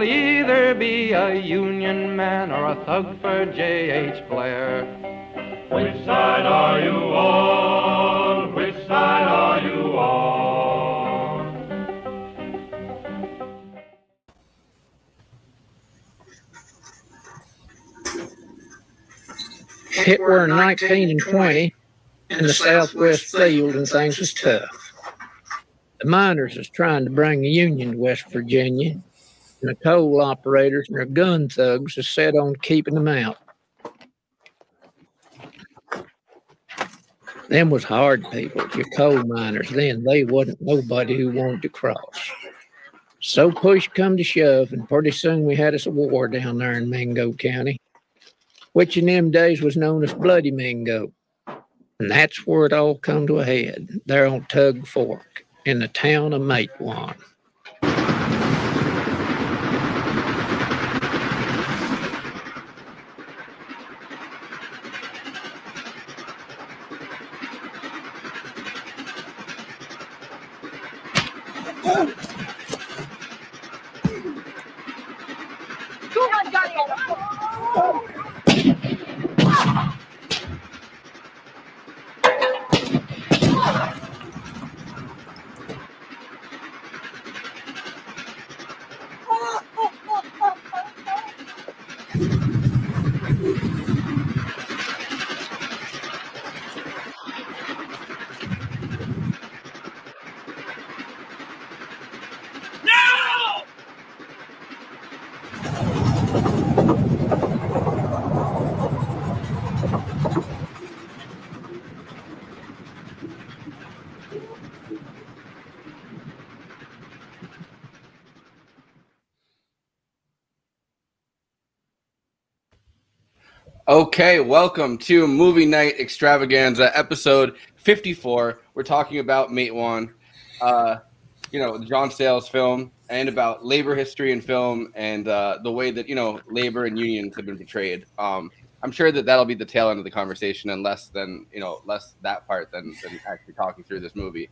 You'll either be a Union man or a thug for J.H. Blair. Which side are you on? Which side are you on? hit were 19 and 20 in the southwest field and things was tough. The miners was trying to bring the Union to West Virginia, and the coal operators and their gun thugs was set on keeping them out. Them was hard people, your coal miners then. They wasn't nobody who wanted to cross. So push come to shove, and pretty soon we had us a war down there in Mingo County which in them days was known as Bloody Mingo. And that's where it all come to a head, there on Tug Fork in the town of Matewan. Oh! Okay, welcome to Movie Night Extravaganza, episode 54. We're talking about Matewan, uh, you know, John Sayles film, and about labor history in film and uh, the way that, you know, labor and unions have been portrayed. Um, I'm sure that that'll be the tail end of the conversation and less than, you know, less that part than, than actually talking through this movie.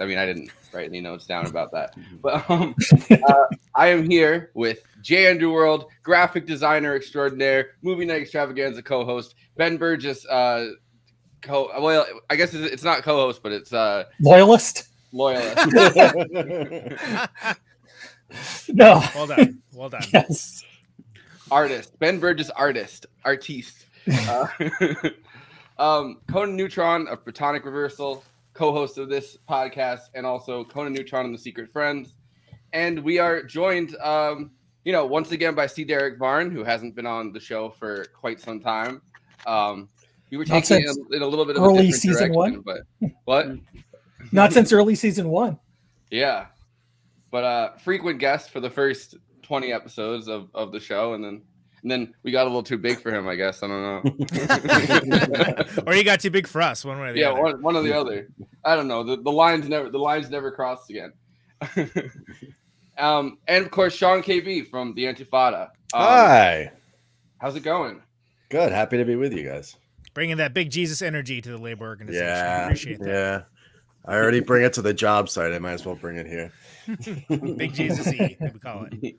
I mean, I didn't write any notes down about that. But um, uh, I am here with J. Andrew World, graphic designer extraordinaire, movie night extravaganza co-host, Ben Burgess. Uh, co- well, I guess it's, it's not co-host, but it's uh, Loyalist? loyalist. No. Well done. Well done. Yes. artist, Ben Burgess, artist, artiste. Uh, um, Conan Neutron of Protonic Reversal, co-host of this podcast, and also Conan Neutron and the Secret Friends. And we are joined, um, you know, once again by C. Derek Varn, who hasn't been on the show for quite some time. Um, we were Not taking it in a, in a little bit of early season direction, but what? Not since early season one. Yeah, but uh, frequent guest for the first twenty episodes of, of the show, and then and then we got a little too big for him. I guess I don't know. or he got too big for us, one way or the yeah, other. one, one or the other. I don't know. The, the lines never the lines never crossed again. um, and of course, Sean KB from the Antifada. Um, Hi. How's it going? Good. Happy to be with you guys. Bringing that big Jesus energy to the labor organization. I Yeah. appreciate that. Yeah. I already bring it to the job site. I might as well bring it here. big Jesus E, we call it.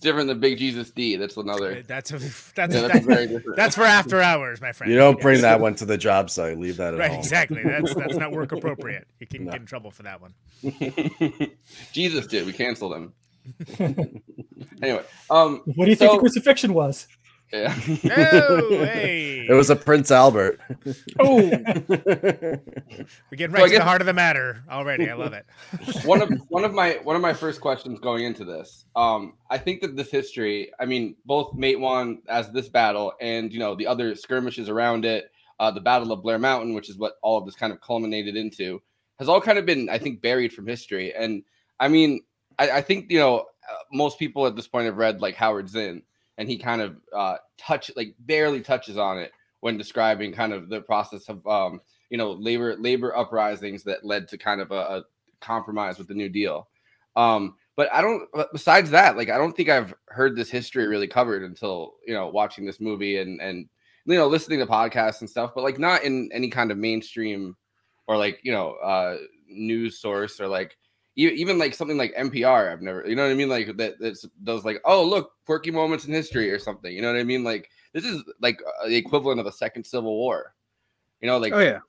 It's different than Big Jesus D. That's another. That's a, that's Yeah, a, that's very different. that's for after hours, my friend. You don't bring Yes. that one to the job site. Leave that at Right, home. exactly. That's that's not work appropriate. You can No. get in trouble for that one. Jesus did. We canceled him. anyway, um, What do you think the crucifixion was? Yeah. Oh, hey. It was a Prince Albert. Oh, We're getting right So to guess- the heart of the matter already. I love it. one of one of my one of my first questions going into this. Um, I think that this history, I mean, both Matewan as this battle and you know the other skirmishes around it, uh, the Battle of Blair Mountain, which is what all of this kind of culminated into, has all kind of been, I think, buried from history. And I mean, I, I think you know uh, most people at this point have read like Howard Zinn, and he kind of uh, touch like barely touches on it when describing kind of the process of um, you know labor labor uprisings that led to kind of a, a compromise with the New Deal. Um, but I don't. Besides that, like I don't think I've heard this history really covered until you know watching this movie and and you know listening to podcasts and stuff. But like not in any kind of mainstream or like you know uh, news source or like even like something like NPR. I've never, you know what I mean? Like that. That's those like oh look quirky moments in history or something. You know what I mean? Like this is like uh, the equivalent of a second Civil War. You know, like Oh yeah.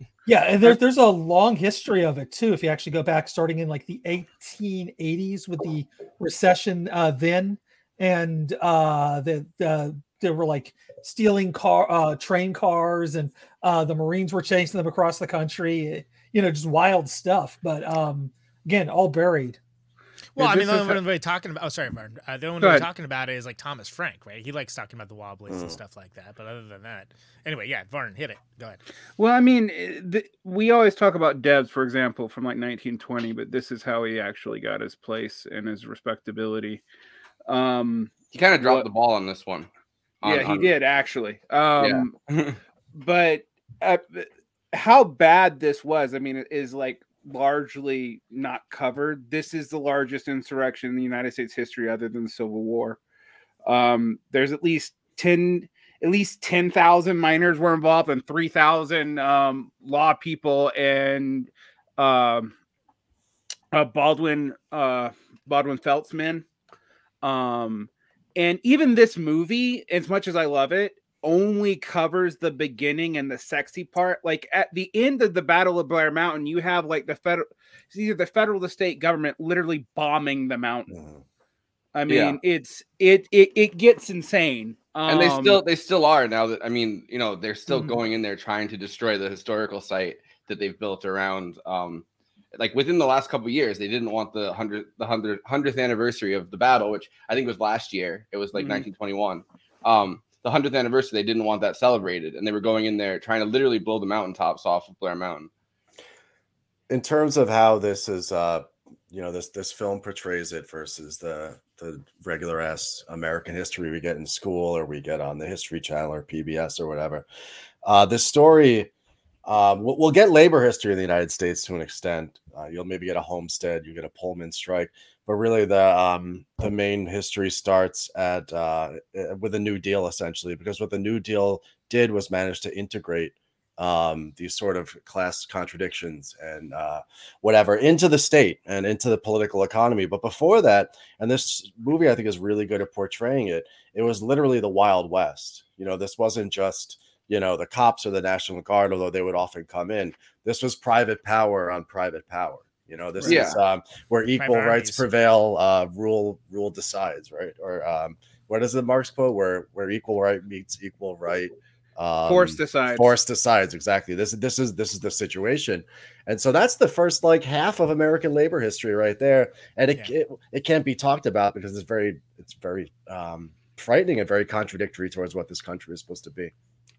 Yeah, and there's there's a long history of it too. If you actually go back, starting in like the 1880s with the recession uh, then, and uh, the the they were like stealing car uh, train cars, and uh, the Marines were chasing them across the country. You know, just wild stuff. But um, again, all buried. Well, Yeah, I mean, the only one we're talking about. Oh, sorry, Martin. Uh, the only one we're talking about is like Thomas Frank, right? He likes talking about the Wobblies and Mm. stuff like that. But other than that, anyway, yeah, Varn, hit it. Go ahead. Well, I mean, eh, the, we always talk about Debs, for example, from like 1920, but this is how he actually got his place and his respectability. Um, he kind of dropped What- the ball on this one. On- yeah, he on- did actually. Um, Yeah. but uh, how bad this was, I mean, it is like largely not covered. This is the largest insurrection in the United States history, other than the Civil War. Um, there's at least ten, at least ten thousand miners were involved, and three thousand um, law people and um, uh, Baldwin uh, Baldwin men. Um, and even this movie, as much as I love it, only covers the beginning and the sexy part. Like at the end of the Battle of Blair Mountain, you have like the federal, either the federal, the state government literally bombing the mountain. Mhm. I mean, Yeah. it's it it it gets insane. and they Um, still they still are now that I mean, you know, they're still Mhm. going in there trying to destroy the historical site that they've built around um like within the last couple years they didn't want the 100 the 100 100th anniversary of the battle which I think was last year. It was like Mhm. 1921. Um the 100th anniversary they didn't want that celebrated and they were going in there trying to literally blow the mountaintops off of Blair Mountain. in terms of how this is uh you know this this film portrays it versus the the regular ass american history we get in school or we get on the history channel or pbs or whatever uh this story um we'll, we'll get labor history in the united states to an extent uh, you'll maybe get a homestead you get a pullman strike but really the um the main history starts at uh eh, with a new deal essentially because what the new deal did was manage to integrate um, these sort of class contradictions and uh, whatever into the state and into the political economy. But before that, and this movie I think is really good at portraying it, it was literally the Wild West. You know, this wasn't just you know the cops or the National Guard, although they would often come in. This was private power on private power. You know, this Yeah. is um, where equal rights prevail, uh, rule rule decides, right? Or um, what is the Marx quote? Where where equal right meets equal right. Um, force decides. force decides exactly this this is this is the situation and so that's the first like half of american labor history right there and it it, it can't be talked about because it's very it's very um frightening and very contradictory towards what this country is supposed to be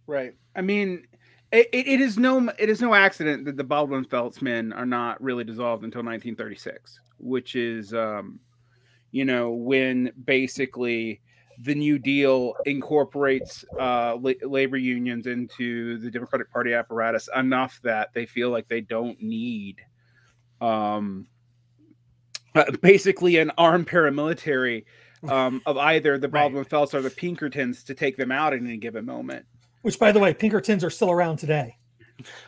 Right. I mean, it, it it is no it is no accident that the Baldwin Felts men are not really dissolved until 1936, which is um, you know, when basically the New Deal incorporates uh, la- labor unions into the Democratic Party apparatus enough that they feel like they don't need um, uh, basically an armed paramilitary um, of either the Right. Baldwin Felts or the Pinkertons to take them out at any given moment. Which, by the way, Pinkertons are still around today.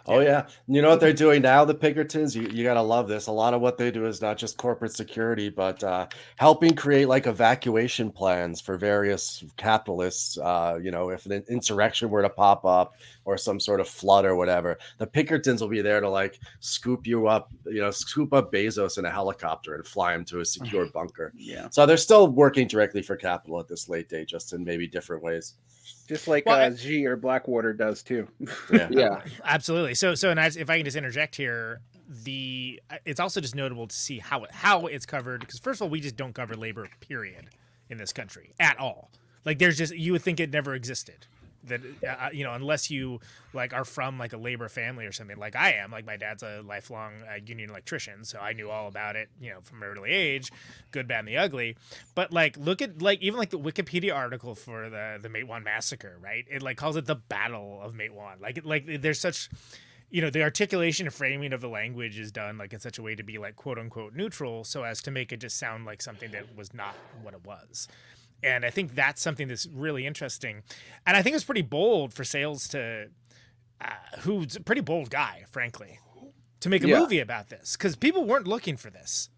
oh yeah. You know what they're doing now the pinkertons? You, you gotta love this. A lot of what they do is not just corporate security but uh helping create like evacuation plans for various capitalists uh you know if an insurrection were to pop up or some sort of flood or whatever the pinkertons will be there to like scoop you up you know scoop up bezos in a helicopter and fly him to a secure bunker. Yeah. so they're still working directly for capital at this late date just in maybe different ways Just like Well, uh, G or Blackwater does too. yeah Yeah. Absolutely. So, so, and as, if I can just interject here, the it's also just notable to see how it, how it's covered because first of all, we just don't cover labor period in this country at all. Like, there's just you would think it never existed, that uh, you know unless you like are from like a labor family or something like I am like my dad's a lifelong uh, union electrician so I knew all about it you know from an early age good bad and the ugly. But like look at like even like the Wikipedia article for the the Matewan massacre right? It like calls it the battle of Matewan like it, like there's such you know the articulation and framing of the language is done like in such a way to be like quote unquote neutral so as to make it just sound like something that was not what it was and I think that's something that's really interesting. And I think it's pretty bold for Sayles to, uh, who's a pretty bold guy, frankly, to make a Yeah. movie about this because people weren't looking for this.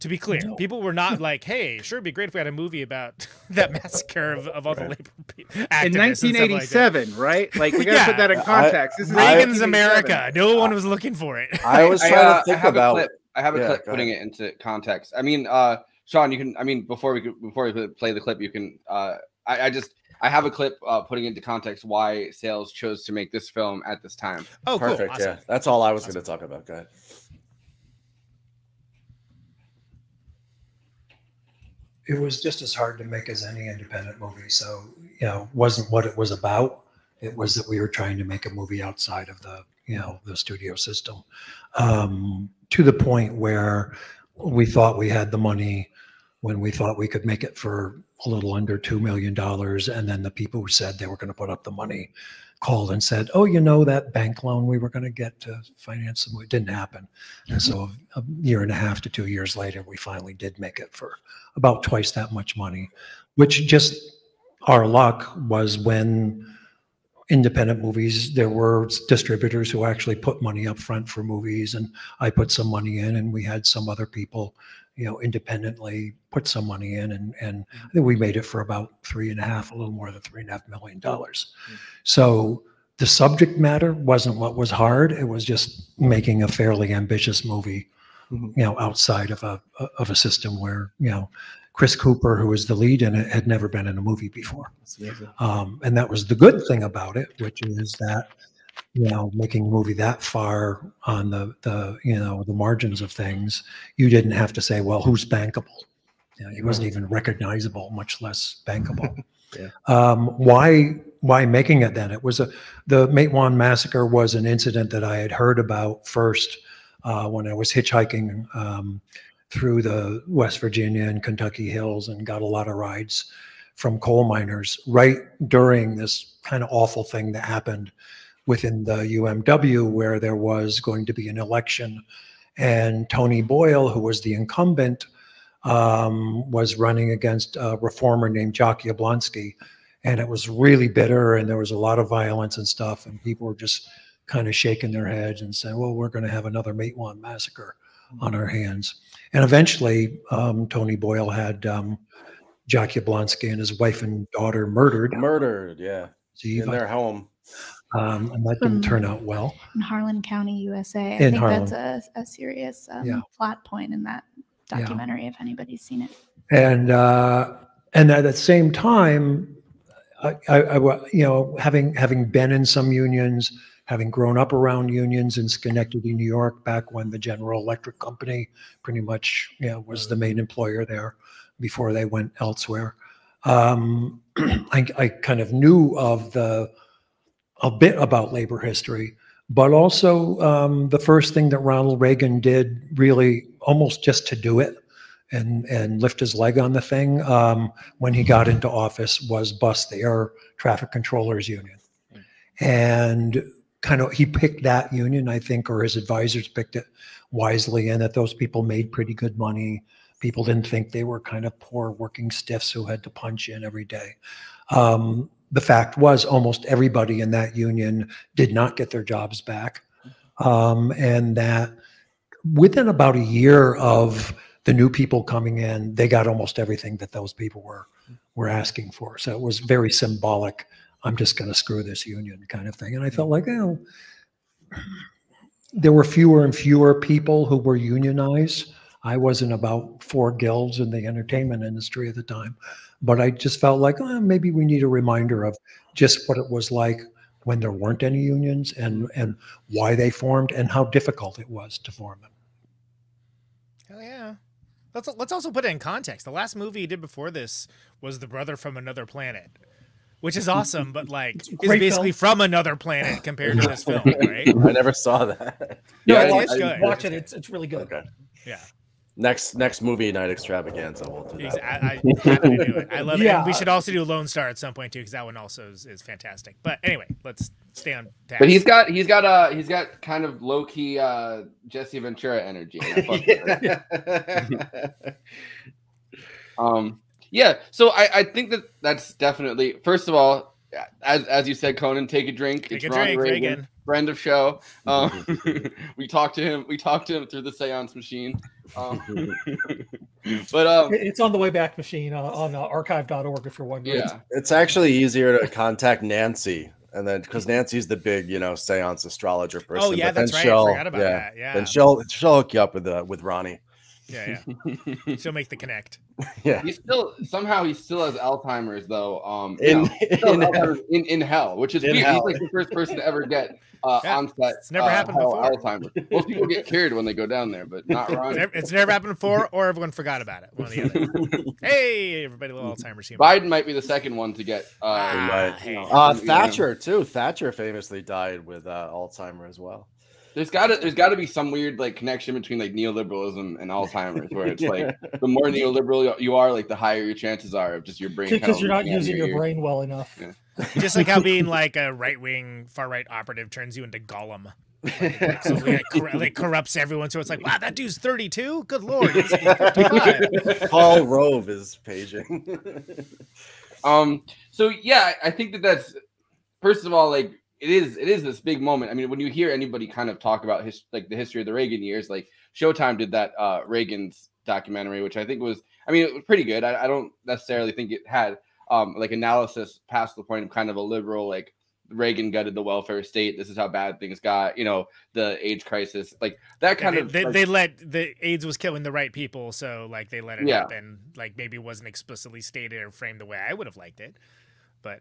To be clear, people were not like, "Hey, sure, it'd be great if we had a movie about that massacre of, of all the labor pe- activists." In and stuff like 1987, right? Like we gotta Yeah. put that in I- context. This is Reagan's America. No one was looking for it. I was I, trying uh, to think I about. clip. I have a Yeah, clip go putting it into context. I mean, uh, Sean, you can. I mean, before we could, before we play the clip, you can. Uh, I, I just I have a clip uh, putting into context why Sayles chose to make this film at this time. Oh, cool. Perfect. Awesome. Yeah, that's all I was going to talk about. Go ahead. it was just as hard to make as any independent movie. So, you know, wasn't what it was about. It was that we were trying to make a movie outside of the, you know, the studio system. Um, to the point where we thought we had the money when we thought we could make it for a little under $2 million. And then the people who said they were going to put up the money called and said, oh, you know, that bank loan we were going to get to finance the movie it didn't happen. And so mm-hmm. a year and a half to two years later, we finally did make it for about twice that much money, which just our luck was when independent movies, there were distributors who actually put money up front for movies and I put some money in and we had some other people, you know, independently put some money in and, and I think we made it for about three and a half, a little more than three and a half million dollars. Mm. So the subject matter wasn't what was hard. It was just making a fairly ambitious movie you know, outside of a of a system where you know Chris Cooper, who was the lead in it, had never been in a movie before, um, and that was the good thing about it, which is that you know making a movie that far on the the you know the margins of things, you didn't have to say, well, who's bankable. You know, he wasn't even recognizable, much less bankable. Yeah. um, why why making it then? It was a the Matewan massacre was an incident that I had heard about first uh, when I was hitchhiking um, through the West Virginia and Kentucky hills and got a lot of rides from coal miners right during this kind of awful thing that happened within the UMW where there was going to be an election and Tony Boyle, who was the incumbent, um, was running against a reformer named Jock Yablonski. And it was really bitter and there was a lot of violence and stuff. And people were just kind of shaking their heads and saying, well, we're going to have another Matewan massacre on our hands. And eventually, um, Tony Boyle had um, Jock Yablonski and his wife and daughter murdered. Murdered. Yeah, See, in their home. um, and that didn't turn out well. in Harlan County, USA. I In think Harlan. that's a, a serious um, Yeah. plot point in that Yeah. documentary, if anybody's seen it. and uh, and at the same time, I, I, I you know having having been in some unions, having grown up around unions in Schenectady, New York, back when the General Electric Company pretty much you know was the main employer there before they went elsewhere. Um, I, I kind of knew of the a bit about labor history, but also um, the first thing that Ronald Reagan did, really almost just to do it and and lift his leg on the thing um, when he got into office, was bust the air traffic controllers union, and kind of he picked that union, I think, or his advisors picked it wisely, and that those people made pretty good money. People didn't think they were kind of poor working stiffs who had to punch in every day. Um, the fact was, almost everybody in that union did not get their jobs back. Um, and that within about a year of the new people coming in, they got almost everything that those people were were asking for. So it was very symbolic. I'm just going to screw this union kind of thing. And I felt like, oh, there were fewer and fewer people who were unionized. I wasn't about four guilds in the entertainment industry at the time, but I just felt like oh, maybe we need a reminder of just what it was like when there weren't any unions and mm-hmm. and why they formed and how difficult it was to form them. Hell yeah. Let's let's also put it in context. The last movie he did before this was The Brother from Another Planet, which is awesome, but like is great basically film. from another planet compared to this film, right? I never saw that. No, Yeah, watch, it's good. watch it. It's it's really good. Okay. Yeah, Next next movie night extravaganza. We'll do that. I, I happy to do it. I love it. Yeah. And we should also do Lone Star at some point too, because that one also is, is fantastic. But anyway, let's stay on task. But he's got he's got uh he's got kind of low key uh Jesse Ventura energy. and I fuck with it. Um, yeah. So I, I think that that's definitely first of all, as as you said, Conan, take a drink. Take it's a Ronald drink, Reagan, Reagan. friend of show. Um, we talked to him. We talked to him through the seance machine. Um, but um, It's on the way back machine uh, on uh, archive.org if you're wondering. yeah. It's actually easier to contact Nancy, and then because Nancy's the big, you know, seance astrologer person. Oh yeah, but that's right. I forgot about yeah, that. Yeah, Then she'll she'll hook you up with uh, with Ronnie. Yeah, yeah. She'll make the connect. Yeah, He still somehow he still has Alzheimer's though. Um, in, no, he in- has Alzheimer's in, in hell, which is In weird. hell. He's like the first person to ever get uh, Yeah, onset. it's never uh, happened hell before. Alzheimer's. Most people get cured when they go down there, but not It's Ron. never, it's never happened before, or everyone forgot about it. One or the other. hey, everybody, little Alzheimer's humor. Biden might be the second one to get. Uh, Ah, might. hey. uh, you know. Thatcher too. Thatcher famously died with uh, Alzheimer as well. There's got to there's got to be some weird like connection between like neoliberalism and Alzheimer's, where it's like the more neoliberal you are, like the higher your chances are of just your brain Because you're not leaking out of using your ears. brain well enough. Yeah. Just like how being like a right wing, far right operative turns you into Gollum. So like, cor- like corrupts everyone. So it's like, wow, that dude's 32. Good lord, he's, he's Paul Rove is paging. Um. So yeah, I I think that that's first of all like it is it is this big moment. I mean, when you hear anybody kind of talk about his like the history of the Reagan years, like Showtime did that uh Reagan's documentary, which I think was I mean it was pretty good. I, I don't necessarily think it had um like analysis past the point of kind of a liberal like Reagan gutted the welfare state. This is how bad things got. You know, the AIDS crisis, like that kind they, of. they, like- they let the AIDS was killing the right people, so like they let it Yeah. happen. Like maybe it wasn't explicitly stated or framed the way I would have liked it, but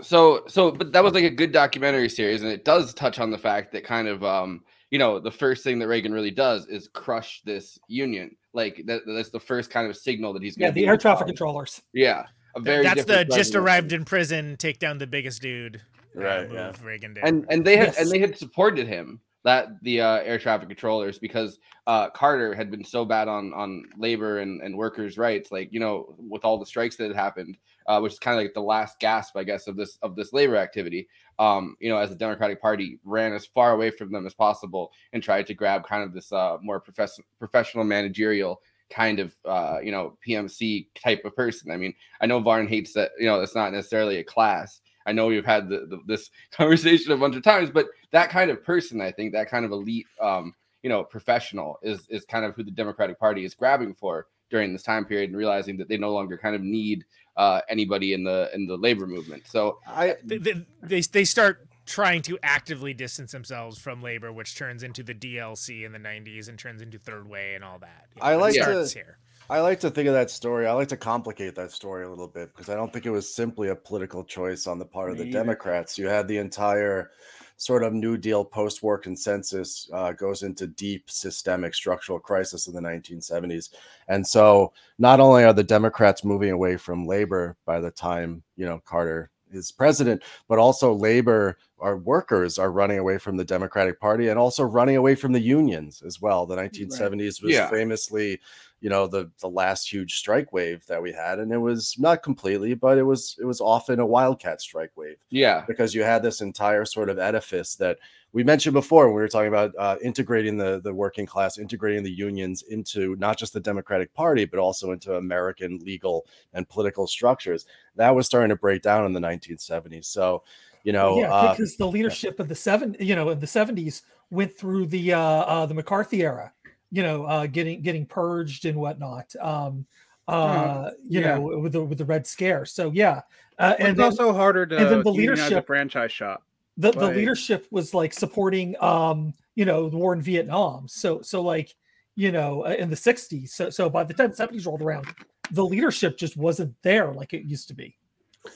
so so but that was like a good documentary series and it does touch on the fact that kind of um you know the first thing that reagan really does is crush this union like that, that's the first kind of signal that he's Yeah, gonna the air traffic power. controllers. yeah a very that's the different just president. arrived in prison, take down the biggest dude. uh, Right, move yeah. Reagan did. and and they had Yes. and they had supported him that the uh, air traffic controllers because uh, Carter had been so bad on on labor and, and workers' rights, like you know, with all the strikes that had happened, uh, which is kind of like the last gasp, I guess, of this of this labor activity. Um, you know, as the Democratic Party ran as far away from them as possible and tried to grab kind of this uh, more professional professional managerial kind of uh, you know PMC type of person. I mean, I know Varn hates that. You know, it's not necessarily a class. I know we've had the, the, this conversation a bunch of times, but that kind of person, I think, that kind of elite, um, you know, professional is is kind of who the Democratic Party is grabbing for during this time period, and realizing that they no longer kind of need uh, anybody in the in the labor movement. So I they, they, they they start trying to actively distance themselves from labor, which turns into the DLC in the '90s and turns into Third Way and all that. I It like to- here. I like to think of that story. I like to complicate that story a little bit because I don't think it was simply a political choice on the part of the either. Democrats. You had the entire sort of New Deal post war consensus uh, goes into deep systemic structural crisis in the 1970s. And so not only are the Democrats moving away from labor by the time, you know, Carter is president, but also labor our workers are running away from the Democratic Party and also running away from the unions as well. The 1970s was Yeah. famously, you know, the the last huge strike wave that we had, and it was not completely, but it was it was often a wildcat strike wave yeah, because you had this entire sort of edifice that we mentioned before when we were talking about uh, integrating the the working class, integrating the unions into not just the Democratic Party but also into American legal and political structures. That was starting to break down in the 1970s. So, you know, yeah, uh, because the leadership of the seven, you know, in the seventies went through the uh, uh the McCarthy era, you know, uh, getting getting purged and whatnot. Um, uh, you yeah. know, with the with the Red Scare. So yeah, uh, And and it's then also harder to and then the unionize a leadership- franchise shop. the, the leadership was like supporting, um, you know, the war in Vietnam. So so like, you know, uh, in the '60s. So so by the time '70s rolled around, the leadership just wasn't there like it used to be.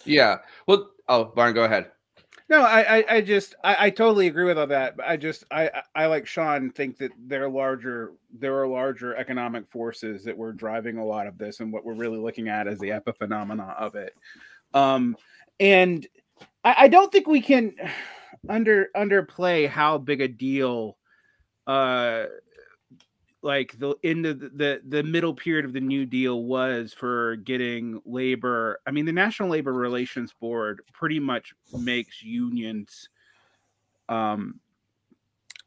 yeah. Well, oh, Varn, go ahead. No, I, I, I just, I, I totally agree with all that. But I just, I, I I like Sean think that there are larger, there are larger economic forces that were driving a lot of this, and what we're really looking at is the epiphenomena of it. Um, and I, I don't think we can under underplay how big a deal uh like the in the, the the middle period of the new deal was for getting labor i mean the national labor relations board pretty much makes unions um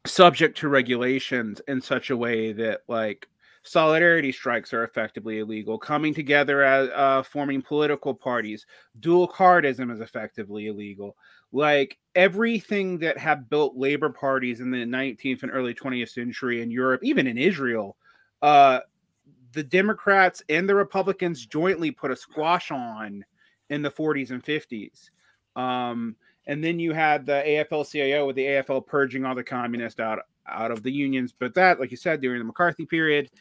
subject to regulations in such a way that like solidarity strikes are effectively illegal. Coming together as uh, forming political parties dual cardism is effectively illegal like everything that have built labor parties in the 19th and early 20th century in Europe, even in Israel, uh, the Democrats and the Republicans jointly put a squash on in the 40s and 50s. Um, and then you had the AFL-CIO with the AFL purging all the communists out out of the unions. But that, like you said, during the McCarthy period.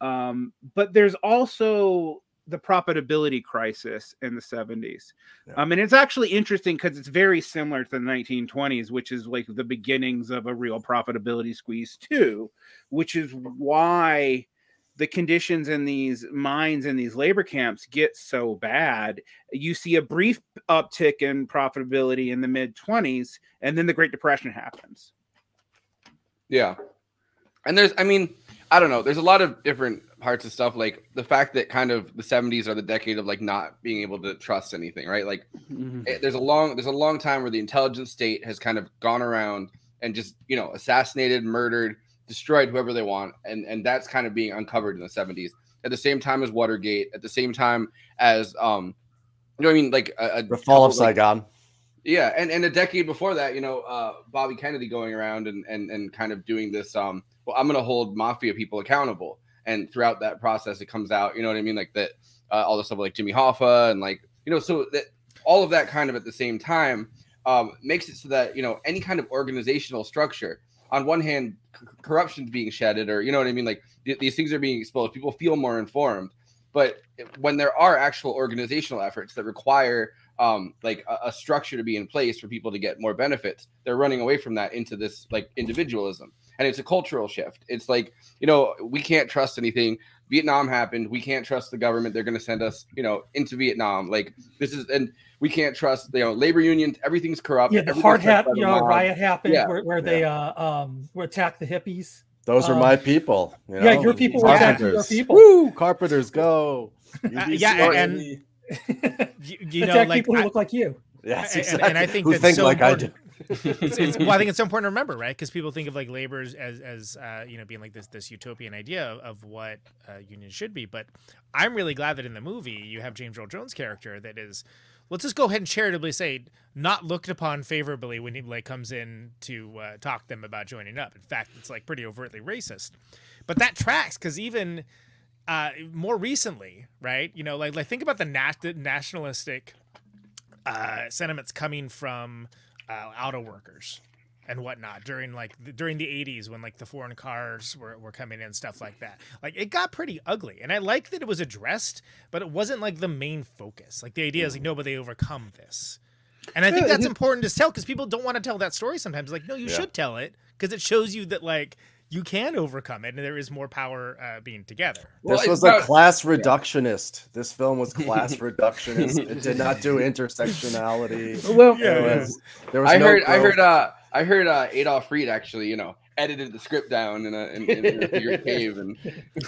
Um, but there's also the profitability crisis in the 70s. Yeah. Um, and it's actually interesting because it's very similar to the 1920s, which is like the beginnings of a real profitability squeeze, too, which is why the conditions in these mines and these labor camps get so bad. You see a brief uptick in profitability in the mid 20s, and then the Great Depression happens. Yeah. And there's, I mean, I don't know. There's a lot of different parts of stuff like the fact that kind of the 70s are the decade of like not being able to trust anything right like mm-hmm. it, there's a long there's a long time where the intelligence state has kind of gone around and just you know assassinated murdered destroyed whoever they want and and that's kind of being uncovered in the 70s at the same time as watergate at the same time as um you know what i mean like a, a the fall of like, saigon yeah and and a decade before that you know uh bobby kennedy going around and and and kind of doing this um i'm gonna hold mafia people accountable. And throughout that process it comes out you know what i mean? Like that uh, all the stuff like jimmy hoffa and like you know so that all of that kind of at the same time um, makes it so that you know any kind of organizational structure on one hand c- corruption's being shedded or you know what i mean? Like th- these things are being exposed. People feel more informed. But when there are actual organizational efforts that require um, like a, a, structure to be in place for people to get more benefits they're running away from that into this like individualism and it's a cultural shift. It's like, you know, we can't trust anything. Vietnam happened. We can't trust the government. They're going to send us, you know, into Vietnam. Like this is, and we can't trust, you know, labor unions. Everything's corrupt. Yeah, the hard hat, you know, riot happened yeah. where, where they uh, um were attacked the hippies. Those are um, my people. You know? Yeah, your people were attacking your people. Woo! Carpenters go. Uh, yeah, and, and you, you know, like people who look like you. Yes, exactly. and, and I think who think so like important. I do it's, it's, well, I think it's so important to remember, right? Because people think of like labor as as uh, you know being like this this utopian idea of, of what uh, unions should be. But I'm really glad that in the movie you have James Earl Jones' character that is, let's just go ahead and charitably say, not looked upon favorably when he like comes in to uh, talk them about joining up. In fact, it's like pretty overtly racist. But that tracks because even uh, more recently, right? You know, like like think about the, nat- nationalistic uh, sentiments coming from uh, auto workers and whatnot during like the, during the 80s when like the foreign cars were, were coming in stuff like that. Like it got pretty ugly and i like that it was addressed but it wasn't like the main focus. Like the idea is like no but they overcome this. And i think that's important to tell because people don't want to tell that story sometimes. Like no you yeah. should tell it because it shows you that like you can overcome it and there is more power uh, being together. This was a class reductionist. Yeah. this film was class reductionist. It did not do intersectionality. Well yeah, was, there was i no heard growth. i heard uh i heard uh adolph reed actually you know edited the script down in a in, in your cave and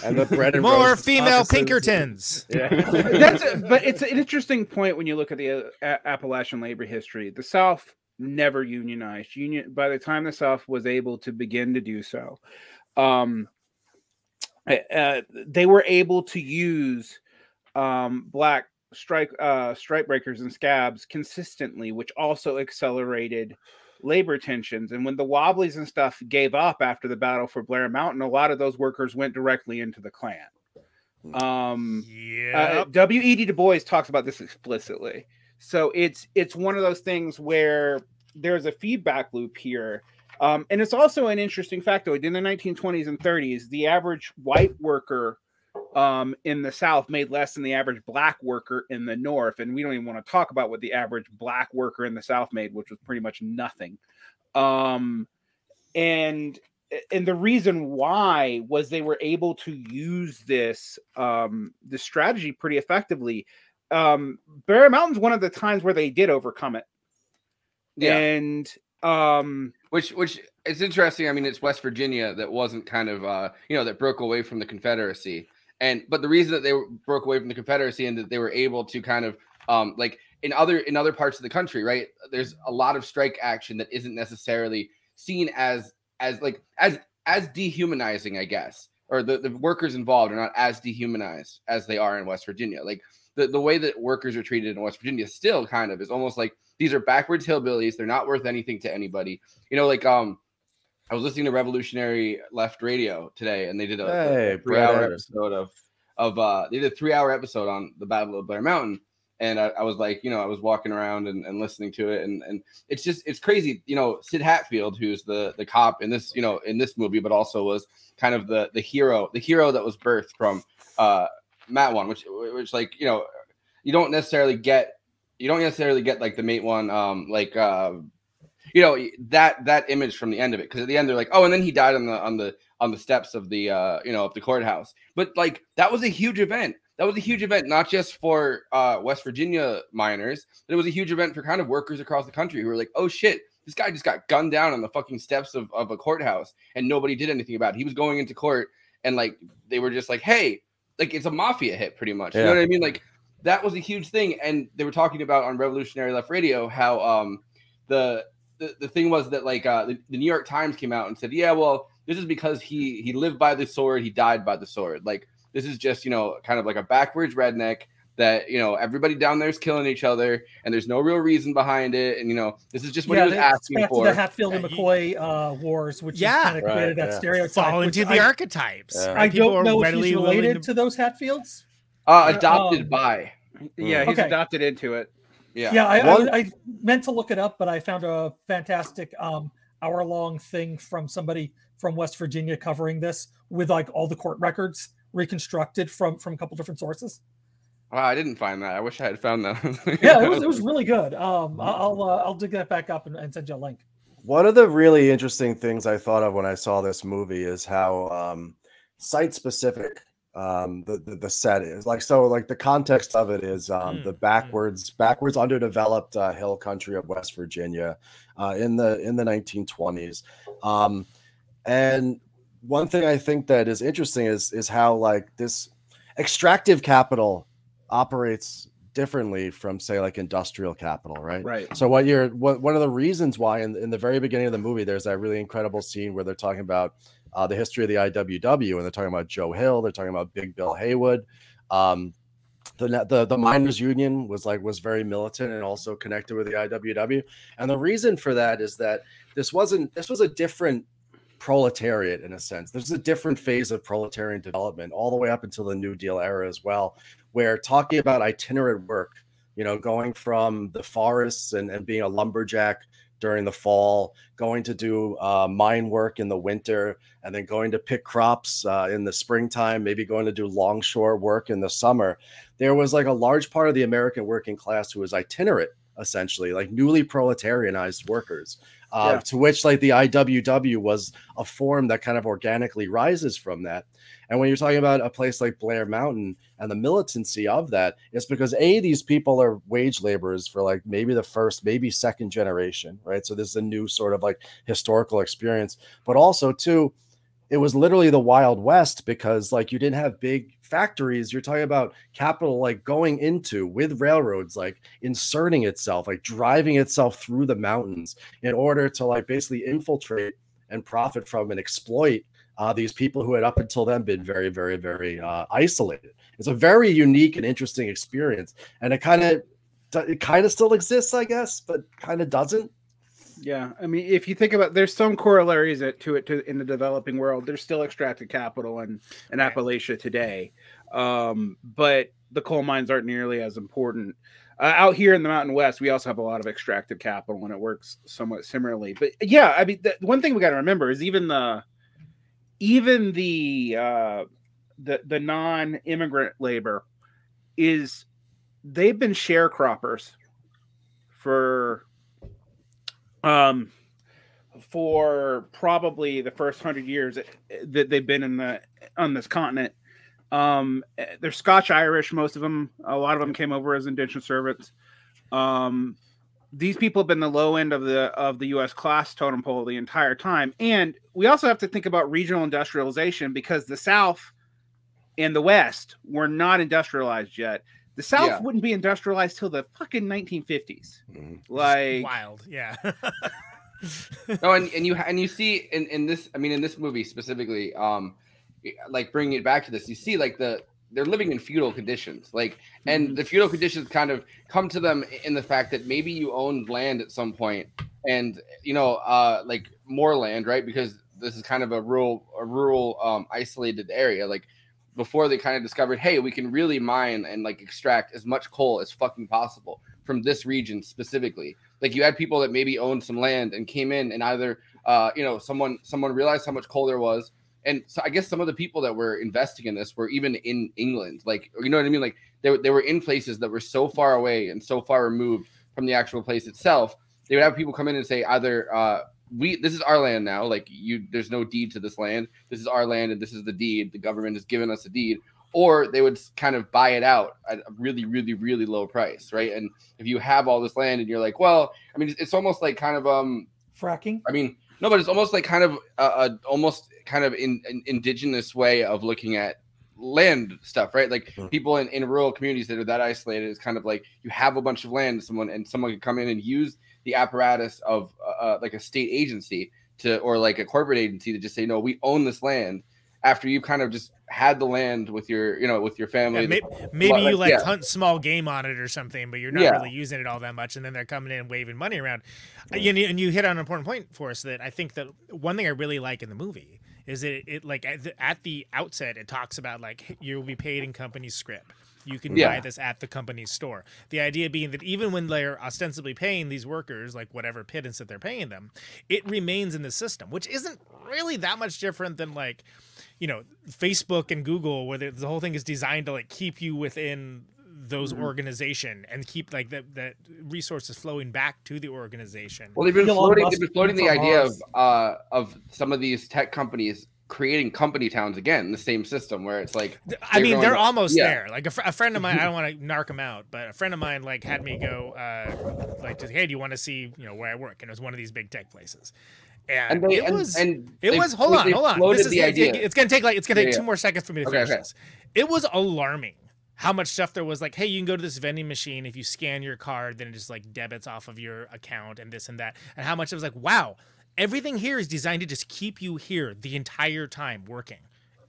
and the bread and more female offices. pinkertons. Yeah. That's a, but it's an interesting point when you look at the uh, appalachian labor history. The south never unionized. Union by the time the South was able to begin to do so, um, uh, they were able to use um, black strike uh, strike breakers and scabs consistently, which also accelerated labor tensions. And when the Wobblies and stuff gave up after the battle for Blair Mountain, a lot of those workers went directly into the Klan. Hmm. Um, yeah. Uh, W. E. B. Du Bois talks about this explicitly. So it's it's one of those things where there's a feedback loop here. Um, and it's also an interesting factoid. In the 1920s and 30s, the average white worker um, in the South made less than the average black worker in the North. And we don't even want to talk about what the average black worker in the South made, which was pretty much nothing. Um, and and the reason why was they were able to use this um, this strategy pretty effectively um, Blair Mountain's one of the times where they did overcome it, Yeah. and um, which which it's interesting. I mean, it's West Virginia that wasn't kind of uh, you know that broke away from the Confederacy, and but the reason that they broke away from the Confederacy and that they were able to kind of um, like in other in other parts of the country, right? There's a lot of strike action that isn't necessarily seen as as like as as dehumanizing, I guess, or the, the workers involved are not as dehumanized as they are in West Virginia. Like the, the way that workers are treated in West Virginia still kind of is almost like these are backwards hillbillies. They're not worth anything to anybody. You know, like um I was listening to Revolutionary Left Radio today and they did a, a three hour episode of of uh they did a three hour episode on the Battle of Blair Mountain. And I, I was like, you know, I was walking around and, and listening to it, and, and it's just it's crazy, you know. Sid Hatfield, who's the the cop in this, you know, in this movie, but also was kind of the the hero, the hero that was birthed from uh Matewan, which which like you know, you don't necessarily get you don't necessarily get like the Matewan, um, like uh, you know that that image from the end of it because at the end they're like, oh, and then he died on the on the on the steps of the uh you know of the courthouse, but like that was a huge event. That was a huge event, not just for uh, West Virginia miners, but it was a huge event for kind of workers across the country who were like, "Oh shit, this guy just got gunned down on the fucking steps of, of a courthouse, and nobody did anything about it." He was going into court, and like they were just like, "Hey, like it's a mafia hit, pretty much." You know what I mean? Like that was a huge thing, and they were talking about on Revolutionary Left Radio how um the the, the thing was that like uh, the, the New York Times came out and said, "Yeah, well, this is because he he lived by the sword, he died by the sword." Like this is just you know kind of like a backwards redneck that you know everybody down there is killing each other and there's no real reason behind it and you know this is just what he was that's asking back to for the Hatfield and McCoy uh, wars, which Yeah. kind of Right, created that yeah. stereotype. fall into the I, archetypes. Yeah. I People don't know if he's related to- to those Hatfields. uh adopted Um, by yeah, he's Okay. adopted into it. yeah Yeah, I, I, I meant to look it up, but I found a fantastic um, hour long thing from somebody from West Virginia covering this with like all the court records reconstructed from from a couple different sources. Wow, I didn't find that. I wish I had found that. Yeah, it was it was really good. Um, I- I'll uh, I'll dig that back up and, and send you a link. One of the really interesting things I thought of when I saw this movie is how um, site specific um, the, the the set is. Like so, like the context of it is um, Mm, the mm. backwards backwards underdeveloped uh, hill country of West Virginia uh, in the in the 1920s. Um, and one thing I think that is interesting is is how like this extractive capital operates differently from say like industrial capital, right? Right. So what you're what one of the reasons why in, in the very beginning of the movie there's that really incredible scene where they're talking about uh, the history of the IWW and they're talking about Joe Hill, they're talking about Big Bill Haywood. Um, the, the the miners union was like was very militant and also connected with the IWW. And the reason for that is that this wasn't this was a different proletariat in a sense. There's a different phase of proletarian development all the way up until the New Deal era as well, where talking about itinerant work, you know, going from the forests and, and being a lumberjack during the fall, going to do uh, mine work in the winter, and then going to pick crops uh, in the springtime, maybe going to do longshore work in the summer. There was like a large part of the American working class who was itinerant, essentially, like newly proletarianized workers. Uh, Yeah. To which, like, the IWW was a form that kind of organically rises from that. And when you're talking about a place like Blair Mountain and the militancy of that, it's because A, these people are wage laborers for like maybe the first, maybe second generation, right? So this is a new sort of like historical experience. But also, too, it was literally the Wild West because like you didn't have big factories. You're talking about capital like going into with railroads, like inserting itself, like driving itself through the mountains in order to like basically infiltrate and profit from and exploit uh, these people who had up until then been very, very, very uh, isolated. It's a very unique and interesting experience, and it kind of it kind of still exists, I guess, but kind of doesn't. Yeah, I mean, if you think about, there's some corollaries to it to, in the developing world. There's still extractive capital in, in Appalachia today, um, but the coal mines aren't nearly as important. Uh, out here in the Mountain West, we also have a lot of extractive capital, and it works somewhat similarly. But yeah, I mean, the one thing we got to remember is even the even the uh, the the non-immigrant labor is they've been sharecroppers for um for probably the first hundred years that- they've been in the on this continent Um, eh, they're Scotch Irish, most of them. A lot of them came over as indentured servants. Um, these people have been the low end of the of the U.S. class totem pole the entire time, and we also have to think about regional industrialization because the South and the West were not industrialized yet. The South Yeah. wouldn't be industrialized till the fucking 1950s. Mhm. Like, Wild, yeah. no, and, and you and you see in, in this, I mean, in this movie specifically, um, like bringing it back to this, you see like the they're living in feudal conditions, like, and the feudal conditions kind of come to them in the fact that maybe you owned land at some point, and you know, uh, like more land, right? Because this is kind of a rural, a rural, um, isolated area, like. Before they kind of discovered, hey, we can really mine and like extract as much coal as fucking possible from this region specifically like you had people that maybe owned some land and came in and either uh you know someone someone realized how much coal there was and so i guess some of the people that were investing in this were even in england like you know what i mean like they, were- they were in places that were so far away and so far removed from the actual place itself they would have people come in and say either uh we this is our land now like you there's no deed to this land this is our land and this is the deed the government has given us a deed or they would kind of buy it out at a really really really low price right and if you have all this land and you're like well i mean it's, it's almost like kind of um Fracking. i mean no but it's almost like kind of a almost kind of in, an indigenous way of looking at land stuff right like Mhm. people in, in rural communities that are that isolated is kind of like you have a bunch of land someone and someone can come in and use the apparatus of uh, uh, like a state agency to or like a corporate agency to just say no we own this land after you've kind of just had the land with your you know with your family Yeah, may- the- maybe like, you like yeah. hunt small game on it or something, but you're not Yeah. really using it all that much, and then they're coming in and waving money around. You and you hit on an important point for us that I think that one thing I really like in the movie is it, it like at the, at the outset it talks about like you'll be paid in company script. You can Yeah. buy this at the company's store. The idea being that even when they're ostensibly paying these workers like whatever pittance that they're paying them, it remains in the system, which isn't really that much different than like you know facebook and google where the, the whole thing is designed to like keep you within those Mm-hmm. organization and keep like that that resources flowing back to the organization Well, they've been Elon floating. Musk They've been floating the from idea of uh, of some of these tech companies creating company towns again, the same system where it's like I mean, they're to- almost yeah. there. Like a, fr- a friend of mine, I don't want to narc him out, but a friend of mine like had me go, uh, like, just, hey, do you want to see, you know, where I work? And it was one of these big tech places, and, and they it and, was, and it was. Hold on, hold on. This is the it- idea. It's gonna take like it's gonna take Yeah, two yeah. more seconds for me to Okay, finish okay. this. It was alarming how much stuff there was. Like, hey, you can go to this vending machine. If you scan your card, then it just like debits off of your account and this and that. And how much it was like, wow, everything here is designed to just keep you here the entire time working.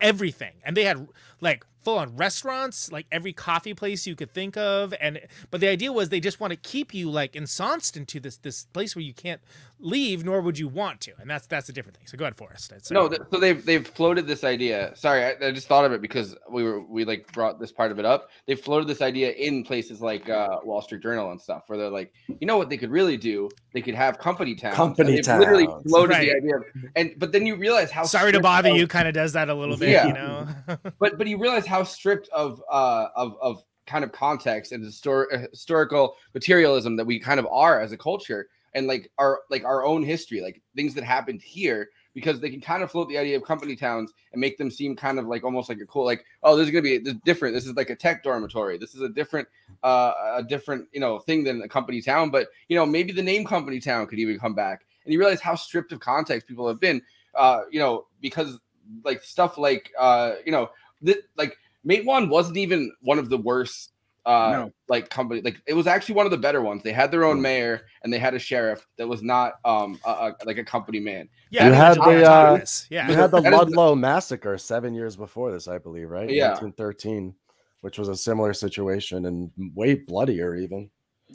Everything, and they had like full on restaurants, like every coffee place you could think of, and but the idea was they just want to keep you like ensconced into this this place where you can't leave, nor would you want to, and that's that's a different thing. So go ahead, Forrest. I'd say. No, th- so they've they've floated this idea. Sorry, I, I just thought of it because we were we like brought this part of it up. They floated this idea in places like uh, Wall Street Journal and stuff, where they're like, you know what they could really do? They could have company towns. Company they've Literally floated Right. the idea, of, and but then you realize how Sorry to bother of- you. Kind of does that a little bit, Yeah. you know. but but you realize how stripped of uh of of kind of context and histor- historical materialism that we kind of are as a culture and like our like our own history like things that happened here because they can kind of float the idea of company towns and make them seem kind of like almost like a cool like oh this is gonna be this is different. This is like a tech dormitory. This is a different uh a different you know thing than a company town. But you know maybe the name company town could even come back. And you realize how stripped of context people have been uh you know because like stuff like uh you know th- like Matewan wasn't even one of the worst uh No. like company like it was actually one of the better ones they had their own mayor and they had a sheriff that was not um a, a, like a company man Yeah, You had the, uh, yeah. You had the That is the- Ludlow massacre seven years before this, I believe, right? Yeah. 1913, which was a similar situation and way bloodier, even.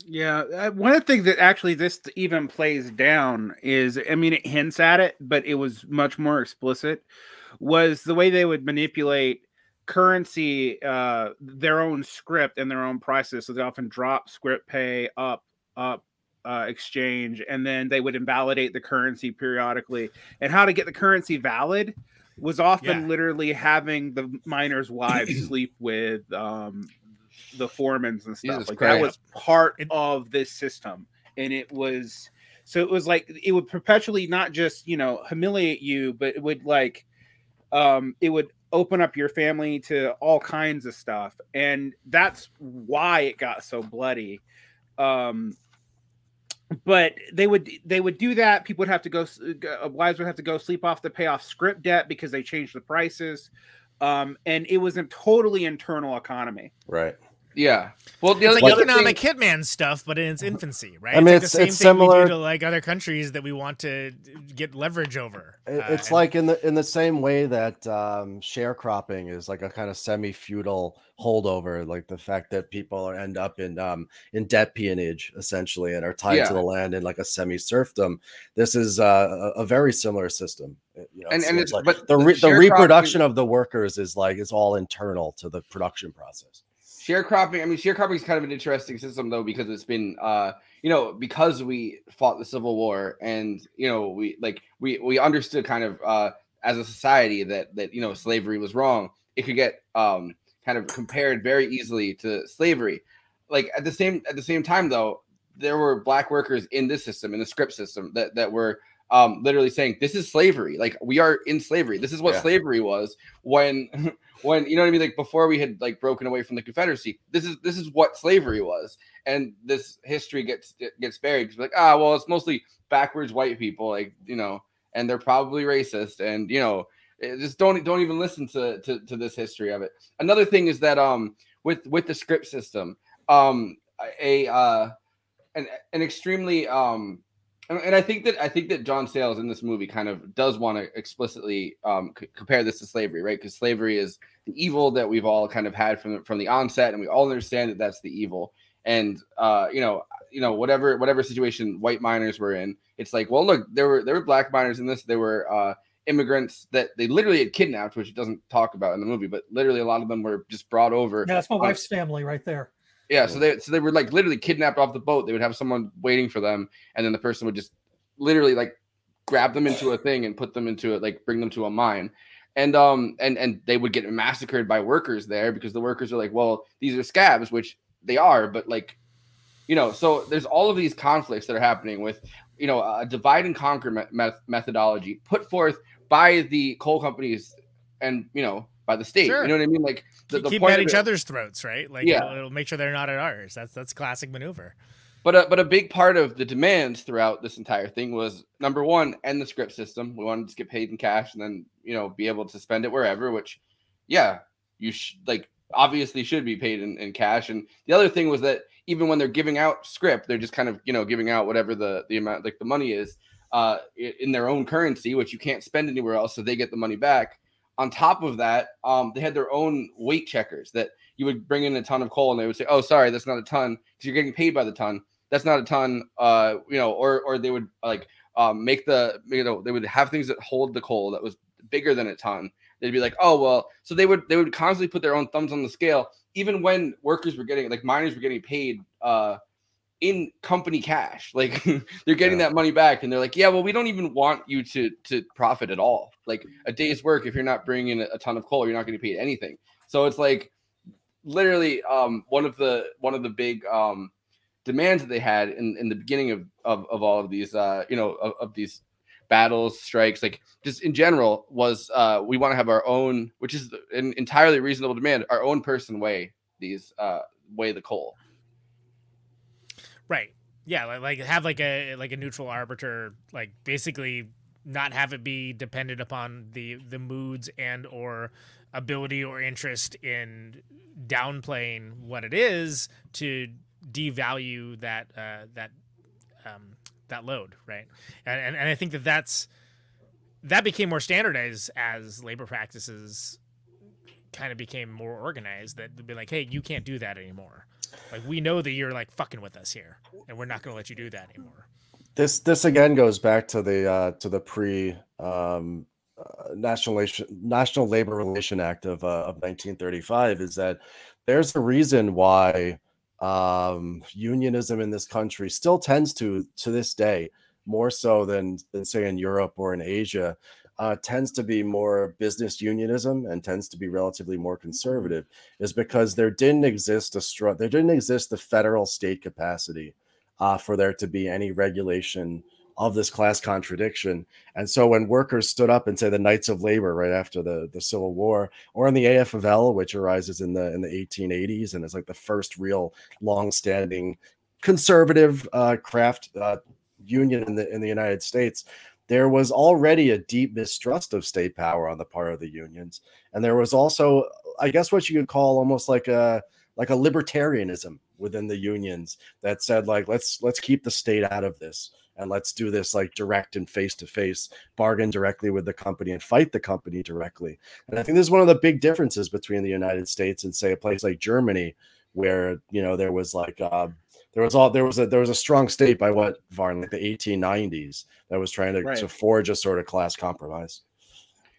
Yeah, uh, one of the things that actually this even plays down is, I mean, it hints at it, but it was much more explicit. Was the way they would manipulate currency, uh, their own script and their own prices. So they often drop script pay up, up, uh, exchange, and then they would invalidate the currency periodically. And how to get the currency valid was often Yeah. literally having the miners' wives sleep with um, the foremans and stuff. Jesus like that was part It- of this system, and it was so it was like it would perpetually not just you know humiliate you, but it would like um it would open up your family to all kinds of stuff, and that's why it got so bloody. Um, but they would they would do that. People would have to go. uh, Wives would have to go sleep off to pay off script debt because they changed the prices, um, and it was a totally internal economy. Right. Yeah. Well, the It's like economic thing, hitman stuff, but in its infancy, right? I mean, like it's- the same it's thing we similar- do to like other countries that we want to get leverage over. It- Uh, It's and- like in the in the same way that um, sharecropping is like a kind of semi-feudal holdover, like the fact that people are, end up in um, in debt peonage essentially and are tied Yeah. to the land in like a semi-serfdom. This is uh, a, a very similar system. Uh, You know, And- and it's- like but the the re- the reproduction of the workers is like is all internal to the production process. Sharecropping. I mean, sharecropping is kind of an interesting system though because it's been, uh, you know, because we fought the Civil War and you know we like we we understood kind of uh, as a society that that you know slavery was wrong. It could get um, kind of compared very easily to slavery. Like at the same at the same time though, there were black workers in this system in the script system that that were um, literally saying this is slavery. Like we are in slavery. This is what Yeah. slavery was when when you know what I mean. Like before we had like broken away from the Confederacy. This is this is what slavery was, and this history gets gets buried because like ah well it's mostly backwards white people like you know and they're probably racist and you know just don't don't even listen to, to to this history of it. Another thing is that um with with the script system um a uh an an extremely um and I think that I think that John Sayles in this movie kind of does want to explicitly um, c- compare this to slavery, right? Because slavery is the evil that we've all kind of had from the, from the onset, and we all understand that that's the evil. And uh, you know, you know, whatever whatever situation white miners were in, it's like, well, look, there were there were black miners in this. There were uh, immigrants that they literally had kidnapped, which it doesn't talk about in the movie, but literally a lot of them were just brought over. Yeah, that's my wife's family right there. Yeah, so they so they were like literally kidnapped off the boat. They would have someone waiting for them, and then the person would just literally like grab them into a thing and put them into it, like bring them to a mine. And um and and they would get massacred by workers there because the workers are like, well, these are scabs, which they are, but like, you know, so there's all of these conflicts that are happening with, you know, a divide and conquer me- methodology put forth by the coal companies and you know by the state. Sure. You know what I mean? Like the, keep the keep point at each it- other's throats, right? Like Yeah. it'll, it'll make sure they're not at ours. That's that's classic maneuver. But a, but a big part of the demands throughout this entire thing was number one, end the script system. We wanted to get paid in cash and then you know be able to spend it wherever. Which, yeah, you sh- like obviously should be paid in, in cash. And the other thing was that even when they're giving out script, they're just kind of you know giving out whatever the the amount like the money is uh, in their own currency, which you can't spend anywhere else, so they get the money back. On top of that, um, they had their own weight checkers that you would bring in a ton of coal and they would say, "Oh, sorry, that's not a ton," because you're getting paid by the ton. That's not a ton, uh, you know, or or they would like um, make the you know they would have things that hold the coal that was bigger than a ton. They'd be like, "Oh, well," so they would they would constantly put their own thumbs on the scale, even when workers were getting like miners were getting paid uh, in company cash. Like they're getting that money back, and they're like, "Yeah, well, we don't even want you to to profit at all. Like a day's work, if you're not bringing in a ton of coal, you're not going to be paid anything." So it's like literally um, one of the one of the big um, demands that they had in, in the beginning of, of, of all of these uh, you know of, of these battles strikes like just in general was uh, we want to have our own which is an entirely reasonable demand our own person weigh these uh, weigh the coal Right. Yeah, like, have like a like a neutral arbiter, like basically not have it be dependent upon the the moods and or ability or interest in downplaying what it is to devalue that uh, that um, that load, right? And, and and I think that that's that became more standardized as labor practices kind of became more organized. That would be like, hey, you can't do that anymore. Like we know that you're like fucking with us here, and we're not going to let you do that anymore. This this again goes back to the uh, to the pre um, uh, National National Labor Relation Act of uh, of 1935. Is that there's a reason why um, unionism in this country still tends to to this day more so than than say in Europe or in Asia uh, tends to be more business unionism and tends to be relatively more conservative is because there didn't exist a str- there didn't exist the federal state capacity uh, for there to be any regulation of this class contradiction. And so when workers stood up and say the Knights of Labor right after the, the Civil War, or in the AFL, which arises in the in the 1880s and is like the first real long-standing conservative uh, craft uh, union in the in the United States, there was already a deep mistrust of state power on the part of the unions, and there was also, I guess, what you could call almost like a like a libertarianism within the unions that said like let's let's keep the state out of this and let's do this like direct and face to face bargain directly with the company and fight the company directly. And i think this is one of the big differences between the united states and say a place like germany where you know there was like uh, there was all there was a there was a strong state by what Varn like the 1890s that was trying to, Right. to forge a sort of class compromise.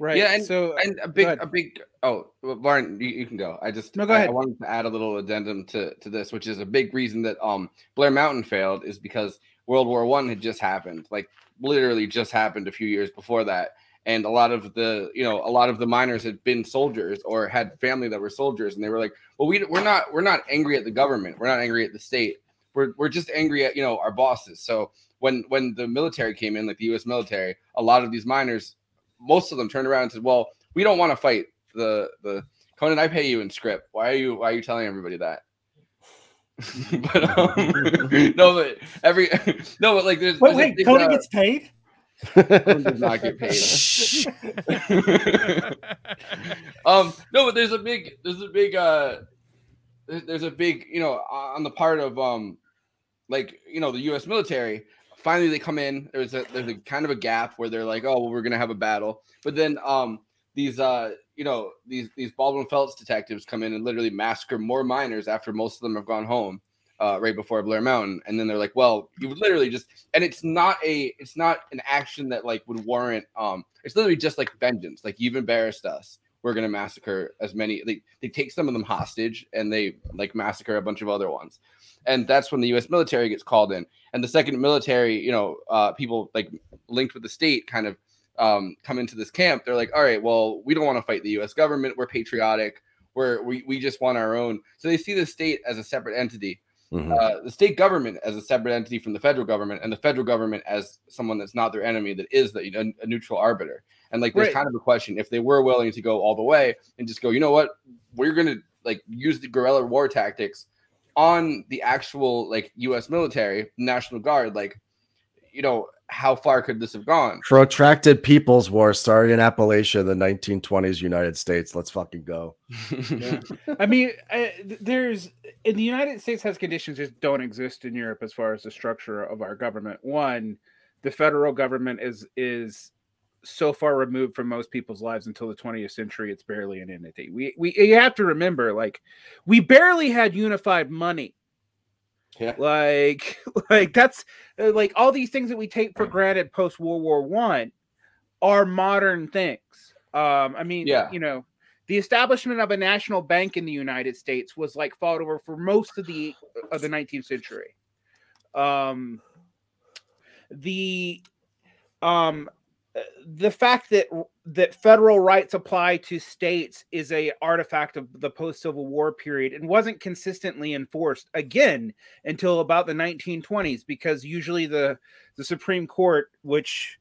Right. Yeah, and so and a big a big oh Varn, you, you can go. I just No, go I- I, wanted to add a little addendum to to this, which is a big reason that um Blair Mountain failed is because World War One had just happened, like literally just happened a few years before that. And a lot of the, you know, a lot of the miners had been soldiers or had family that were soldiers, and they were like, "Well, we we're not we're not angry at the government. We're not angry at the state. We're we're just angry at you know our bosses." So when when the military came in, like the U.S. military, a lot of these miners, most of them turned around and said, "Well, we don't want to fight the the Conan. I pay you in script. Why are you why are you telling everybody that?" but um, no, but every no, but like there's, Wait, there's wait, big, Conan uh, gets paid? Conan does not get paid. um, no, but there's a big, there's a big, uh, there's, there's a big, you know, on the part of um, like you know, the U.S. military. Finally, they come in. There's a there's a kind of a gap where they're like, oh, well, we're gonna have a battle, but then um, these uh, you know, these these Baldwin Felts detectives come in and literally massacre more miners after most of them have gone home. Uh, right before Blair Mountain, and then they're like, "Well, you literally just," and it's not a, it's not an action that like would warrant. Um, it's literally just like vengeance. Like you've embarrassed us, we're gonna massacre as many. They they take some of them hostage, and they like massacre a bunch of other ones, and that's when the U.S. military gets called in, and the second military, you know, uh, people like linked with the state, kind of um, come into this camp. They're like, "All right, well, we don't want to fight the U.S. government. We're patriotic. We're we we just want our own." So they see the state as a separate entity Mhm. uh, the state government as a separate entity from the federal government, and the federal government as someone that's not their enemy, that is the, you know, a neutral arbiter. And like, there's Right. kind of a question if they were willing to go all the way and just go, you know what, we're gonna like use the guerrilla war tactics on the actual like U.S. military, National Guard. Like, you know, how far could this have gone? Protracted People's War started in Appalachia, the 1920s United States. Let's fucking go. I mean, uh, th- there's in the United States has conditions that don't exist in Europe as far as the structure of our government. One, the federal government is is so far removed from most people's lives until the 20th century. It's barely an entity. We we you have to remember, like, we barely had unified money. Yeah. Like, like that's uh, like all these things that we take for granted post World War One are modern things. Um, I mean, Yeah. you know, the establishment of a national bank in the United States was like fought over for most of the of the 19th century. Um, the um, uh, the fact that that federal rights apply to states is a artifact of the post Civil War period and wasn't consistently enforced again until about the 1920s because usually the the Supreme Court, which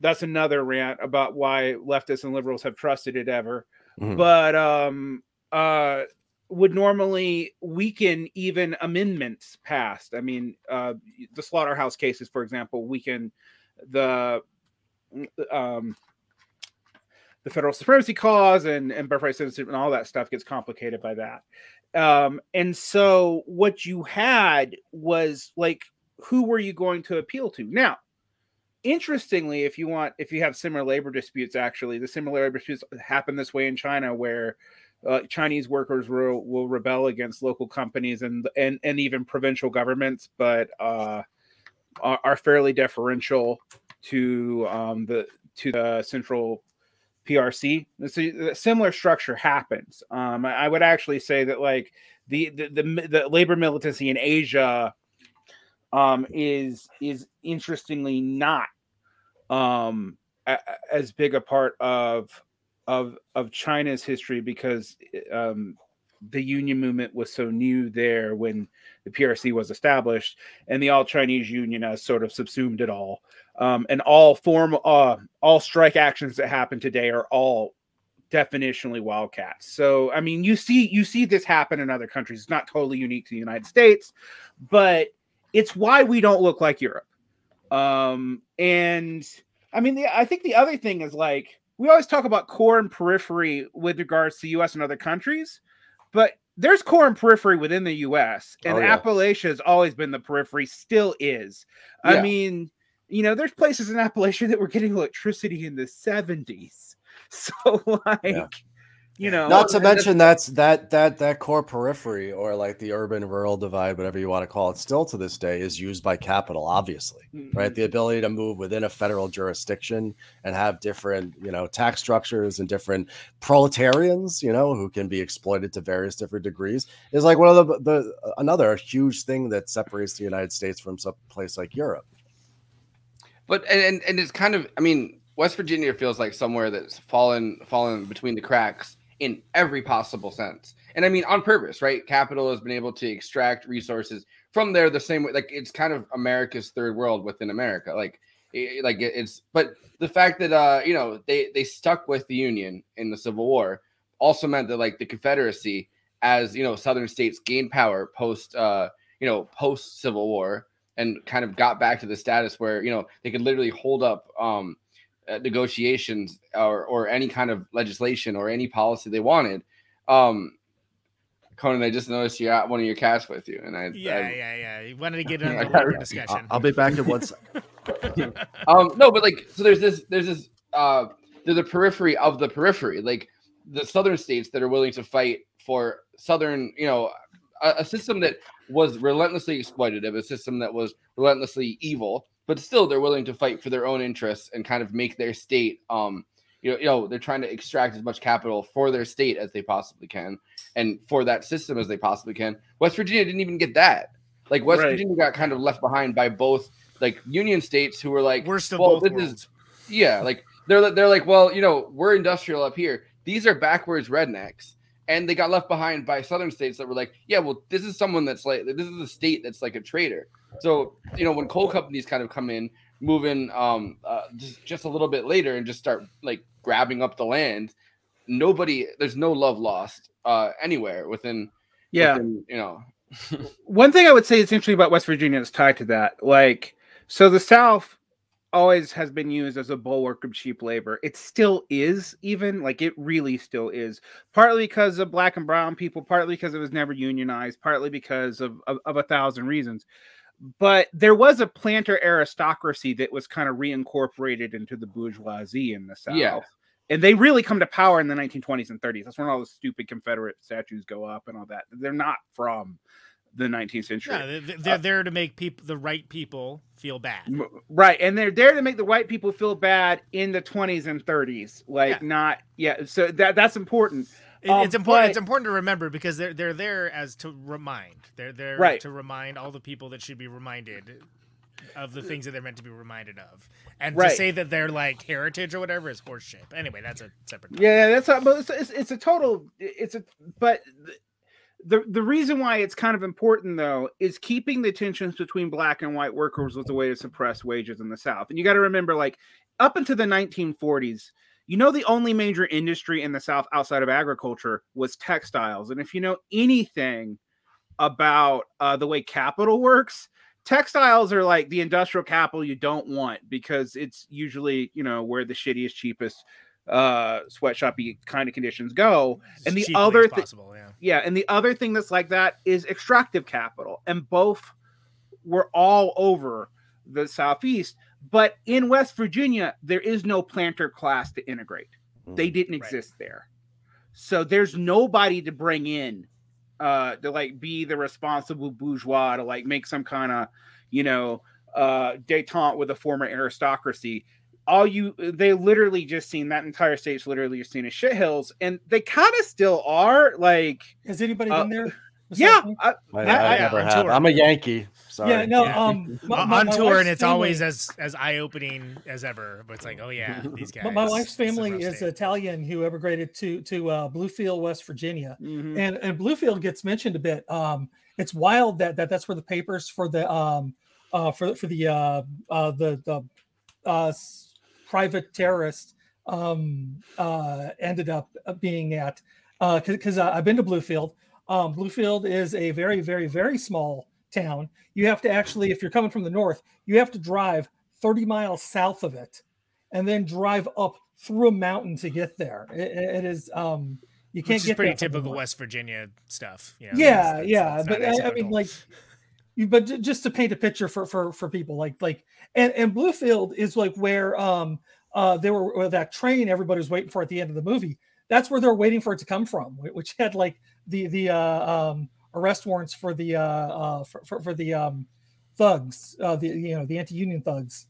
that's another rant about why leftists and liberals have trusted it ever Mhm. but um uh would normally weaken even amendments passed i mean uh the slaughterhouse cases for example weaken the um the federal supremacy clause and and birthright citizenship and all that stuff gets complicated by that. Um and so what you had was like who were you going to appeal to? Now interestingly if you want if you have similar labor disputes actually the similar labor disputes happen this way in china where uh, chinese workers will, will rebel against local companies and and and even provincial governments but uh are, are fairly deferential to um the to the central prc It's a, a similar structure happens. Um i, I would actually say that like the the, the the labor militancy in asia um, is is interestingly not um, a- as big a part of of of China's history because um, the union movement was so new there when the PRC was established, and the All Chinese Union has sort of subsumed it all. Um, and all form, uh, all strike actions that happen today are all definitionally wildcats. So, I mean, you see, you see this happen in other countries. It's not totally unique to the United States, but it's why we don't look like Europe. Um, and I mean, the, I think the other thing is like we always talk about core and periphery with regards to U.S. and other countries, but there's core and periphery within the U.S. and Oh, yeah. Appalachia has always been the periphery, still is. I mean, you know, there's places in Appalachia that were getting electricity in the 70s. So, like, you know, Not to mention that's that that that core periphery or like the urban rural divide, whatever you want to call it, still to this day is used by capital, obviously, Mm-hmm. right? The ability to move within a federal jurisdiction and have different, you know, tax structures and different proletarians, you know, who can be exploited to various different degrees is like one of the the another huge thing that separates the United States from some place like Europe. But and, and and it's kind of I mean West Virginia feels like somewhere that's fallen fallen between the cracks in every possible sense. And I mean on purpose, right? Capital has been able to extract resources from there the same way like it's kind of America's third world within America. Like it, like it's but the fact that uh you know they they stuck with the Union in the Civil War also meant that like the Confederacy as you know southern states gained power post uh you know post Civil War and kind of got back to the status where you know they could literally hold up um, uh, negotiations or or any kind of legislation or any policy they wanted. Um, Conan, I just noticed you got one of your cats with you, and I Yeah, I- yeah, yeah. You wanted to get into I the got discussion. I'll be back in one second. um no but like so there's this there's this uh there's the periphery of the periphery like the southern states that are willing to fight for southern you know a, a system that was relentlessly exploitative a system that was relentlessly evil but still they're willing to fight for their own interests and kind of make their state um you know, you know they're trying to extract as much capital for their state as they possibly can and for that system as they possibly can west virginia didn't even get that like west Right. virginia got kind of left behind by both like union states who were like Worst of well, both this worlds. is yeah, like they're they're like, well, you know, we're industrial up here. These are backwards rednecks, and they got left behind by southern states that were like, yeah, well, this is someone that's like, this is a state that's like a traitor. So you know, when coal companies kind of come in, move in um uh, just just a little bit later and just start like grabbing up the land, nobody, there's no love lost uh anywhere within Yeah. within, you know. one thing I would say is interesting about West Virginia is tied to that. Like, so the South always has been used as a bulwark of cheap labor. It still is, even like it really still is. Partly because of black and brown people, partly because it was never unionized, partly because of, of, of a thousand reasons. But there was a planter aristocracy that was kind of reincorporated into the bourgeoisie in the South. Yeah. And they really come to power in the 1920s and 30s. That's when all the stupid Confederate statues go up and all that. They're not from the 19th century. Yeah, they're, they're there to make people, the right people, feel bad. Right. And they're there to make the white people feel bad in the 20s and 30s. Like, not, yeah. So that that's important. It- Um, it's important. but- It's important to remember because they're they're there as to remind. They're there Right. to remind all the people that should be reminded of the things that they're meant to be reminded of. And Right. to say that they're like heritage or whatever is horseshit. Anyway, that's a separate. Yeah, that's a, but it's, it's, it's a total. It's a but the the reason why it's kind of important though is keeping the tensions between black and white workers was a way to suppress wages in the South. And you got to remember, like up into the 1940s, you know, the only major industry in the South outside of agriculture was textiles. And if you know anything about uh, the way capital works, textiles are like the industrial capital you don't want because it's usually you know where the shittiest cheapest uh sweatshoppy kind of conditions go As and the other thing yeah. yeah and the other thing that's like that is extractive capital and both were all over the southeast but in west virginia there is no planter class to integrate. They didn't exist there. So there's nobody to bring in uh to like be the responsible bourgeois to like make some kind of you know uh detente with a former aristocracy. All you they literally just seen that entire state's literally just seen as shithills and they kind of still are like Has anybody Uh, been there? Yeah, something? I, I, I, I never have. Tour. I'm a Yankee. Sorry. Yeah, no. Yeah. Um, my- on my- my tour, and it's family- always as as eye opening as ever. But it's like, oh yeah, these guys. My, my wife's family is state. Italian who emigrated to to uh, Bluefield, West Virginia, mhm. and and Bluefield gets mentioned a bit. Um, it's wild that, that that's where the papers for the um uh for for the uh uh the the uh private terrorist um uh ended up uh, being at uh because uh, I've been to Bluefield. Um, Bluefield is a very very very small town. You have to actually, if you're coming from the north, you have to drive 30 miles south of it, and then drive up through a mountain to get there. It- it- is um you can't Which is get pretty there from the typical. West Virginia stuff. You know, yeah, that's- that's- yeah, that's but not I, I mean, like, you, but just to paint a picture for for for people, like like, and and Bluefield is like where um uh they were that train everybody was waiting for at the end of the movie. That's where they're waiting for it to come from, which had like the the uh, um arrest warrants for the uh, uh for, for, for the um thugs, uh the you know the anti-union thugs.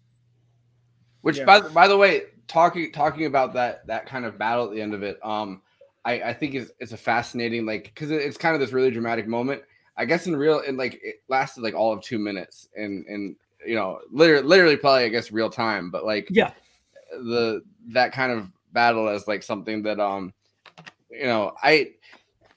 Which, Yeah. by by the way, talking talking about that that kind of battle at the end of it, um, I I think is it's a fascinating like because it's kind of this really dramatic moment. I guess in real and like it lasted like all of two minutes and and you know literally literally probably I guess real time, but like Yeah, the that kind of battle as like something that um you know I.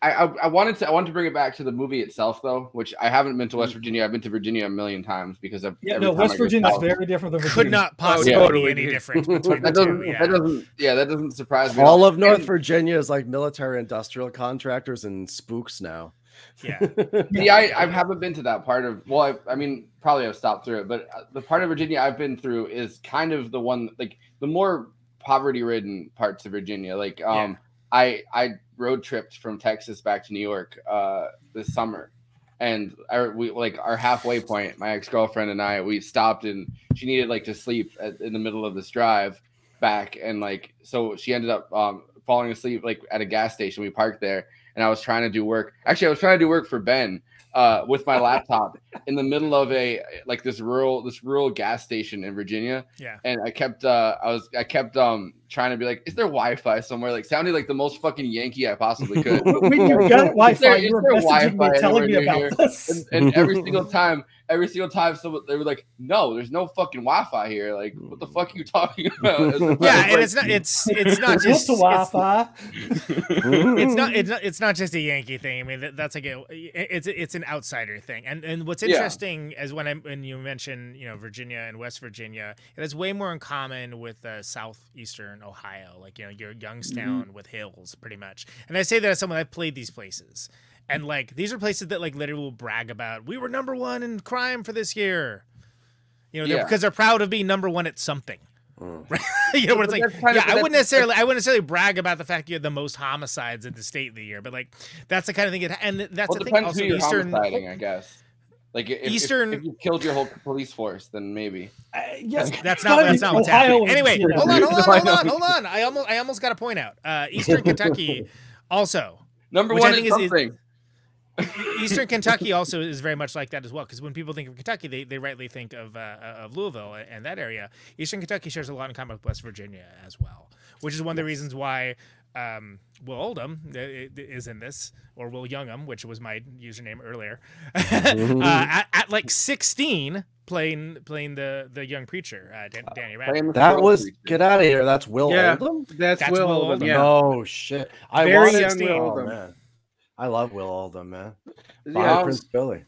I, I I wanted to I wanted to bring it back to the movie itself though, which I haven't been to West Virginia. I've been to Virginia a million times because of yeah. every No, West Virginia is very different than could not possibly totally, be any dude. difference between the that doesn't, two. Yeah. that doesn't yeah that doesn't surprise me All of North And- Virginia is like military industrial contractors and spooks now. yeah. See, I, I haven't been to that part of. Well, I, I mean, probably I've stopped through it, but uh, the part of Virginia I've been through is kind of the one like the more poverty-ridden parts of Virginia. Like, um, I I road tripped from Texas back to New York uh this summer, and I we like our halfway point. My ex girlfriend and I we stopped and she needed like to sleep at, in the middle of this drive back, and like so she ended up um falling asleep like at a gas station. We parked there and I was trying to do work. Actually, I was trying to do work for Ben uh, with my laptop in the middle of a like this rural this rural gas station in Virginia. Yeah. And I kept uh, I was I kept um trying to be like, is there Wi-Fi somewhere? Like sounding like the most fucking Yankee I possibly could. when you got Wi-Fi, is there messaging Wi-Fi telling me about here? this. and, and every single time, every single time, someone they were like, "No, there's no fucking Wi-Fi here." Like, what the fuck are you talking about? Yeah, like- and it's not it's it's not just it's, Wi-Fi. it's not it's not it's not just a Yankee thing. I mean that, that's like a it's it's an outsider thing. And and what's Yeah. interesting is when I when you mention you know Virginia and West Virginia, it has way more in common with uh, southeastern Ohio, like you know your Youngstown with hills, pretty much. And I say that as someone that played these places, and like these are places that like literally will brag about we were number one in crime for this year. You know, they're- Yeah. because they're proud of being number one at something. Mm. you know, where it's like, that's kind yeah, of- I wouldn't necessarily, I wouldn't necessarily brag about the fact you had the most homicides in the state of the year, but like, that's the kind of thing. It, and that's well, the thing. depends Also, who you're Eastern, homiciding, I guess. Like if, if- Eastern- if, you killed your whole police force, then maybe. Uh, yes, that's not that's not what's happening. Anyway, hold on, hold on, hold on, hold on. I almost, I almost got a point out, uh, Eastern Kentucky, also Number Which I one think is is- is- something. Eastern Kentucky also is very much like that as well. Because when people think of Kentucky, they, they rightly think of uh, of Louisville and that area. Eastern Kentucky shares a lot in common with West Virginia as well, which is one of the reasons why um, Will Oldham uh, is in this, or Will Youngham, which was my username earlier, uh, at, at like 16, playing playing the the young preacher, uh, Dan, Danny Radcliffe. That was get out of here. That's Will Yeah. Oldham. That's, That's Will Will Oldham. Oldham. Yeah. No shit. I Very wanted young to. Will Oh, Oldham. man. I love Will Oldham, man. Yeah. Bye, Prince Billy.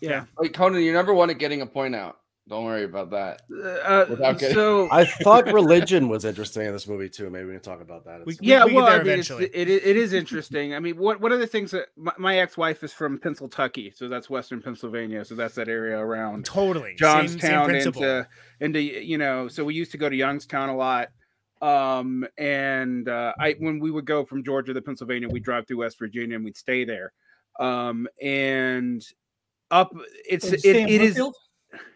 Yeah. Wait, Conan, you're number one at getting a point out. Don't worry about that. Uh, Without getting- so I thought religion was interesting in this movie too. Maybe we can talk about that. We- yeah, we well, I mean, it's, eventually. it, it it is interesting. I mean, what one of the things that my, my ex-wife is from Pennsylvania, so that's Western Pennsylvania, so that's that area around Totally. Same, same Johnstown principle. into into you know. So we used to go to Youngstown a lot. Um, and uh, I when we would go from Georgia to Pennsylvania, we'd drive through West Virginia and we'd stay there. Um, and up, it's it, you stay in it is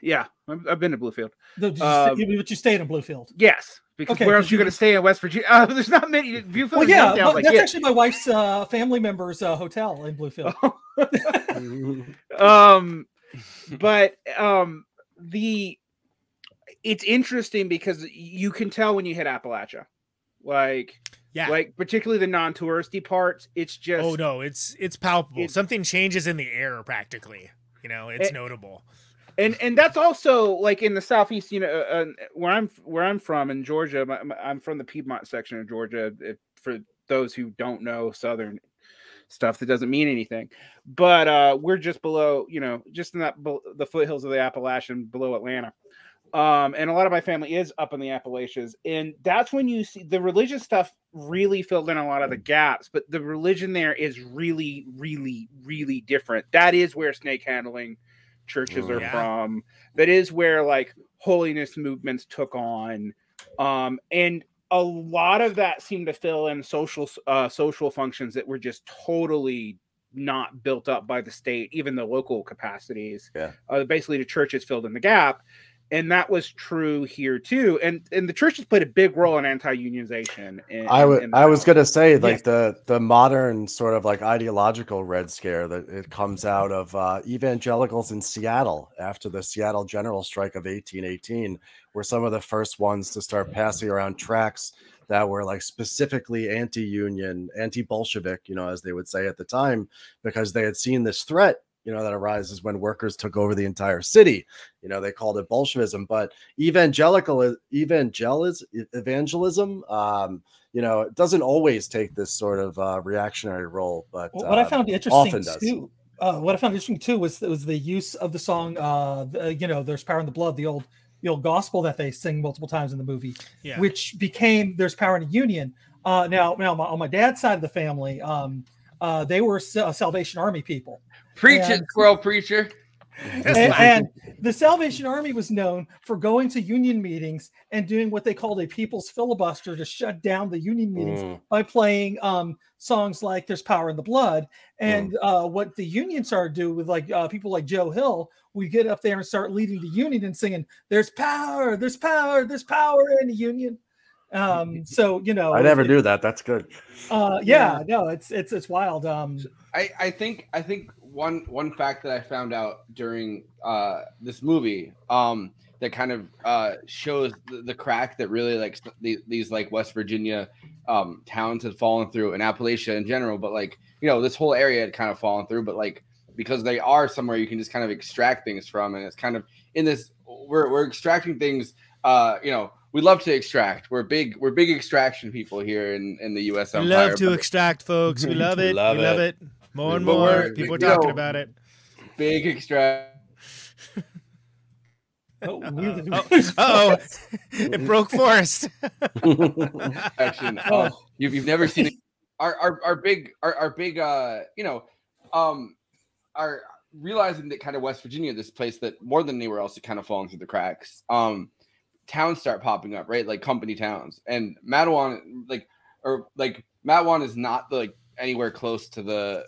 yeah. I've, I've been to Bluefield. No, did you Um, stay, but you stayed in Bluefield. Yes, because Okay, where 'cause else you you- going to stay in West Virginia? Uh, there's not many. Bluefield Well, yeah, Youngstown, well, like, that's yeah. actually my wife's uh, family member's uh, hotel in Bluefield. um but um the it's interesting because you can tell when you hit appalachia like Yeah. Like particularly the non-touristy parts, it's just oh no, it's it's palpable. it- Something changes in the air practically. You know, it's Eh, notable. and and that's also like in the southeast you know uh, uh, where i'm where i'm from in georgia i'm from the piedmont section of georgia if, for those who don't know southern stuff that doesn't mean anything but uh we're just below you know just in that the foothills of the appalachian below atlanta um and a lot of my family is up in the appalachians and that's when you see the religious stuff really filled in a lot of the gaps but the religion there is really really really different. That is where snake handling churches are Yeah. from. That is where like holiness movements took on. Um and a lot of that seemed to fill in social uh social functions that were just totally not built up by the state even the local capacities. Yeah. uh, basically the churches filled in the gap and that was true here too and and the church has played a big role in anti-unionization in, I was I was gonna say Yeah. like the the modern sort of like ideological red scare that it comes out of uh, evangelicals in Seattle after the Seattle General Strike of 1818 were some of the first ones to start passing around tracts that were like specifically anti-union, anti-Bolshevik, you know, as they would say at the time, because they had seen this threat, you know, that arises when workers took over the entire city. You know, they called it Bolshevism, but evangelical evangelism, evangelism, um, you know, it doesn't always take this sort of uh, reactionary role, but Well, what I um, found interesting often does. too, uh, what I found interesting too was was the use of the song, uh, the, you know, "There's Power in the Blood," the old the old gospel that they sing multiple times in the movie, Yeah. which became "There's Power in a Union." Uh, now, now my, on my dad's side of the family, um, uh, they were Sa- Salvation Army people. Preach it, squirrel preacher. and, and the Salvation Army was known for going to union meetings and doing what they called a people's filibuster to shut down the union meetings Mm. by playing um, songs like "There's Power in the Blood." And uh, what the union started to do with like uh, people like Joe Hill, we get up there and start leading the union and singing, "There's power, there's power, there's power in the union." Um, so you know, I never it- do that. That's good. Uh, yeah, no, it's it's it's wild. Um, I, I think I think one one fact that I found out during uh, this movie um, that kind of uh, shows the, the crack that really like the, these like West Virginia um, towns had fallen through and Appalachia in general, but like you know this whole area had kind of fallen through, but like because they are somewhere you can just kind of extract things from, and it's kind of in this we're we're extracting things. Uh, you know, we love to extract. We're big we're big extraction people here in in the U.S. Empire. We love to extract, folks. We love it. Love we love it. It. More and But more. People are talking know, about it. big extract. oh, we- Oh, it broke Forrest. action. Uh, you've, you've never seen it. Our, our our big our, our big uh you know um are realizing that kind of West Virginia, this place that more than anywhere else, it kind of fallen through the cracks. Um, towns start popping up, right? Like company towns, and Mattawan, like or like Mattawan is not like anywhere close to the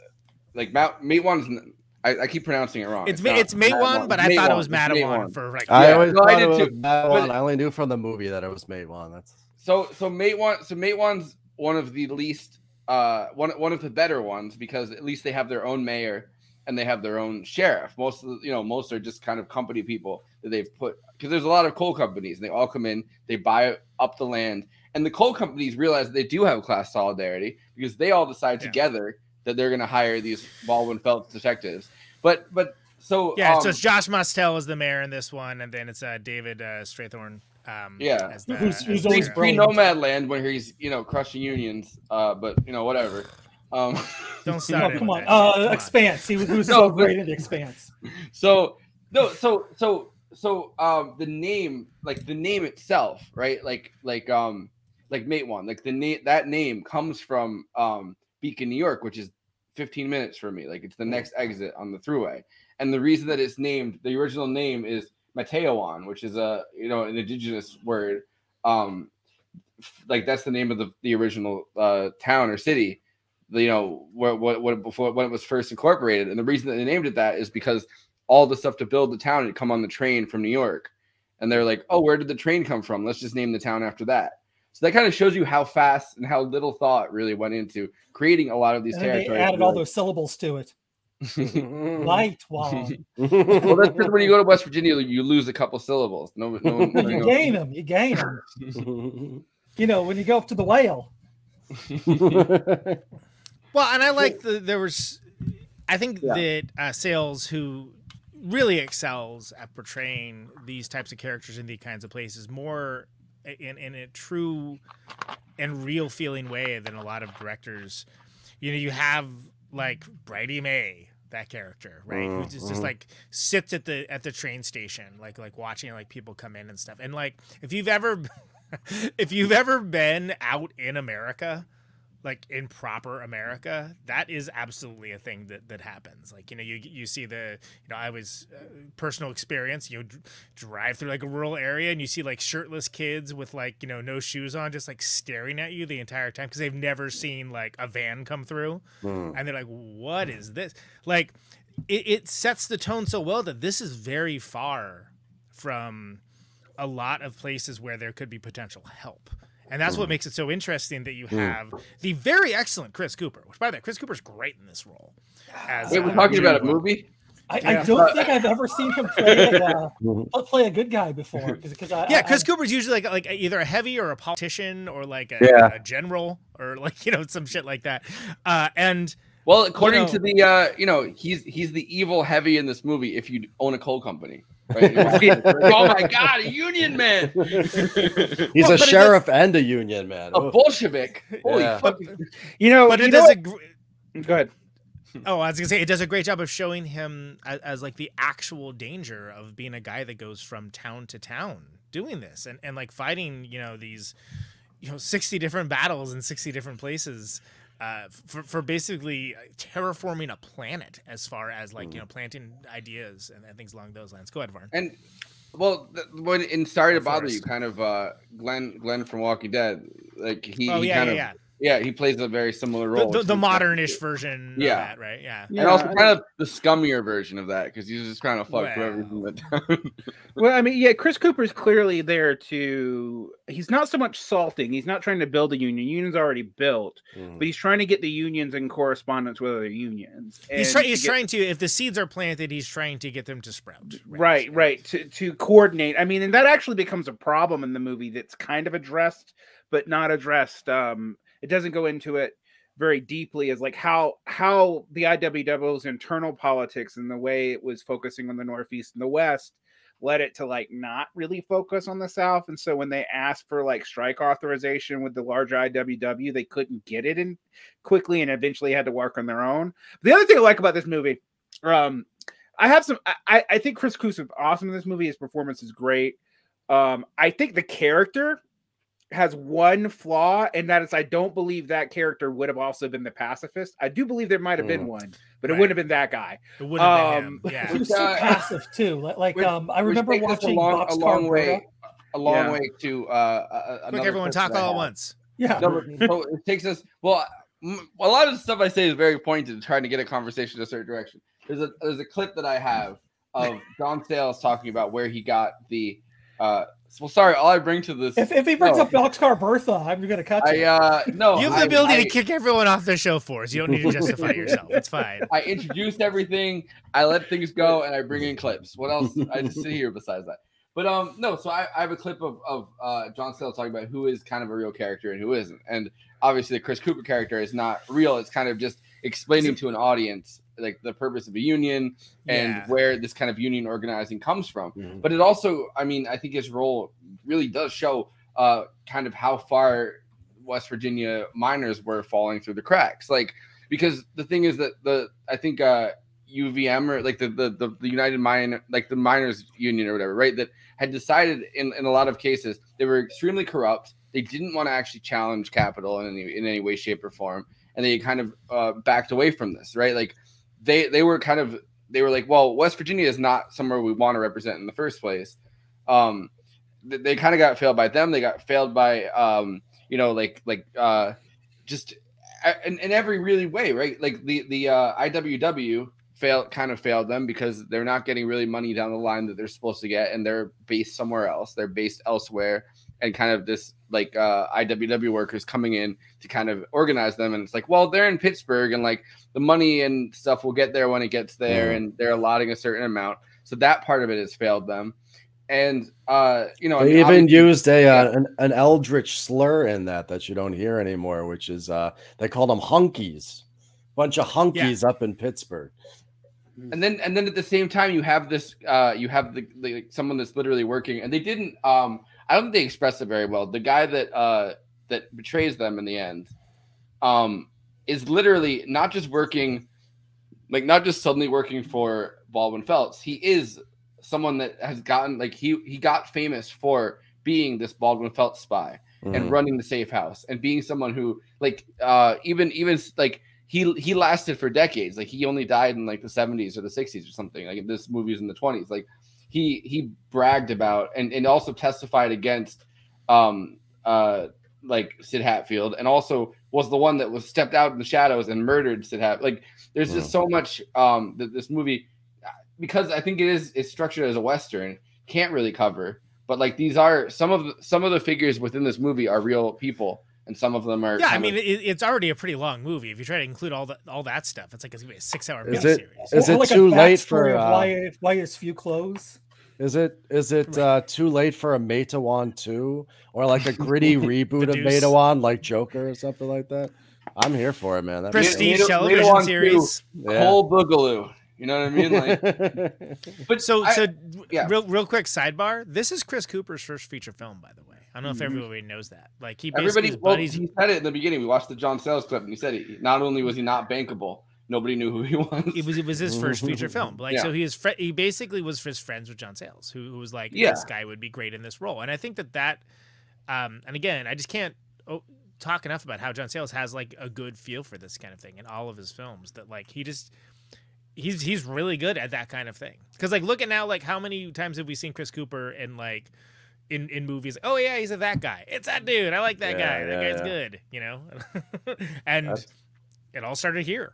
like Mat Matewan's. I keep pronouncing it wrong. It's Ma- not it's Matewan, but I thought it was It's Matawan for like. I Yeah, always no, I thought did it was too, but- I only knew from the movie that it was Matewan. That's So so Matewan so Matewan's one of the least uh one one of the better ones because at least they have their own mayor and they have their own sheriff. Most of the, you know most are just kind of company people that they've put because there's a lot of coal companies and they all come in, they buy up the land, and the coal companies realize they do have class solidarity because they all decide Yeah. together that they're going to hire these Baldwin Felts detectives. But but so Yeah, um, so it's Josh Mostel as the mayor in this one, and then it's uh, David uh, Strathairn. Um, Yeah. as the, Who's- who's the always sheriff. pre. Nomad Land when he's you know crushing unions, uh, but you know whatever. Um, Don't start it come on, uh, Come on. Expanse. He was, he was No, so but- great in the Expanse. so no, so so so um the name like the name itself, right? Like like um like Matewan, like the name that name comes from um Beacon, New York, which is 15 minutes from me. Like it's the next exit on the throughway. And the reason that it's named, the original name is Matteawan, which is a you know an indigenous word. Um, like that's the name of the the original uh town or city. The, you know what what what before when it was first incorporated, and the reason that they named it that is because all the stuff to build the town had come on the train from New York, and they're like, oh, where did the train come from? Let's just name the town after that. So that kind of shows you how fast and how little thought really went into creating a lot of these And then they territories. added all those syllables to it. Light one. well, that's because when you go to West Virginia, you lose a couple syllables. No, no, no, you no- gain them. You gain them. You know, when you go up to the whale. Well, and I like the there was, I think Yeah. that uh, Sayles who really excels at portraying these types of characters in these kinds of places more in in a true and real feeling way than a lot of directors. You know, you have like Bridey Mae, that character, right? Who just, just Mhm. like sits at the at the train station, like like watching like people come in and stuff. And like if you've ever if you've ever been out in America, like in proper America, that is absolutely a thing that that happens. Like you know, you you see the you know I was uh, personal experience. You know, dr- drive through like a rural area and you see like shirtless kids with like you know no shoes on, just like staring at you the entire time because they've never seen like a van come through, Hmm. and they're like, "What is this?" Like, it, it sets the tone so well that this is very far from a lot of places where there could be potential help. And that's what makes it so interesting that you have the very excellent Chris Cooper, which by the way, Chris Cooper's great in this role. As, Wait, we're uh, talking about a movie? I, Yeah. I don't think I've ever seen him play a, uh, play a good guy before. Because I, Yeah, I- Chris Cooper's usually like like either a heavy or a politician or like a, Yeah. a general or like you know some shit like that. Uh, and Well, according know- to the, uh, you know, he's he's the evil heavy in this movie. If you own a coal company, right? oh my god, a union man, He's Well, a but it sheriff and a union man. a Bolshevik. Holy Yeah. fuck! You know, but you it know does a what- gr- Go ahead. Oh, I was gonna say it does a great job of showing him as, as like the actual danger of being a guy that goes from town to town doing this and, and like fighting, you know, these you know, sixty different battles in sixty different places. Uh, for, for basically terraforming a planet as far as like you know planting ideas and, and things along those lines. Go ahead, Varn. And well, th- when in Sorry to Bother You, kind of uh, Glenn Glenn from Walking Dead, like he, Oh he yeah, kind yeah, of yeah. Yeah, he plays a very similar role. the, to the his- modernish version Yeah. of that, right? Yeah. and also Yeah, I kind of the scummier version of that because he's just kind of fucked Well. whoever's in the. Well, I mean, yeah, Chris Cooper's clearly there to. He's not so much salting. He's not trying to build a union. Union's already built, Mhm. but he's trying to get the unions in correspondence with other unions. He's, and try, to he's get- trying to, if the seeds are planted, he's trying to get them to sprout. Right, right. To to coordinate. I mean, and that actually becomes a problem in the movie that's kind of addressed, but not addressed. Um, it doesn't go into it very deeply as like how how the IWW's internal politics and the way it was focusing on the Northeast and the West led it to like not really focus on the South. And so when they asked for like strike authorization with the larger IWW, they couldn't get it in quickly and eventually had to work on their own. The other thing I like about this movie, um, I have some. I- I, I think Chris Coos is awesome in this movie. His performance is great. Um, I think the character has one flaw, and that is I don't believe that character would have also been the pacifist. I do believe there might have been Mm. one, but it wouldn't have been that guy. It wouldn't have been Um, him. Yeah. he was so Uh, passive too. Like, like Which- um, I remember watching a long, a long Berta. way, a long Yeah. way to uh, uh, Quick, everyone talk all at once. Yeah, No, so it takes us. Well, a lot of the stuff I say is very pointed, trying to get a conversation in a certain direction. There's a there's a clip that I have of John Sayles talking about where he got the. Uh, well, sorry, all I bring to this. if, if he brings No. up Boxcar Bertha, I'm going to cut I you. uh no, You have the I- ability I- to kick everyone off the show for us. You don't need to justify yourself. It's fine. I introduced everything. I let things go, and I bring in clips. What else? I just sit here besides that. But um, no. So I, I have a clip of of uh, John Sayles talking about who is kind of a real character and who isn't. And obviously, the Chris Cooper character is not real. It's kind of just explaining to an audience like the purpose of a union and Yeah. where this kind of union organizing comes from. Mhm. But it also, I mean, I think his role really does show uh, kind of how far West Virginia miners were falling through the cracks. Like, because the thing is that the I think uh, UVM or like the, the the the United Mine like the miners union or whatever, right? That had decided in in a lot of cases they were extremely corrupt. They didn't want to actually challenge capital in any in any way, shape, or form, and they kind of uh, backed away from this, right? Like they they were kind of they were like, well, West Virginia is not somewhere we want to represent in the first place. Um, th- they kind of got failed by them. They got failed by um, you know, like like uh, just in, in every really way, right? Like the the uh, IWW failed kind of failed them because they're not getting really money down the line that they're supposed to get, and they're based somewhere else. They're based elsewhere, and kind of this like uh, IWW workers coming in to kind of organize them, and it's like, well, they're in Pittsburgh, and like the money and stuff will get there when it gets there, Mhm. and they're allotting a certain amount. So that part of it has failed them. and uh, you know, I mean, even used a yeah. uh, an, an eldritch slur in that that you don't hear anymore, which is uh they called them hunkies, bunch of hunkies up in Pittsburgh. and then and then at the same time you have this uh you have the, the someone that's literally working and they didn't um i don't think they express it very well. The guy that uh that betrays them in the end um is literally not just working like not just suddenly working for baldwin felts he is someone that has gotten like he he got famous for being this baldwin felts spy Mhm. and running the safe house and being someone who like uh even even like he he lasted for decades. Like he only died in like the 70s or the 60s or something. Like this movie was in the 20s like he he bragged about and and also testified against um uh like Sid Hatfield and also was the one that was stepped out in the shadows and murdered Sid Hat like there's just so much um that this movie because I think it is it's structured as a western can't really cover but like these are some of the, some of the figures within this movie are real people and some of them are Yeah, I mean, of- it, it's already a pretty long movie. If you try to include all that all that stuff, it's like it's gonna be a six-hour Is it miniseries. is Or it like too late for uh, why why his few clothes? is it is it uh too late for a Matewan 2 or like a gritty reboot of Deuce. Matewan like Joker or something like that? I'm here for it, man. That'd Prestige Later- television later on, series. Yeah. Coal Boogaloo. You know what I mean? Like, but So, I- so yeah. real, real quick sidebar. This is Chris Cooper's first feature film, by the way. I don't know if Mhm. everybody knows that. Like he basically everybody, well, buddies. he said it in the beginning. We watched the John Sayles clip, and he said it. Not only was he not bankable, nobody knew who he was. It was it was his first feature film. Like Yeah. so, he is fr- he basically was his friends with John Sayles, who, who was like, Yeah. this guy would be great in this role. And I think that that, um, and again, I just can't oh, talk enough about how John Sayles has like a good feel for this kind of thing in all of his films. That like he just he's he's really good at that kind of thing. Because like look at now, like how many times have we seen Chris Cooper in like in in movies? Oh yeah, he's a that guy. It's that dude. I like that Yeah, guy. That yeah, guy's yeah. good. You know, and That's- it all started here.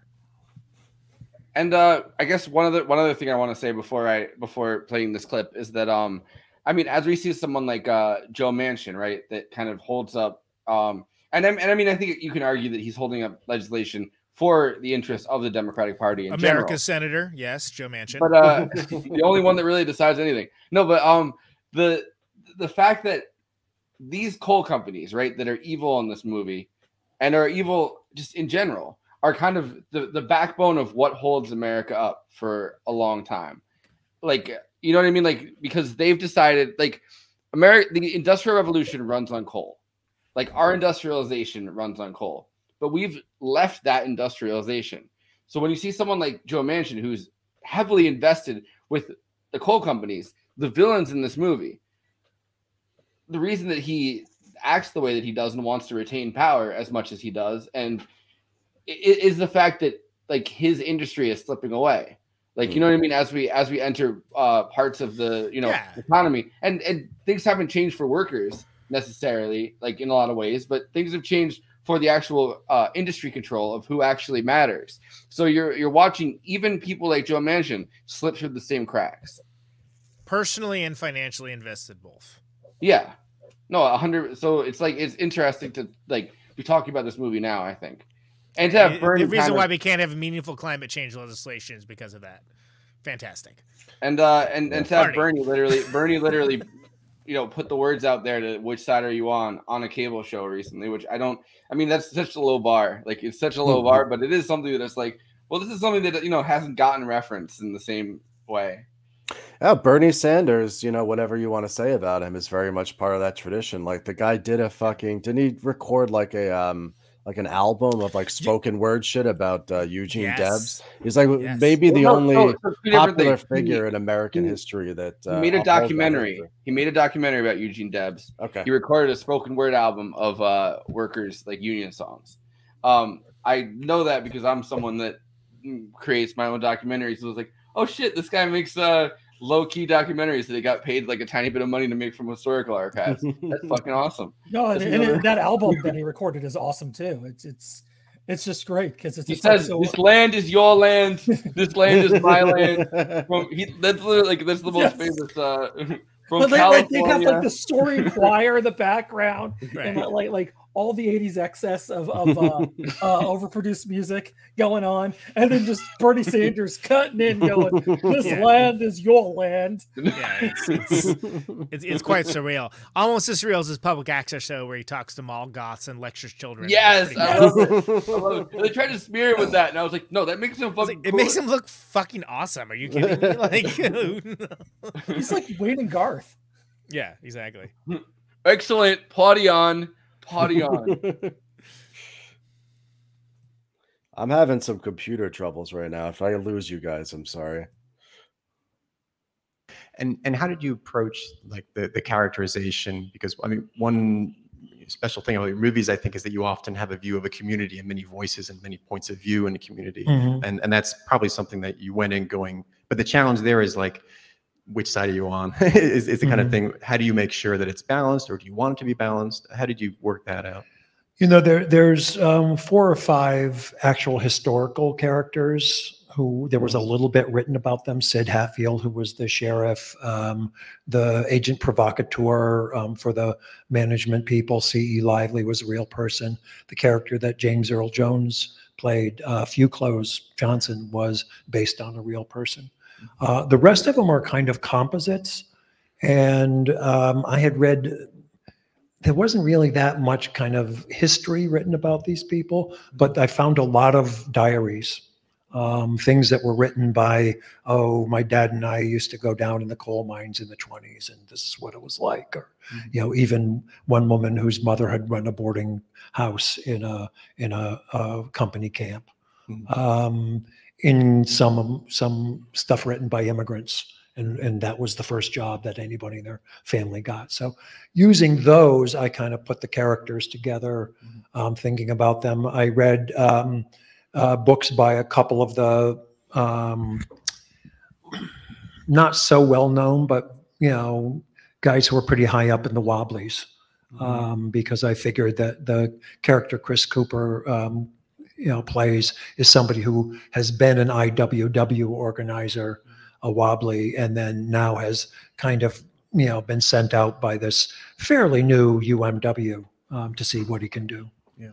And uh, I guess one other one other thing I want to say before I before playing this clip is that um, I mean, as we see someone like uh, Joe Manchin, right, that kind of holds up um, and I, and I mean, I think you can argue that he's holding up legislation for the interests of the Democratic Party in general. Senator, yes, Joe Manchin. but uh the only one that really decides anything no but um the the fact that these coal companies right that are evil in this movie and are evil just in general are kind of the, the backbone of what holds america up for a long time. Like you know what i mean? Like because they've decided like america the industrial revolution runs on coal. Like our industrialization runs on coal. But we've left that industrialization. So when you see someone like Joe Manchin, who's heavily invested with the coal companies, the villains in this movie, the reason that he acts the way that he does and wants to retain power as much as he does, and is the fact that like his industry is slipping away. Like you know what I mean? As we as we enter uh, parts of the you know Yeah. economy, and and things haven't changed for workers necessarily, like in a lot of ways, but things have changed for the actual uh, industry control of who actually matters. So you're you're watching even people like Joe Manchin slip through the same cracks. personally and financially invested both. Yeah, no, a hundred. So it's like it's interesting to like be talking about this movie now. I think, and to have The- Bernie the reason why of- we can't have meaningful climate change legislation is because of that. Fantastic. and uh and and to have Party. Bernie literally Bernie literally you know put the words out there to which side are you on on a cable show recently, which I don't. I mean that's such a low bar. Like it's such a low bar, but it is something that's like, well, this is something that you know hasn't gotten referenced in the same way. Yeah, Bernie Sanders, you know, whatever you want to say about him is very much part of that tradition. Like the guy did a fucking didn't he record like a um like an album of like spoken word shit about uh, Eugene Yes. Debs? He's like Yes. maybe the Well, no, only no, so two different popular things. He- figure in American he- history that He uh, made a upholds documentary. He made a documentary about Eugene Debs. Okay. He recorded a spoken word album of uh, workers like union songs. Um, I know that because I'm someone that mm, creates my own documentaries. So I was like, oh shit, this guy makes uh, low key documentaries that he got paid like a tiny bit of money to make from historical archives. That's fucking awesome. No, and, That's and another- that album that he recorded is awesome too. It's it's it's just great because it's He says, so. "This land is your land. This land is my land." From he, that's literally like that's the most Yes. famous uh, from But they, like, they have like the story choir in the background, Right. and like like all the 80s excess of, of uh, uh, overproduced music going on, and then just Bernie Sanders cutting in, going, "This Yeah. land is your land." Yeah, it's it's, it's it's quite surreal. Almost as surreal as his public access show where he talks to mall goths and lectures children. Yes, I love it. I love it. They tried to smear it with that, and I was like, no, that makes him It's like, fucking. it makes him look fucking awesome. Are you kidding me? Like, He's like Wayne and Garth. yeah, exactly. excellent. Potty on, potty on. I'm having some computer troubles right now. If I lose you guys, I'm sorry. And and how did you approach like the the characterization? Because I mean, one special thing about your movies, I think, is that you often have a view of a community and many voices and many points of view in a community, Mhm. and and that's probably something that you went in going. But the challenge there is like, which side are you on? is, is the kind of Mhm. thing. How do you make sure that it's balanced, or do you want it to be balanced? How did you work that out? You know, there there's um, four or five actual historical characters who there was a little bit written about them. Sid Hatfield, who was the sheriff, um, the agent provocateur um, for the management people. C.E. Lively was a real person. The character that James Earl Jones played, uh, Few Clothes Johnson, was based on a real person. Uh, the rest of them are kind of composites. And um, I had read there wasn't really that much kind of history written about these people, but I found a lot of diaries, um, things that were written by, oh, my dad and I used to go down in the coal mines in the 20s, and this is what it was like. Or, you know, even one woman whose mother had run a boarding house in a in a, a company camp. Um, in some some stuff written by immigrants and and that was the first job that anybody in their family got. So using those i kind of put the characters together um, thinking about them. I read um, uh, books by a couple of the um, not so well known but you know guys who were pretty high up in the wobblies um, because i figured that the character chris cooper um, you know plays is somebody who has been an iww organizer a wobbly and then now has kind of you know been sent out by this fairly new UMW um, to see what he can do. Yeah,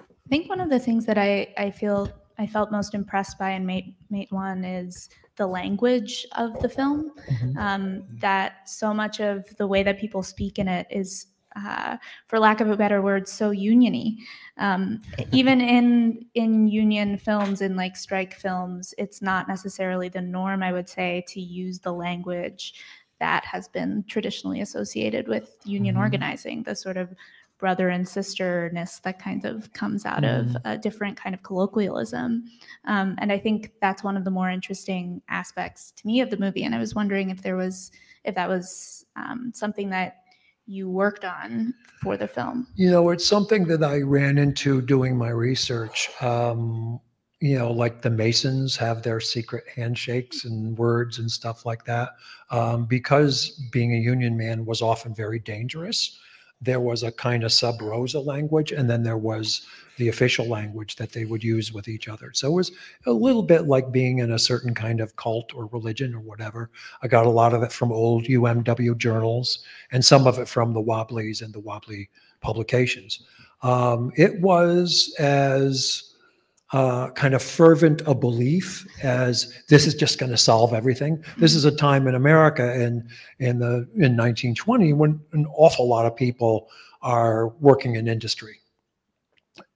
I think one of the things that I, I feel I felt most impressed by in Mate Matewan is the language of the film. Mhm. Um, that so much of the way that people speak in it is, uh, for lack of a better word, so uniony. Um, even in in union films, in like strike films, it's not necessarily the norm. I would say to use the language that has been traditionally associated with union Mhm. organizing, the sort of brother and sisterness that kind of comes out of a different kind of colloquialism. Um, and I think that's one of the more interesting aspects to me of the movie. And I was wondering if there was, if that was um, something that you worked on for the film. You know, it's something that I ran into doing my research. Um, you know, like the Masons have their secret handshakes and words and stuff like that. Um, because being a union man was often very dangerous, there was a kind of sub rosa language, and then there was the official language that they would use with each other. So it was a little bit like being in a certain kind of cult or religion or whatever. I got a lot of it from old UMW journals and some of it from the Wobblies and the Wobbly publications. Um, it was as uh, kind of fervent a belief as this is just going to solve everything. This is a time in America in in the in 1920 when an awful lot of people are working in industry,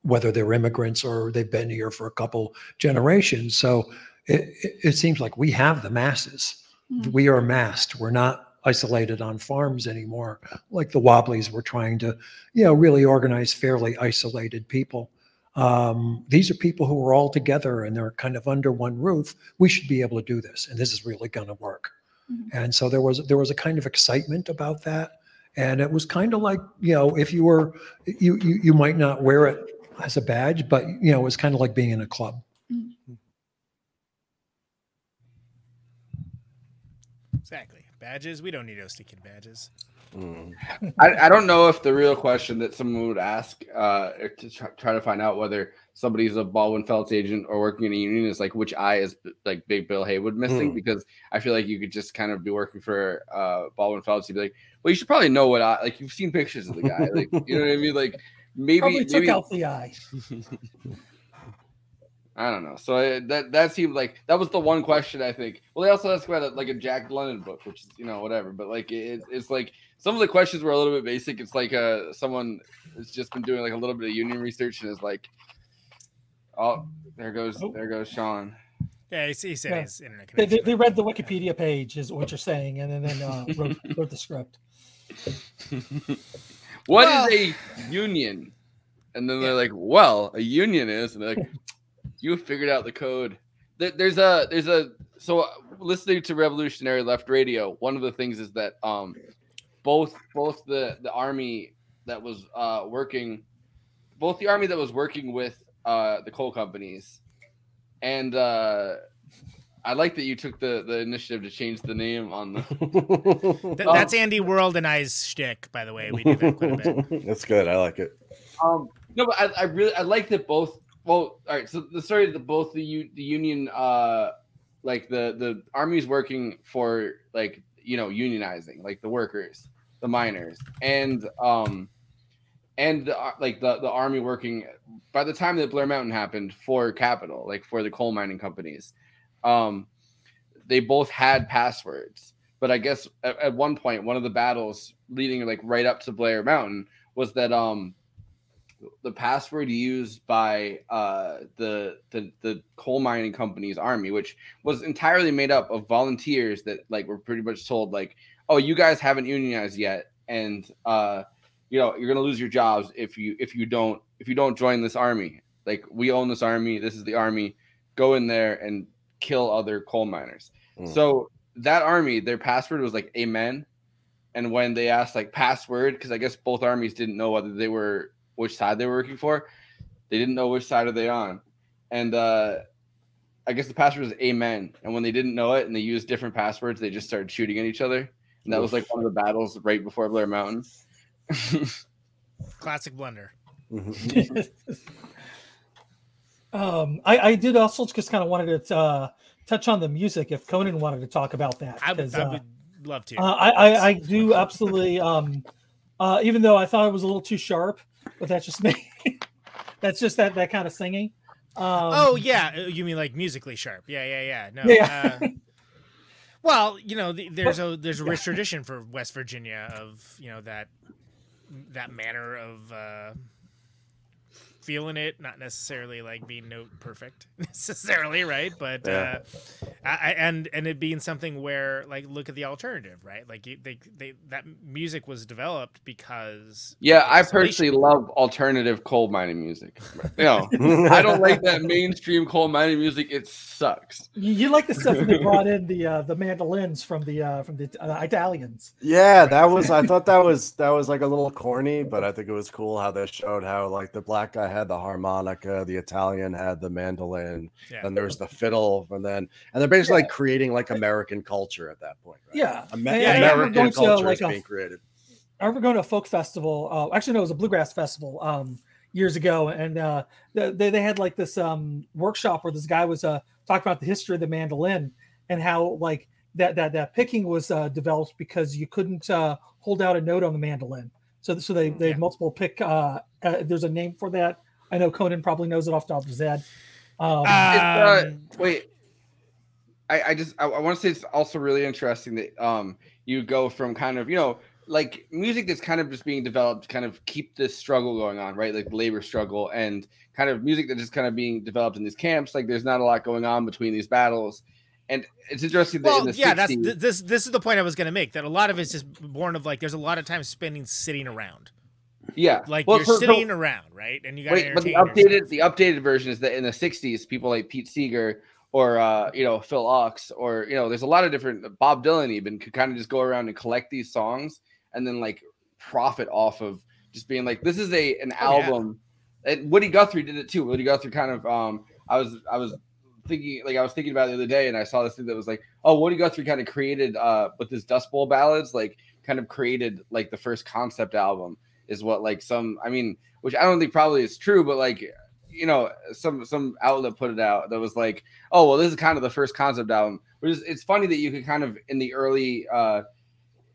whether they're immigrants or they've been here for a couple generations. So it, it, it seems like we have the masses. Mhm. We are massed. We're not isolated on farms anymore, like the Wobblies were trying to, you know, really organize fairly isolated people. Um, these are people who are all together and they're kind of under one roof. We should be able to do this, and this is really going to work. Mhm. And so there was there was a kind of excitement about that, and it was kind of like you know if you were you you, you might not wear it as a badge, but you know it was kind of like being in a club. Exactly. Badges. We don't need those kid badges. Mm. I, I don't know if the real question that someone would ask uh, to try, try to find out whether somebody's a Baldwin Felts agent or working in a union is like which eye is like Big Bill Haywood missing Hmm. because I feel like you could just kind of be working for uh, Baldwin Felts. You'd be like, well, you should probably know what I like. You've seen pictures of the guy, like you know what I mean. Like maybe Probably took maybe out the eye. I don't know. So that that seemed like that was the one question I think. Well, they also asked about a, like a Jack London book, which is you know whatever. But like it, it's like some of the questions were a little bit basic. It's like uh someone has just been doing like a little bit of union research and is like, oh, there goes there goes Sean. Yeah, he, he said Yeah. his internet They, connection. they, they read the Wikipedia page, is what you're saying, and then, then uh, wrote, wrote the script. What is Well- a union? And then they're like, well, a union is, and they're like, you figured out the code. There's a there's a so uh, listening to Revolutionary Left Radio. One of the things is that um both both the the army that was uh working, both the army that was working with uh the coal companies, and uh I like that you took the the initiative to change the name on the. Th- that's Andy World and I's shtick, by the way. We do that quite a bit. That's good. I like it. Um, no, but I, I really I like that both. Well, all right. So the story that both the U, the union, uh, like the the army's working for like you know unionizing, like the workers, the miners, and um, and the, uh, like the the army working. By the time that Blair Mountain happened for capital, like for the coal mining companies, um, they both had passwords. But I guess at, at one point, one of the battles leading like right up to Blair Mountain was that um the password used by uh, the, the the coal mining company's army, which was entirely made up of volunteers that like were pretty much told like, oh, you guys haven't unionized yet, and uh, you know you're gonna lose your jobs if you if you don't if you don't join this army. Like we own this army. This is the army. Go in there and kill other coal miners. Mm. So that army, their password was like Amen. And when they asked like password, because I guess both armies didn't know whether they were which side they were working for, they didn't know which side are they on. And uh I guess the password was Amen. And when they didn't know it and they used different passwords, they just started shooting at each other. And that was like one of the battles right before Blair Mountain. Classic blunder. Um, I, I did also just kind of wanted to uh, touch on the music if Conan wanted to talk about that. I would, I uh, would love to. Uh, I, I I do absolutely. Um, uh, even though I thought it was a little too sharp, but that's just me. that's just that that kind of singing. Um, oh yeah, uh, you mean like musically sharp? Yeah, yeah, yeah. No. Yeah. Uh, well, you know, the, there's a there's a rich tradition for West Virginia of you know that that manner of uh, feeling it, not necessarily like being note perfect necessarily, right? But Yeah. uh, I, I, and and it being something where like look at the alternative, right? Like you- they they that music was developed because Yeah, I personally love alternative coal mining music. You know, I don't like that mainstream coal mining music. It sucks. You, you like the stuff when they brought in the uh, the mandolins from the uh, from the uh, Italians. Yeah, that was. I thought that was that was like a little corny, but I think it was cool how they showed how like the black guy had the harmonica, the Italian had the mandolin, Yeah. and there was the fiddle, and then and they're basically like creating like American culture at that point. Right? Yeah, Amer- And I remember American going to, culture like, is a- being created. I remember going to a folk festival. Uh, actually, no, it was a bluegrass festival um, years ago, and uh, they they had like this um, workshop where this guy was uh, talking about the history of the mandolin and how like that that that picking was uh, developed because you couldn't uh, hold out a note on the mandolin. So so they they had multiple pick. Uh, uh, there's a name for that. I know Conan probably knows it off the top of his head. Um, It's, uh, Um, wait, I, I just I, I want to say it's also really interesting that um you go from kind of you know like music that's kind of just being developed to kind of keep this struggle going on, right? Like labor struggle and kind of music that is kind of being developed in these camps. Like there's not a lot going on between these battles. And it's interesting that in Well, the yeah, that's th- this. This is the point I was going to make. That a lot of it's just born of like there's a lot of time spending sitting around. Yeah. Like Well, you're so- sitting around, right? And you got Wait, but the updated the updated version is that in the '60s, people like Pete Seeger or uh, you know Phil Ochs or you know, there's a lot of different Bob Dylan even could kind of just go around and collect these songs and then like profit off of just being like, this is a an Oh, yeah. album. And Woody Guthrie did it too. Woody Guthrie kind of um, I was I was thinking like I was thinking about it the other day and I saw this thing that was like, oh, Woody Guthrie kind of created uh with his Dust Bowl ballads, like kind of created like the first concept album is what like some I mean, which I don't think probably is true, but like you know, some some outlet put it out that was like, oh well, this is kind of the first concept album. Which is it's funny that you could kind of in the early uh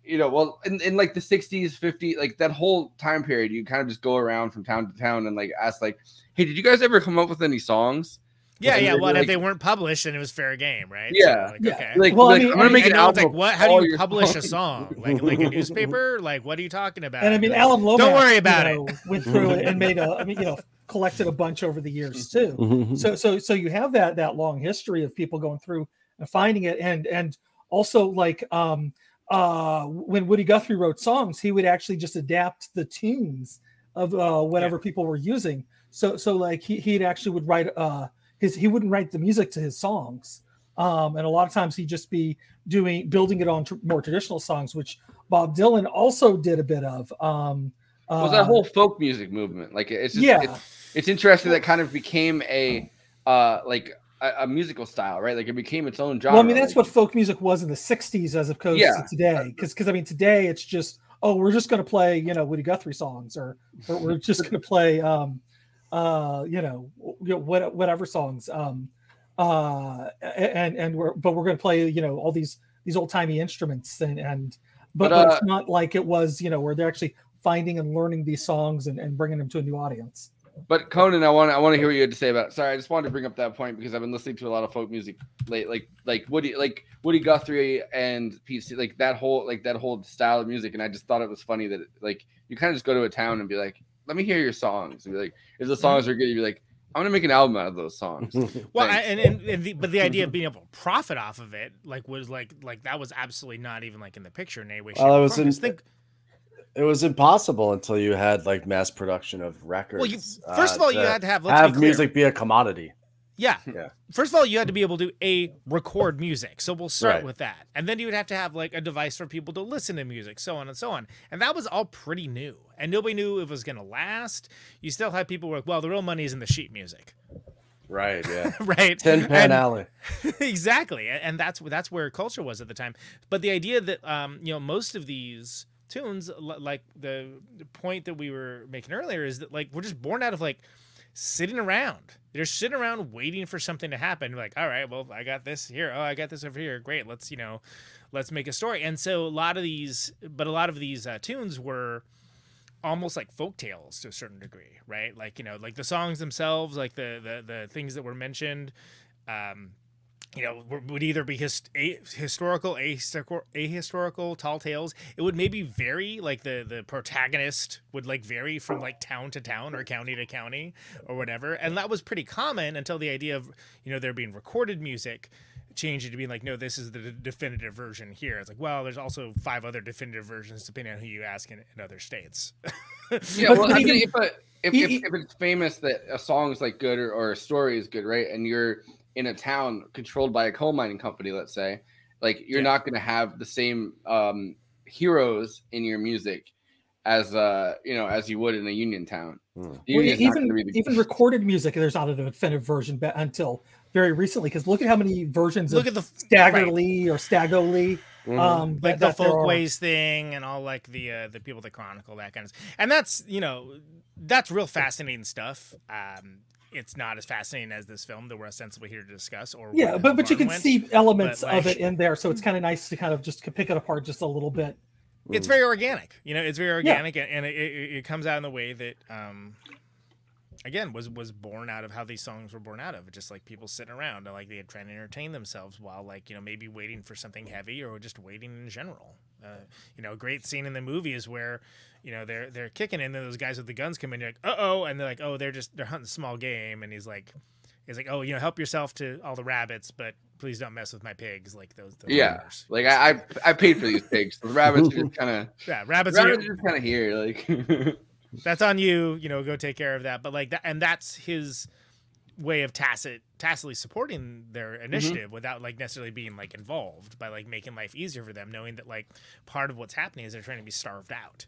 you know, well, in, in like the 60s, 50s, like that whole time period, you kind of just go around from town to town and like ask, like, hey, did you guys ever come up with any songs? Yeah, yeah. Well, like, if they weren't published, then it was fair game, right? Yeah. So, like, Yeah. okay. like, Well, I mean, I'm gonna make an know album. like what? How do you your publish a song? Like like a newspaper? Like what are you talking about? And I mean, Like, Alan Lomax. Don't worry you about it. know, Went through it and made a. I mean, you know, collected a bunch over the years too. Mhm. So, so, so you have that that long history of people going through and finding it, and and also like um uh when Woody Guthrie wrote songs, he would actually just adapt the tunes of uh whatever people were using. So, so like he he'd actually would write uh his he wouldn't write the music to his songs. Um, and a lot of times he'd just be doing building it on tr- more traditional songs, which Bob Dylan also did a bit of. Um, was uh, that whole folk music movement. Like it's just, Yeah. it's, it's interesting that kind of became a uh like a, a musical style, right? Like it became its own genre. Well, I mean, that's like- what folk music was in the '60s, as opposed Yeah. to today. Because, because, I mean, today it's just, oh, we're just going to play, you know, Woody Guthrie songs, or, or we're just going to play, um, uh, you know, you know, what, whatever songs, um, uh, and and we're, but we're going to play, you know, all these these old timey instruments, and and, but, But, but uh, it's not like it was, you know, where they're actually finding and learning these songs and, and bringing them to a new audience. But Conan, I want I want to hear what you had to say about. It. Sorry, I just wanted to bring up that point because I've been listening to a lot of folk music late, like like Woody, like Woody Guthrie and PC, like that whole like that whole style of music, and I just thought it was funny that like you kind of just go to a town and be like, let me hear your songs, and be like, if the songs are good, you'd be like, I'm gonna make an album out of those songs. Well, I, and, and, and the, but the idea of being able to profit off of it, like, was like like that was absolutely not even like in the picture in any way. Shape, Well, it was in- think, It was impossible until you had like mass production of records. well, you first of uh, all, you had to have let's have be music be a commodity. Yeah. Yeah. First of all, you had to be able to a record music. So we'll start Right. with that. And then you would have to have like a device for people to listen to music, so on and so on. And that was all pretty new. And nobody knew if it was going to last. You still had people work, well, the real money is in the sheet music. Right. Yeah. right. Tin Pan Alley. exactly. And that's that's where culture was at the time. But the idea that um, you know, most of these tunes like the, the point that we were making earlier is that like we're just born out of like sitting around. They're sitting around waiting for something to happen. Like, all right, well, I got this here. Oh, I got this over here. Great. Let's, you know, let's make a story. And so a lot of these, but a lot of these uh, tunes were almost like folk tales to a certain degree, right? Like, you know, like the songs themselves, like the the, the things that were mentioned, um, you know, would- either be his, a, historical, ahistorical, ahistorical, tall tales. It would maybe vary, like the the protagonist would like vary from like town to town or county to county or whatever, and that was pretty common until the idea of you know there being recorded music changed it to being like, no, this is the d- definitive version here. It's like, well, there's also five other definitive versions depending on who you ask in, in other states. Yeah, well, I mean, if, a, if, if, if it's famous that a song is like good or, or a story is good, right? And you're in a town controlled by a coal mining company, let's say, like you're Yeah. not going to have the same um, heroes in your music as uh you know as you would in a union town. The Well, even the- even recorded music, there's not an definitive version ba- until very recently. Because look at how many versions Look of at the Stagger Lee right. Or staggerly. Lee. Mhm. Um, like that- the that folkways thing and all like the uh, the people that chronicle that kind of and that's you know that's real fascinating stuff um it's not as fascinating as this film that we're ostensibly here to discuss or Yeah, but but you can went. see elements but, of it in there, so it's kind of nice to kind of just pick it apart just a little bit. it's very organic you know it's very organic and, and it, it, it comes out in the way that um again was was born out of how these songs were born out of just like people sitting around and like they had trying to entertain themselves while like you know maybe waiting for something heavy or just waiting in general uh, you know a great scene in the movie is where you know they're they're kicking in, and then those guys with the guns come in you're like uh-oh and they're like oh they're just they're hunting small game and he's like he's like oh you know help yourself to all the rabbits but please don't mess with my pigs like those, those yeah, like I, I I paid for these pigs. The rabbits are just kind of yeah rabbits, are, rabbits are just kind of here. Like that's on you you know go take care of that but like that and that's his way of tacit tacitly supporting their Mm-hmm. initiative without like necessarily being like involved by like making life easier for them knowing that like part of what's happening is they're trying to be starved out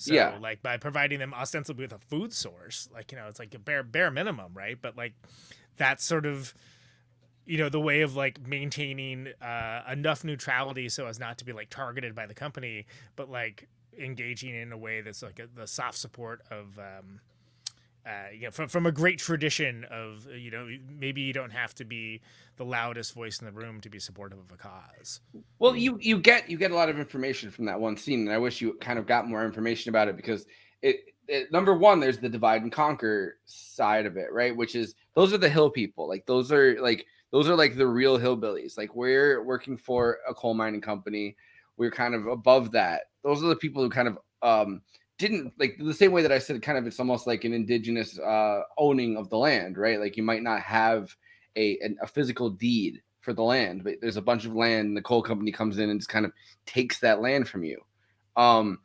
so Yeah. like by providing them ostensibly with a food source like you know it's like a bare bare minimum right but like that's sort of you know the way of like maintaining uh, enough neutrality so as not to be like targeted by the company but like engaging in a way that's like a, the soft support of um, uh, you know, from from a great tradition of you know maybe you don't have to be the loudest voice in the room to be supportive of a cause. Well, you you get you get a lot of information from that one scene, and I wish you kind of got more information about it because it, it number one, there's the divide and conquer side of it, right? Which is those are the hill people, like those are like those are like the real hillbillies. Like we're working for a coal mining company, we're kind of above that. Those are the people who kind of um didn't like the same way that I said, kind of it's almost like an indigenous uh, owning of the land, right? Like you might not have a an, a physical deed for the land, but there's a bunch of land, and the coal company comes in and just kind of takes that land from you. Um,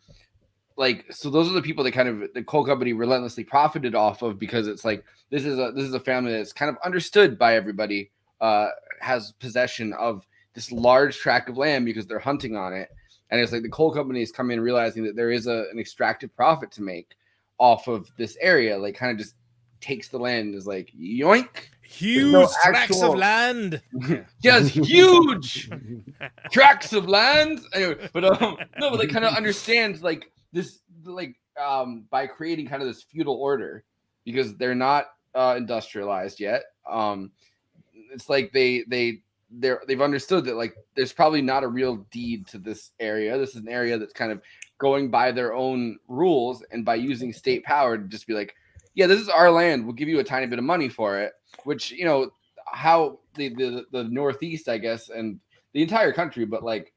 like so, those are the people that kind of the coal company relentlessly profited off of because it's like this is a this is a family that's kind of understood by everybody, uh, has possession of this large tract of land because they're hunting on it and it's like the coal companies come in realizing that there is a, an extractive profit to make off of this area, like kind of just takes the land and is like yoink. Huge no tracts of land. Just huge tracts of land. Anyway, but um, no, but they kind of understand like this, like um, by creating kind of this feudal order because they're not uh, industrialized yet. Um, it's like they they they're they've understood that like there's probably not a real deed to this area. This is an area that's kind of going by their own rules and by using state power to just be like, yeah, this is our land. We'll give you a tiny bit of money for it. Which you know how the the, the Northeast, I guess, and the entire country, but like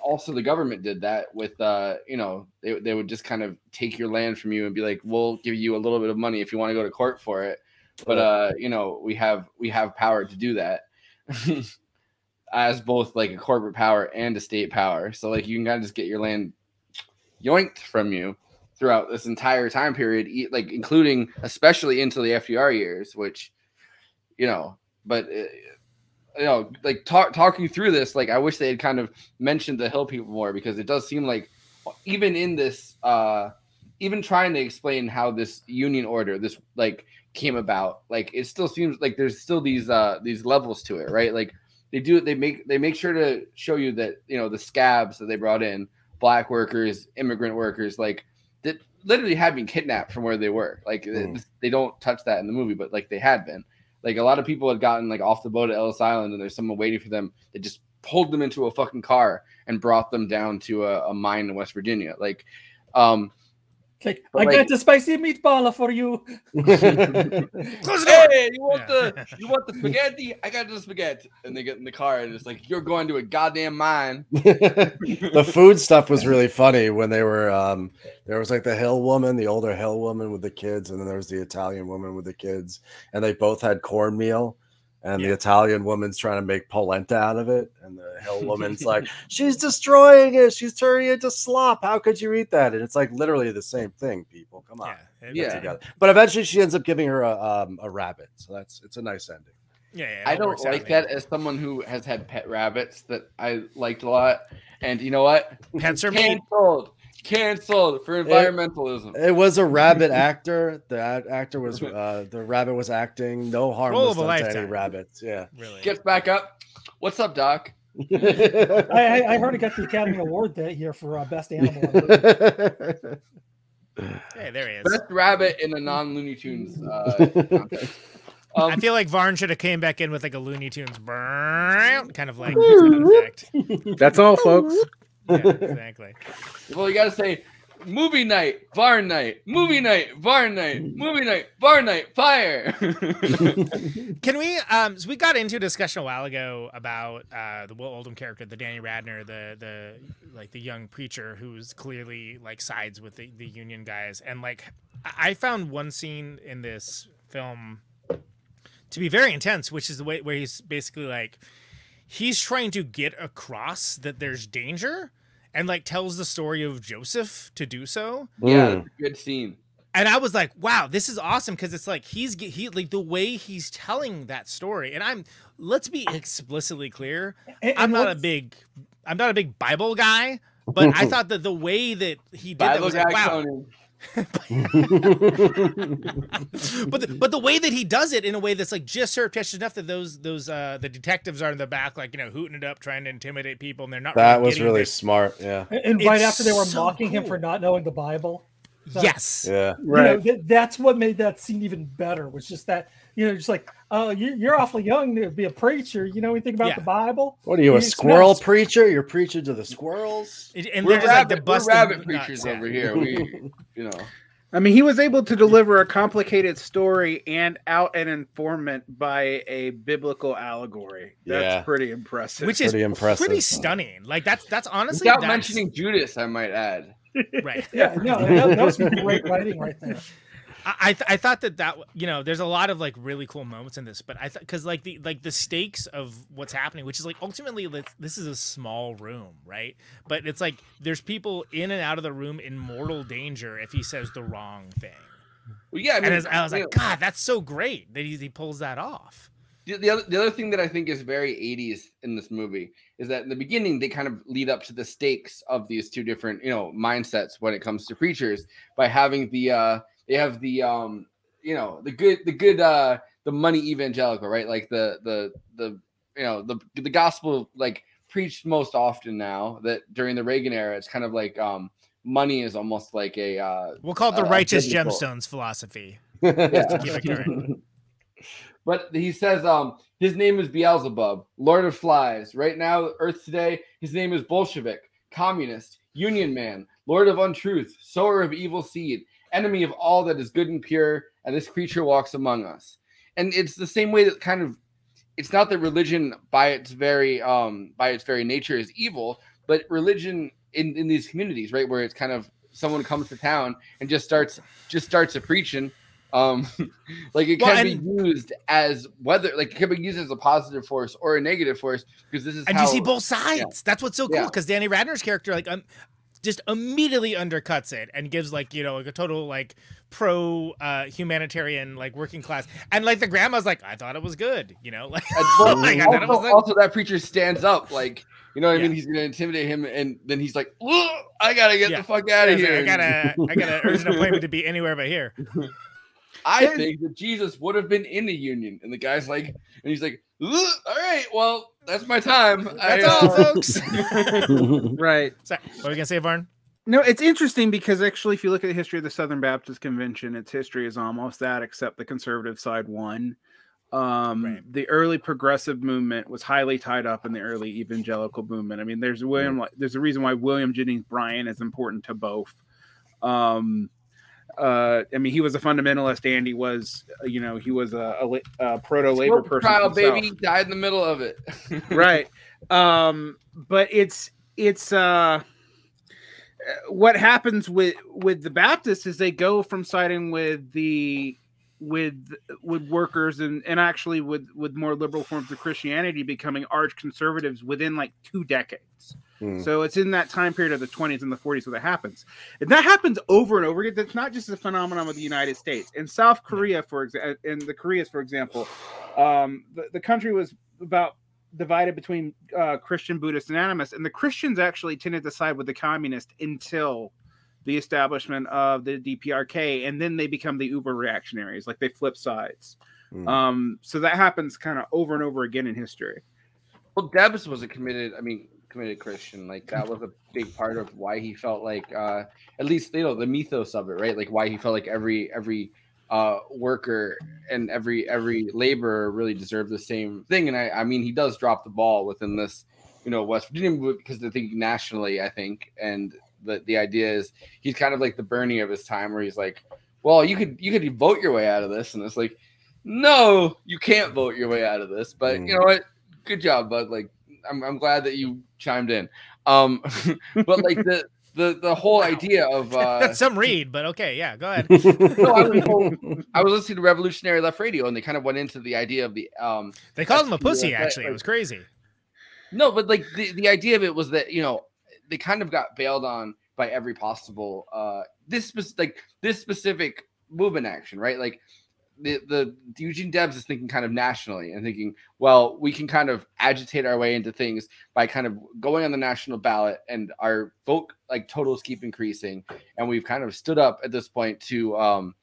also the government did that with uh you know they, they would just kind of take your land from you and be like we'll give you a little bit of money if you want to go to court for it but uh you know we have we have power to do that as both like a corporate power and a state power. So like you can kind of just get your land yoinked from you throughout this entire time period, like including especially into the FDR years, which you know, but uh, you know, like talk, talking through this, like I wish they had kind of mentioned the hill people more because it does seem like even in this, uh, even trying to explain how this union order, this like came about, like it still seems like there's still these uh these levels to it, right? Like they do they make they make sure to show you that you know the scabs that they brought in black workers immigrant workers like that literally had been kidnapped from where they were. Like mm. they don't touch that in the movie but like they had been. Like a lot of people had gotten like off the boat at ellis island and there's someone waiting for them. That just pulled them into a fucking car and brought them down to a, a mine in west virginia. Like um like, I like, got the spicy meatball for you. hey, you want yeah. the you want the spaghetti? I got the spaghetti. And they get in the car and it's like you're going to a goddamn mine. the food stuff was really funny when they were um there was like the hill woman, the older hill woman with the kids, and then there was the Italian woman with the kids, and they both had cornmeal and yeah. the Italian woman's trying to make polenta out of it, and the hill woman's like, "She's destroying it. She's turning it to slop. How could you eat that?" And it's like literally the same thing. People, come on, yeah, yeah. But eventually, she ends up giving her a um, a rabbit, so that's it's a nice ending. Yeah, yeah I don't like that as someone who has had pet rabbits that I liked a lot. And you know what? Pets are canceled canceled for environmentalism. It, it, was a rabbit actor. The actor was uh, the rabbit was acting. No harm was done to any rabbits. Yeah, really. Gets back up. What's up, Doc? I, I, heard it got the Academy Award that year for uh, best animal. hey, there he is. Best rabbit in a non Looney Tunes. Uh, um, I feel like Varn should have came back in with like a Looney Tunes kind of like effect. That's all, folks yeah, exactly. well, you got to say movie night, Varn night, movie night, Varn night, movie night, Varn night, fire. Can we? Um, so we got into a discussion a while ago about uh, the Will Oldham character, the Danny Radnor, the the like the young preacher who's clearly like sides with the, the union guys, and like I found one scene in this film to be very intense, which is the way where he's basically like he's trying to get across that there's danger and like tells the story of Joseph to do so. Yeah, good scene. And I was like, wow, this is awesome because it's like he's he like the way he's telling that story. And I'm let's be explicitly clear, and, I'm not a big I'm not a big Bible guy, but I thought that the way that he did Bible that was like, wow. But the, but the way that he does it in a way that's like just surreptitious enough that those those uh the detectives are in the back like you know hooting it up trying to intimidate people and they're not that really was really smart yeah and, and right after they were so mocking cool. him for not knowing the bible So, Yes. Yeah. you know, th- that's what made that scene even better. Was just that you know, just like, oh, you, you're awfully young to be a preacher. You know anything about Yeah. the Bible? What are you, a You just squirrel know- preacher? You're preaching to the squirrels? And, and we're they're just like the rabbit, we're rabbit preachers over here. We, you know. I mean, he was able to deliver a complicated story and out an informant by a biblical allegory. That's Yeah. pretty impressive. Which is Pretty impressive. pretty stunning. Like that's that's honestly Without that's, mentioning Judas, I might add. right. Yeah, no, that, that was great writing right there. I I, th- I thought that that you know there's a lot of like really cool moments in this, but I thought because like the like the stakes of what's happening, which is like ultimately this is a small room, right? But it's like there's people in and out of the room in mortal danger if he says the wrong thing. Well, yeah, I mean, and as, I was like, know, God, that's so great that he, he pulls that off. the, the other the other thing that I think is very 80s in this movie is that in the beginning they kind of lead up to the stakes of these two different you know mindsets when it comes to preachers by having the uh they have the um you know the good the good uh the money evangelical right like the the the you know the the gospel like preached most often now that during the Reagan era it's kind of like um money is almost like a uh We'll call it the uh, righteous gemstones philosophy. Yeah. to keep it current. But he says, um, his name is Beelzebub, Lord of Flies. Right now, Earth today, his name is Bolshevik, Communist, Union Man, Lord of Untruth, Sower of Evil Seed, Enemy of all that is good and pure, and this creature walks among us. And it's the same way that kind of it's not that religion by its very um by its very nature is evil, but religion in, in these communities, right, where it's kind of someone comes to town and just starts just starts a preaching um like it Well, can and- be used as whether like it can be used as a positive force or a negative force because this is and how you see both sides. That's what's so cool Yeah. because Danny Radnor's character like um, just immediately undercuts it and gives like you know like a total like pro uh humanitarian like working class. And like the grandma's like I thought it was good you know? Like, like, it was also, also that preacher stands up like you know what I mean? He's gonna intimidate him and then he's like I gotta get Yeah. the fuck out of here. I gotta I gotta urge an appointment to be anywhere but here. I think that Jesus would have been in the union and the guy's like and he's like all right well that's my time That's I, all, folks. right. Sorry, what were you gonna say, Varn? No, it's interesting because actually, if you look at the history of the Southern Baptist Convention, its history is almost that, except the conservative side won. Um, Right. The early progressive movement was highly tied up in the early evangelical movement. I mean, there's William. There's a reason why William Jennings Bryan is important to both. Um, uh, I mean, he was a fundamentalist, and he was, you know, he was a, a, a proto labor person. trial baby. Died in the middle of it. Right. Um but it's it's uh what happens with with the baptists is they go from siding with the with with workers and and actually with with more liberal forms of christianity becoming arch conservatives within like two decades. Hmm. so it's in that time period of the 20s and the 40s where that happens. And that happens over and over again. That's not just a phenomenon of the united states. In south korea for example in the koreas for example um the, the country was about divided between uh, Christian, Buddhist, and animists, and the Christians actually tended to side with the communists until the establishment of the DPRK, and then they become the uber reactionaries, like they flip sides. Hmm. Um, so that happens kind of over and over again in history. Well, Debs was a committed, I mean, committed Christian. Like that was a big part of why he felt like, uh, at least you know, the mythos of it, right? Like why he felt like every every uh, worker and every every laborer really deserved the same thing. And I, I mean, he does drop the ball within this, you know, West Virginia because they're thinking nationally, I think, and the the idea is he's kind of like the Bernie of his time, where he's like, well, you could you could vote your way out of this, and it's like, no, you can't vote your way out of this. But you know what? Good job, bud. Like, I'm I'm glad that you chimed in. Um, but like the the the whole idea of uh, That's some read, but okay, yeah, go ahead. no, I was, I was listening to Revolutionary Left Radio, and they kind of went into the idea of the um. They called him a SPLC, pussy. like- Actually, it was crazy. No, but like the, the idea of it was that you know they kind of got bailed on by every possible uh this spec- like this specific movement action, right? Like the the Eugene Debs is thinking kind of nationally and thinking, well, we can kind of agitate our way into things by kind of going on the national ballot, and our vote like totals keep increasing, and we've kind of stood up at this point to um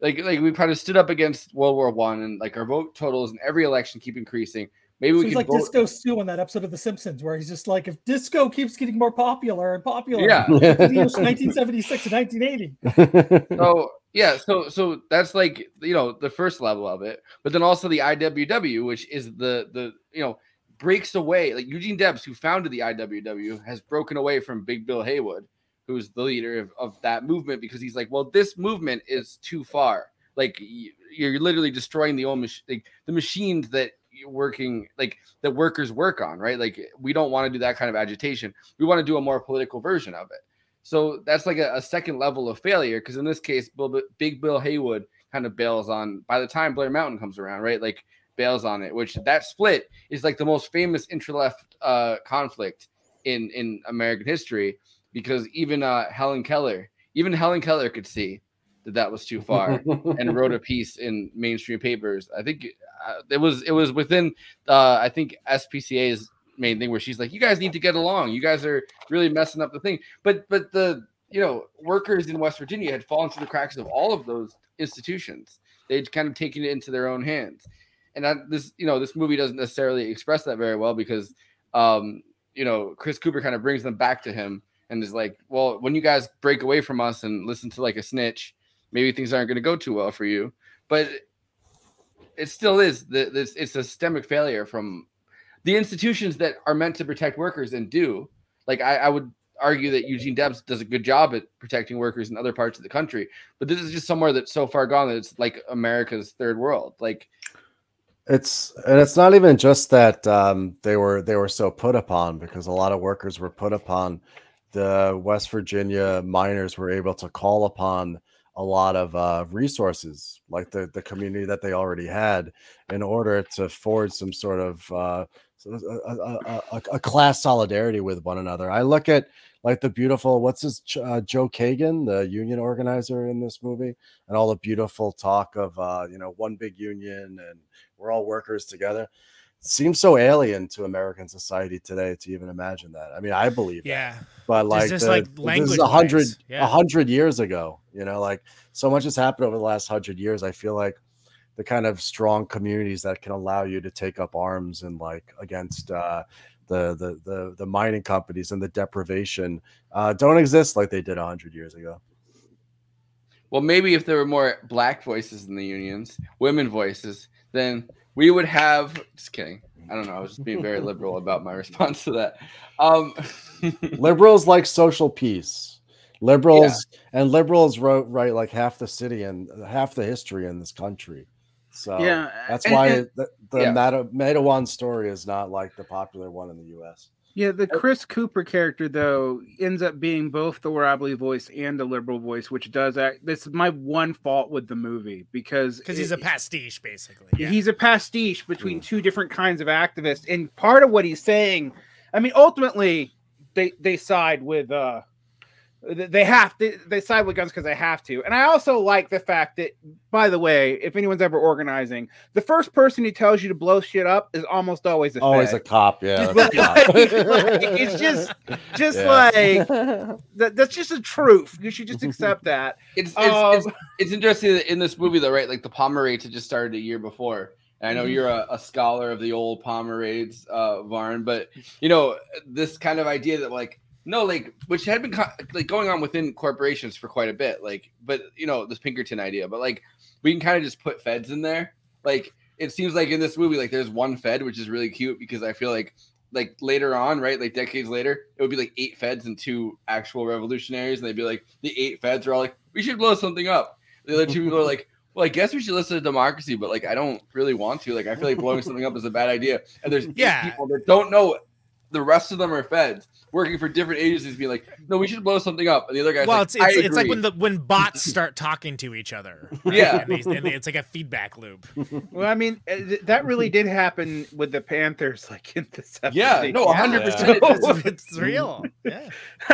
like like we kind of stood up against World War One, and like our vote totals in every election keep increasing. Maybe we Seems can like vote. Disco Stew on that episode of The Simpsons, where he's just like, if disco keeps getting more popular and popular, Yeah. in 1976 and 1980. so yeah, so so that's like you know the first level of it, but then also the IWW, which is the the you know breaks away like Eugene Debs, who founded the IWW, has broken away from Big Bill Haywood, who's the leader of, of that movement, because he's like, well, this movement is too far. Like you're literally destroying the old machine, like the machines that you're working like that workers work on, right? Like we don't want to do that kind of agitation. We want to do a more political version of it. So that's like a, a second level of failure because in this case, Bill, Big Bill Haywood kind of bails on by the time Blair Mountain comes around, right? Like bails on it, which that split is like the most famous intra-left uh, conflict in in American history because even uh, Helen Keller, even Helen Keller could see that that was too far and wrote a piece in mainstream papers. I think uh, it was it was within uh, I think SPCA's main thing where she's like, you guys need to get along. You guys are really messing up the thing. But but the you know workers in West Virginia had fallen through the cracks of all of those institutions. They'd kind of taken it into their own hands. And that, this you know this movie doesn't necessarily express that very well because um, you know Chris Cooper kind of brings them back to him and is like, well, when you guys break away from us and listen to like a snitch, maybe things aren't going to go too well for you. But it still is the, this it's a systemic failure from the institutions that are meant to protect workers and do. Like I, I would argue that Eugene Debs does a good job at protecting workers in other parts of the country, but this is just somewhere that's so far gone that it's like America's third world. Like It's and it's not even just that um, they were they were so put upon because a lot of workers were put upon. The West Virginia miners were able to call upon a lot of uh, resources, like the the community that they already had, in order to forge some sort of uh, a, a, a, a class solidarity with one another. I look at like the beautiful what's his uh, Joe Kagan, the union organizer in this movie, and all the beautiful talk of uh, you know one big union and we're all workers together. Seems so alien to American society today to even imagine that. I mean, I believe that, Yeah. but like, just, the- like, this is language a hundred a yeah. hundred years ago. You know, like so much has happened over the last hundred years. I feel like the kind of strong communities that can allow you to take up arms and like against uh, the, the the the mining companies and the deprivation uh, don't exist like they did a hundred years ago. Well, maybe if there were more black voices in the unions, women voices, then we would have. Just kidding. I don't know. I was just being very liberal about my response to that. Um, liberals like social peace. Liberals and liberals wrote write like half the city and half the history in this country. So Yeah, that's and- why and- the, the Yeah. Meta, Matewan story is not like the popular one in the U.S. Yeah, the Chris Cooper character though ends up being both the wobbly voice and the liberal voice, which does act. This is my one fault with the movie because Because he's a pastiche, basically. he's a pastiche between two different kinds of activists, and part of what he's saying, I mean, ultimately they they side with uh th- they have to they side with guns because they have to and i also like the fact that by the way if anyone's ever organizing the first person who tells you to blow shit up is almost always a Always fed. a cop, yeah. Like, a cop. like, it's just just Yeah. like that, that's just a truth you should just accept that It's it's, Um, it's it's interesting that in this movie though, right? Like the Palmer Raids had just started a year before. And I know Mhm. you're a, a scholar of the old Palmer Raids, uh, Varn, but you know this kind of idea that like no, like which had been co- like going on within corporations for quite a bit, like but you know this Pinkerton idea, but like we can kind of just put feds in there. Like it seems like in this movie, like there's one fed, which is really cute because I feel like like later on, right, like decades later, it would be like eight feds and two actual revolutionaries, and they'd be like the eight feds are all like, we should blow something up. The other two people are like, well, I guess we should listen to democracy, but like I don't really want to. Like I feel like blowing something up is a bad idea. And there's Yeah. people that don't know the rest of them are feds working for different agencies, being like, no, we should blow something up. And the other guy's well, like, it's it's, it's like when the when bots start talking to each other. Yeah. and, they, and they- it's like a feedback loop. well i mean uh, that really did happen with the panthers like in the 70s Yeah, no, 100%. It's, it's real. Yeah.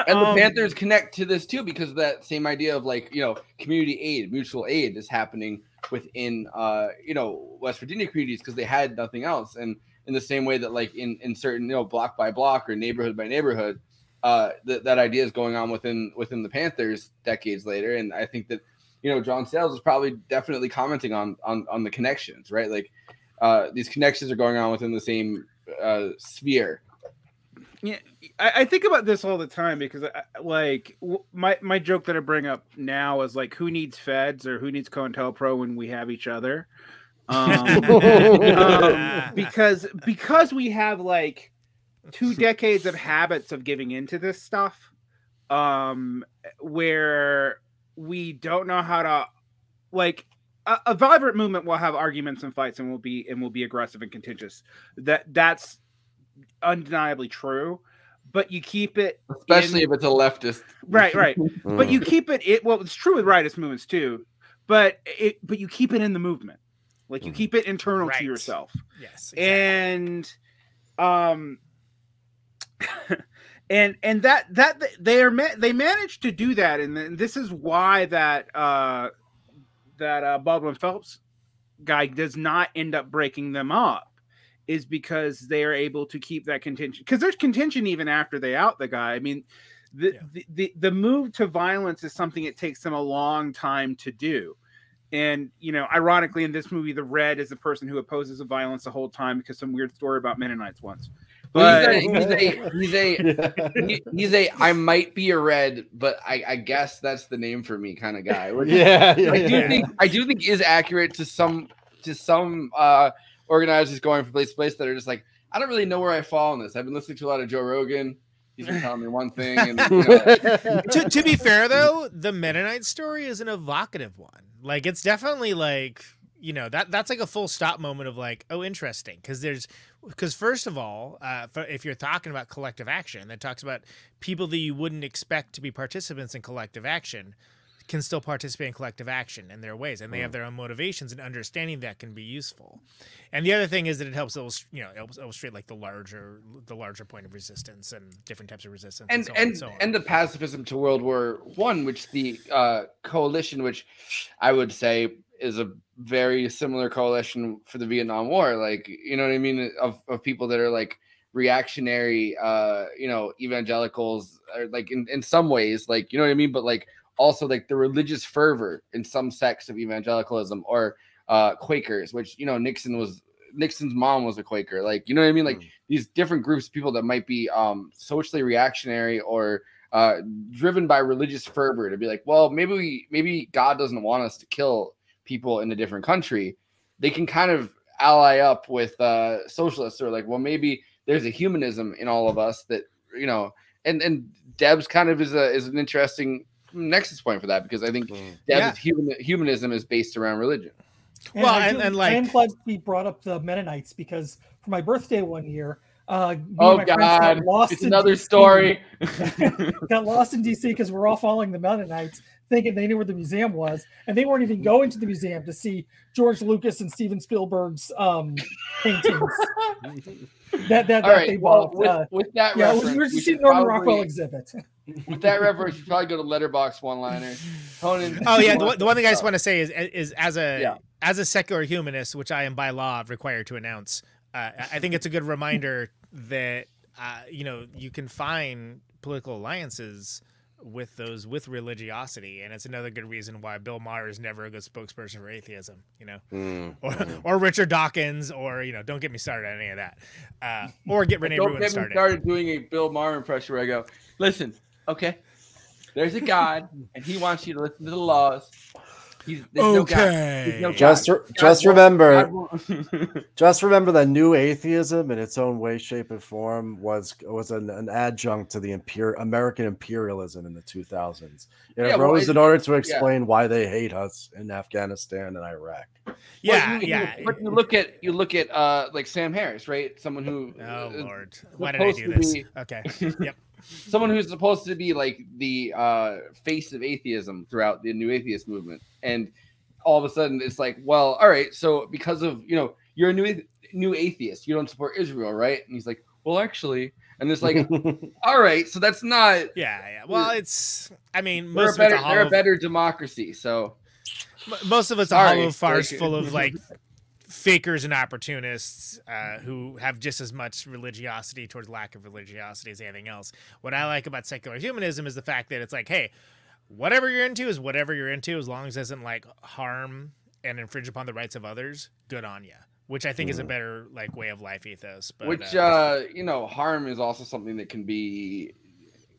and the Um, Panthers connect to this too because of that same idea of like you know community aid, mutual aid is happening within uh you know West Virginia communities because they had nothing else, and in the same way that like in in certain you know block by block or neighborhood by neighborhood, uh that that idea is going on within within the Panthers decades later, and I think that you know John Sayles is probably definitely commenting on on on the connections, right? Like uh, these connections are going on within the same uh, sphere. Yeah, I, I think about this all the time because, I, like, w- my my joke that I bring up now is like, who needs feds or who needs COINTELPRO when we have each other? Um, um, because because we have like two decades of habits of giving into this stuff, um, where we don't know how to like a, a vibrant movement will have arguments and fights and will be and will be aggressive and contentious. That that's undeniably true. But you keep it, Especially in- if it's a leftist. right, right. but you keep it. It well, it's true with rightist movements too. But it, but you keep it in the movement, like you keep it internal Right. to yourself. Yes. and um and and that that they are ma- they managed to do that and then this is why that uh that uh Baldwin Felts guy does not end up breaking them up is because they are able to keep that contention because there's contention even after they out the guy. I mean the, the, the the move to violence is something it takes them a long time to do and you know, ironically, in this movie, the red is the person who opposes the violence the whole time because some weird story about Mennonites once. But he's a he's a he's a, he- he's a I might be a red, but I, I guess that's the name for me kind of guy. which Yeah, yeah, I do yeah. think I do think is accurate to some to some uh organizers going from place to place that are just like I don't really know where I fall in this. I've been listening to a lot of Joe Rogan. He's been telling me one thing, and you know, to, to be fair though the mennonite story is an evocative one. Like it's definitely like you know that that's like a full stop moment of like oh interesting. Because there's because first of all uh, for, if you're talking about collective action that talks about people that you wouldn't expect to be participants in collective action can still participate in collective action in their ways and they have their own motivations and understanding that can be useful. And the other thing is that it helps illust- you know helps illustrate like the larger the larger point of resistance and different types of resistance and so on and so on. and the pacifism to World War One, which the uh, coalition, which I would say is a very similar coalition for the Vietnam War, like you know what I mean, of, of people that are like reactionary, uh, you know, evangelicals, or like in, in some ways, like you know what I mean, but like also like the religious fervor in some sects of evangelicalism or uh, Quakers, which you know Nixon was Nixon's mom was a Quaker, like you know what I mean, like these different groups of people that might be um, socially reactionary or uh, driven by religious fervor to be like, well, maybe we maybe God doesn't want us to kill people in a different country. They can kind of ally up with uh, socialists or like, well, maybe there's a humanism in all of us that you know, and and Debs kind of is a is an interesting nexus point for that because I think Debs Yeah. human, humanism is based around religion. Well, I and- do- and, I like- am glad he brought up the Mennonites because for my birthday one year, uh, Oh, my friends God. lost It's another DC. story. got lost in DC because we're all following the Mennonites, thinking they knew where the museum was, and they weren't even going to the museum to see George Lucas and Steven Spielberg's um, paintings. that that, that right, they well, bought. with- uh, with that yeah, reference, we were we to see should Norman Rockwell exhibit. With that reference, you probably go to Letterboxd one liner. Conan. Oh yeah, the, one- the one thing I just want to say is is as a Yeah. as a secular humanist, which I am by law required to announce, uh, I think it's a good reminder that uh, you know you can find political alliances with those with religiosity, and it's another good reason why Bill Maher is never a good spokesperson for atheism. You know, Mm, or mm. or Richard Dawkins, or you know, don't get me started on any of that, uh, or get Renee Don't Ruin get me started. started doing a Bill Maher impression where I go, listen, okay, there's a God, and he wants you to listen to the laws. He's, there's no God. There's no God. Just, re- just won't- remember, just remember that new atheism, in its own way, shape, and form, was was an, an adjunct to the imper- American imperialism in the 2000s. It Yeah, well, arose it- in order to yeah. explain why they hate us in Afghanistan and Iraq. Yeah, Well, you- yeah. But you look at you look at uh like Sam Harris, right? Someone who Oh uh, Lord, why did I do this? be- Okay, yep. Someone who's supposed to be like the uh, face of atheism throughout the new atheist movement and all of a sudden it's like well all right so because of you know you're a new new atheist you don't support israel right and he's like well actually and it's like all right so that's not Yeah, yeah. Well, it's. I mean, they're a most of better it's a they're hollow. a better democracy so most of it's a Sorry, hollow farce full of like fakers and opportunists uh, who have just as much religiosity towards lack of religiosity as anything else. What I like about secular humanism is the fact that it's like, hey, whatever you're into is whatever you're into, as long as it doesn't like harm and infringe upon the rights of others. Good on you. which I think is a Mhm. better like way of life ethos. But Which uh, uh, you know, harm is also something that can be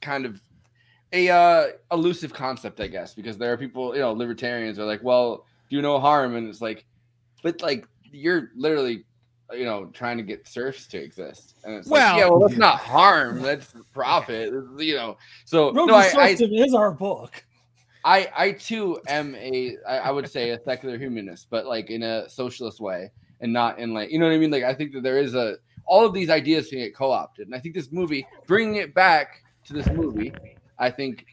kind of a uh, elusive concept, I guess, because there are people, you know, libertarians are like, well, do no harm, and it's like, but like you're literally, you know, trying to get serfs to exist, and it's Well- like, yeah, well, that's not harm, that's profit, you know. So Road no, I, I, is our book. I I too am a I, I would say a secular humanist, but like in a socialist way, and not in like you know what I mean. Like I think that there is a all of these ideas can get co-opted, and I think this movie bringing it back to this movie, I think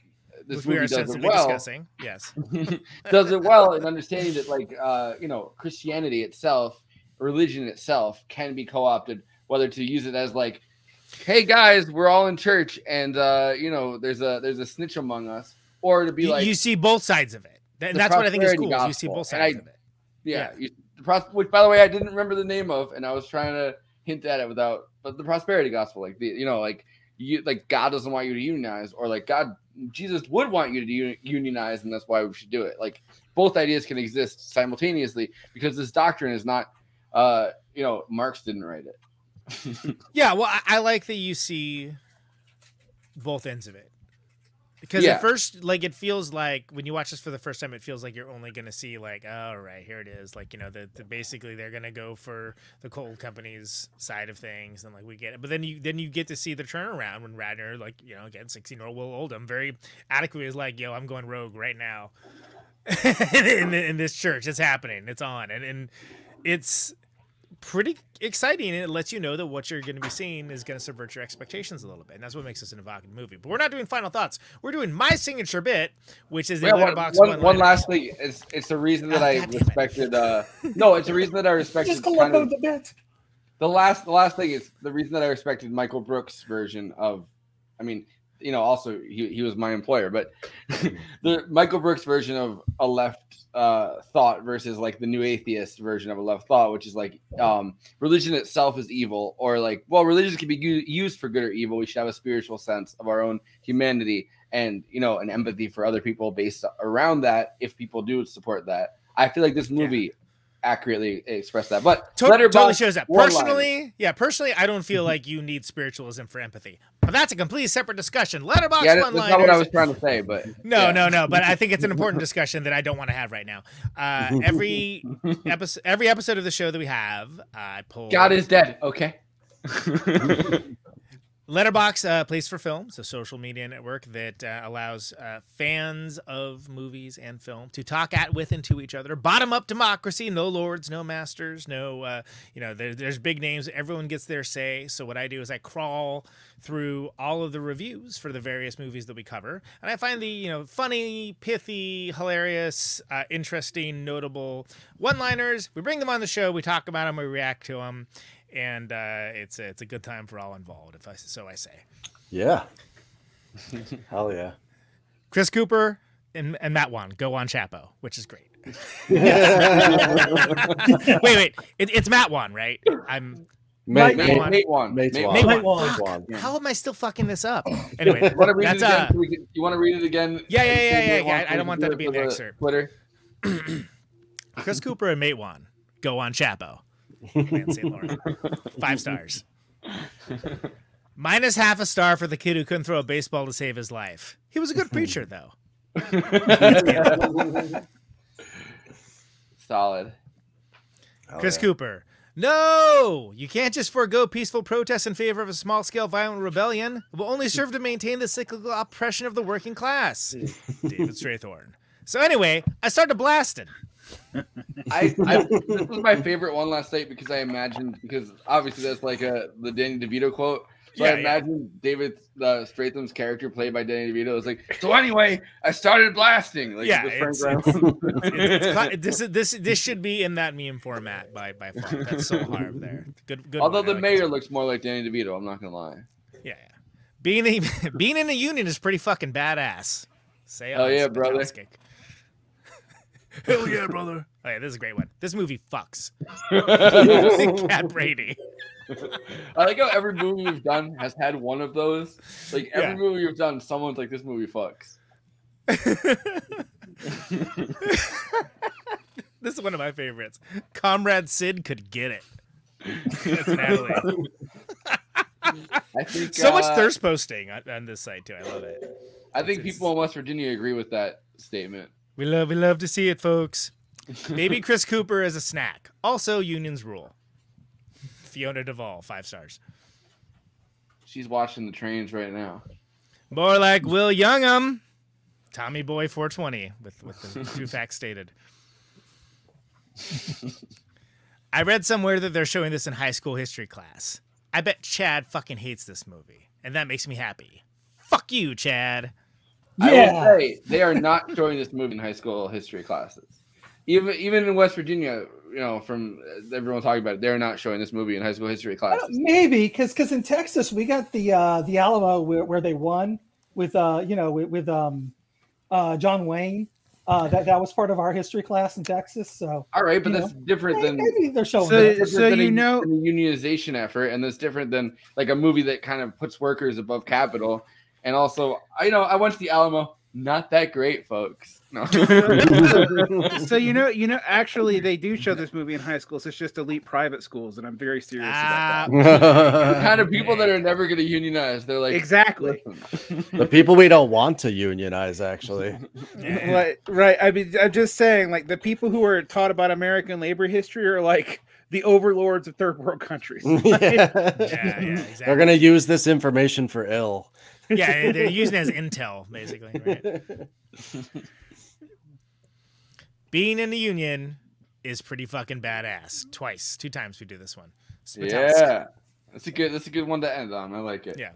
this which we movie are does it well. discussing. Yes. does it well in understanding that like uh you know Christianity itself, religion itself can be co-opted, whether to use it as like, hey guys, we're all in church, and uh you know there's a there's a snitch among us, or to be You, like you see both sides of it. And that's what I think is cool. is You see both sides I- of it. Yeah, you, the pros- which by the way I didn't remember the name of, and I was trying to hint at it without. But the prosperity gospel, like the you know, like you like God doesn't want you to unionize, or like God Jesus would want you to unionize, and that's why we should do it. Like both ideas can exist simultaneously because this doctrine is not, uh, you know, Marx didn't write it. Yeah, well, I, I like that you see both ends of it. Because Yeah. at first, like, it feels like when you watch this for the first time, it feels like you're only going to see, like, oh all right, here it is. Like, you know, the, the basically they're going to go for the coal company's side of things, and like we get it. But then you then you get to see the turnaround when Radnor, like, you know, again, 16 year old Will Oldham, very adequately is like, yo, I'm going rogue right now in, in this church. It's happening. It's on, and and it's pretty exciting and it lets you know that what you're going to be seeing is going to subvert your expectations a little bit and that's what makes this an evocative movie but we're not doing final thoughts we're doing my signature bit which is the Yeah, one, letterboxd one, one, one last thing. It's it's the reason that Ah, I God respected. Uh, no, it's the reason that I respected. Just go kind of- the bit. the last the last thing is the reason that I respected Michael Brooks' version of I mean, you know, also he, he was my employer, but the Michael Brooks version of a left uh thought versus like the new atheist version of a left thought, which is like um religion itself is evil, or like, well, religion can be u- used for good or evil. We should have a spiritual sense of our own humanity and you know, an empathy for other people based around that if people do support that. I feel like this movie accurately express that. But To- totally shows up one-liner. personally yeah personally i don't feel like you need spiritualism for empathy but that's a completely separate discussion letterboxd yeah, one that's not what I was trying to say, but no, yeah. no, no. But I think it's an important discussion that I don't want to have right now. Uh, every episode, every episode of the show that we have, I pull. God is dead. Okay. Letterboxd, uh, place for films, a social media network that uh, allows uh, fans of movies and film to talk at, with, and to each other. Bottom up democracy, no lords, no masters, no, uh, you know, there, there's big names. Everyone gets their say. So what I do is I crawl through all of the reviews for the various movies that we cover, and I find the you know funny, pithy, hilarious, uh, interesting, notable one-liners. We bring them on the show. We talk about them. We react to them. And uh, it's a, it's a good time for all involved, if I so I say. Yeah. Hell yeah. Chris Cooper and, and Matt Wan go on Chapo, which is great. wait, wait, it, it's Matt Wan, right? I'm. Mate, Mate mate, Wan. Mate one. Mate Mate one. Mate Mate Wan. Wan. Wan. How am I still fucking this up? Anyway, You want to read that's it again? uh, can- you want to read it again? Yeah, yeah, and yeah, yeah, yeah, Wan I don't want that to be do in the excerpt. Twitter. Chris Cooper and Mate Wan go on Chapo. Man, St. Laurent. Five stars. Minus half a star for the kid who couldn't throw a baseball to save his life. He was a good preacher, though. Solid. Hell Chris yeah. Cooper. No, you can't just forego peaceful protest in favor of a small scale violent rebellion. It will only serve to maintain the cyclical oppression of the working class. David Strathairn. So, anyway, I started blasting. I, I this was my favorite one last night because I imagined because obviously that's like a the Danny DeVito quote. So Yeah, I yeah. imagined David uh, Strathairn's character played by Danny DeVito was like, so anyway, I started blasting. Like yeah, it's, it's, it's, this, this, this should be in that meme format by, by far. That's so hard there. Good, good. Although one. The like mayor looks more like Danny DeVito, I'm not gonna lie. Yeah, yeah. Being a, being in a union is pretty fucking badass. Say on, yeah, brother. Spitowski. Hell yeah, brother. Oh yeah, this is a great one. This movie fucks. Cat Brady. I like how every movie we've done has had one of those. Like every Yeah. movie we've done, someone's like, "This movie fucks." this is one of my favorites. Comrade Sid could get it. That's Natalie. I think so much uh, thirst posting on, on this site too. I love it. I think people in West Virginia agree with that statement. We love we love to see it, folks. Baby Chris Cooper as a snack. Also, unions rule. Fiona Duvall, five stars. She's watching the trains right now. More like Will Young'em. Tommy Boy 420 with, with the two facts stated. I read somewhere that they're showing this in high school history class. I bet Chad fucking hates this movie, and that makes me happy. Fuck you, Chad. I will say they are not showing this movie in high school history classes. Even even in West Virginia, you know, from everyone talking about it, they're not showing this movie in high school history I classes. Maybe because because in Texas we got the uh, the Alamo where, where they won with uh you know with, with um uh John Wayne. Uh, that that was part of our history class in Texas. So All right, but that's know, different than maybe they're showing. So- that. so you a- know- a unionization effort, and that's different than like a movie that kind of puts workers above capital. And also, I you know I went to the Alamo, not that great, folks. No. so you know, you know, actually, they do show this movie in high schools. It's just elite private schools, and I'm very serious Ah, about that. the kind of people that are never going to unionize. They're like Exactly. The people we don't want to unionize, actually. Right, right. I mean, I'm just saying, like the people who are taught about American labor history are like the overlords of third world countries. yeah. Yeah, yeah, exactly. They're gonna use this information for ill. yeah, they're using it as intel, basically. Right? Being in the union is pretty fucking badass. Twice, two times we do this one. Spitowski. yeah, that's a good. That's a good one to end on. I like it. Yeah.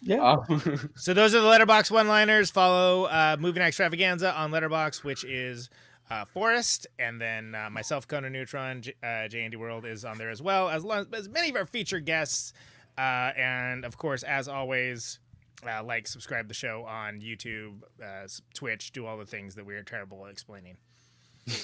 yeah. Um, So those are the Letterboxd one-liners. Follow uh, Movie Night Extravaganza on Letterboxd, which is uh, Forrest, and then uh, myself, Conan Neutron, J- uh, J Andy World is on there as well, as long as many of our featured guests, uh, and of course, as always. Uh, like, subscribe the show on YouTube, uh, Twitch, do all the things that we're terrible at explaining.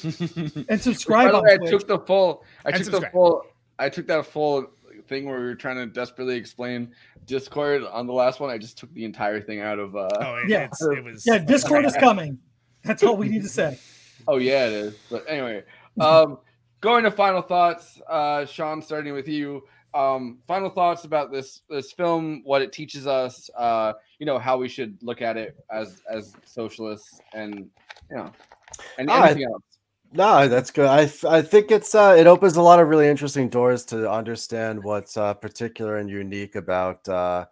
and By subscribe the on way, I Twitch. took the full. I And took the full. I took that full thing where we were trying to desperately explain Discord on the last one. I just took the entire thing out of. uh Oh, it, Yeah. it's, it was. yeah, Discord is coming. That's all we need to say. Oh yeah, it is. But anyway, um, going to final thoughts. Uh, Sean, starting with you. Um, final thoughts about this this film, what it teaches us. Uh, you know how we should look at it as as socialists, and you know, and right. anything else. No, that's good. I I think it's uh it opens a lot of really interesting doors to understand what's uh, particular and unique about uh,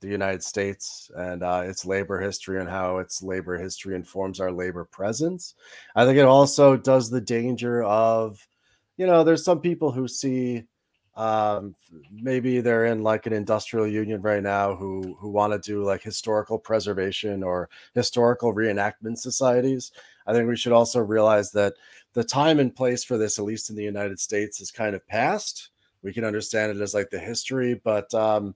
the United States and uh, its labor history and how its labor history informs our labor presence. I think it also does the danger of, you know, there's some people who see um maybe they're in like an industrial union right now who who want to do like historical preservation or historical reenactment societies i think we should also realize that the time and place for this, at least in the United States, is kind of past. We can understand it as like the history, but um,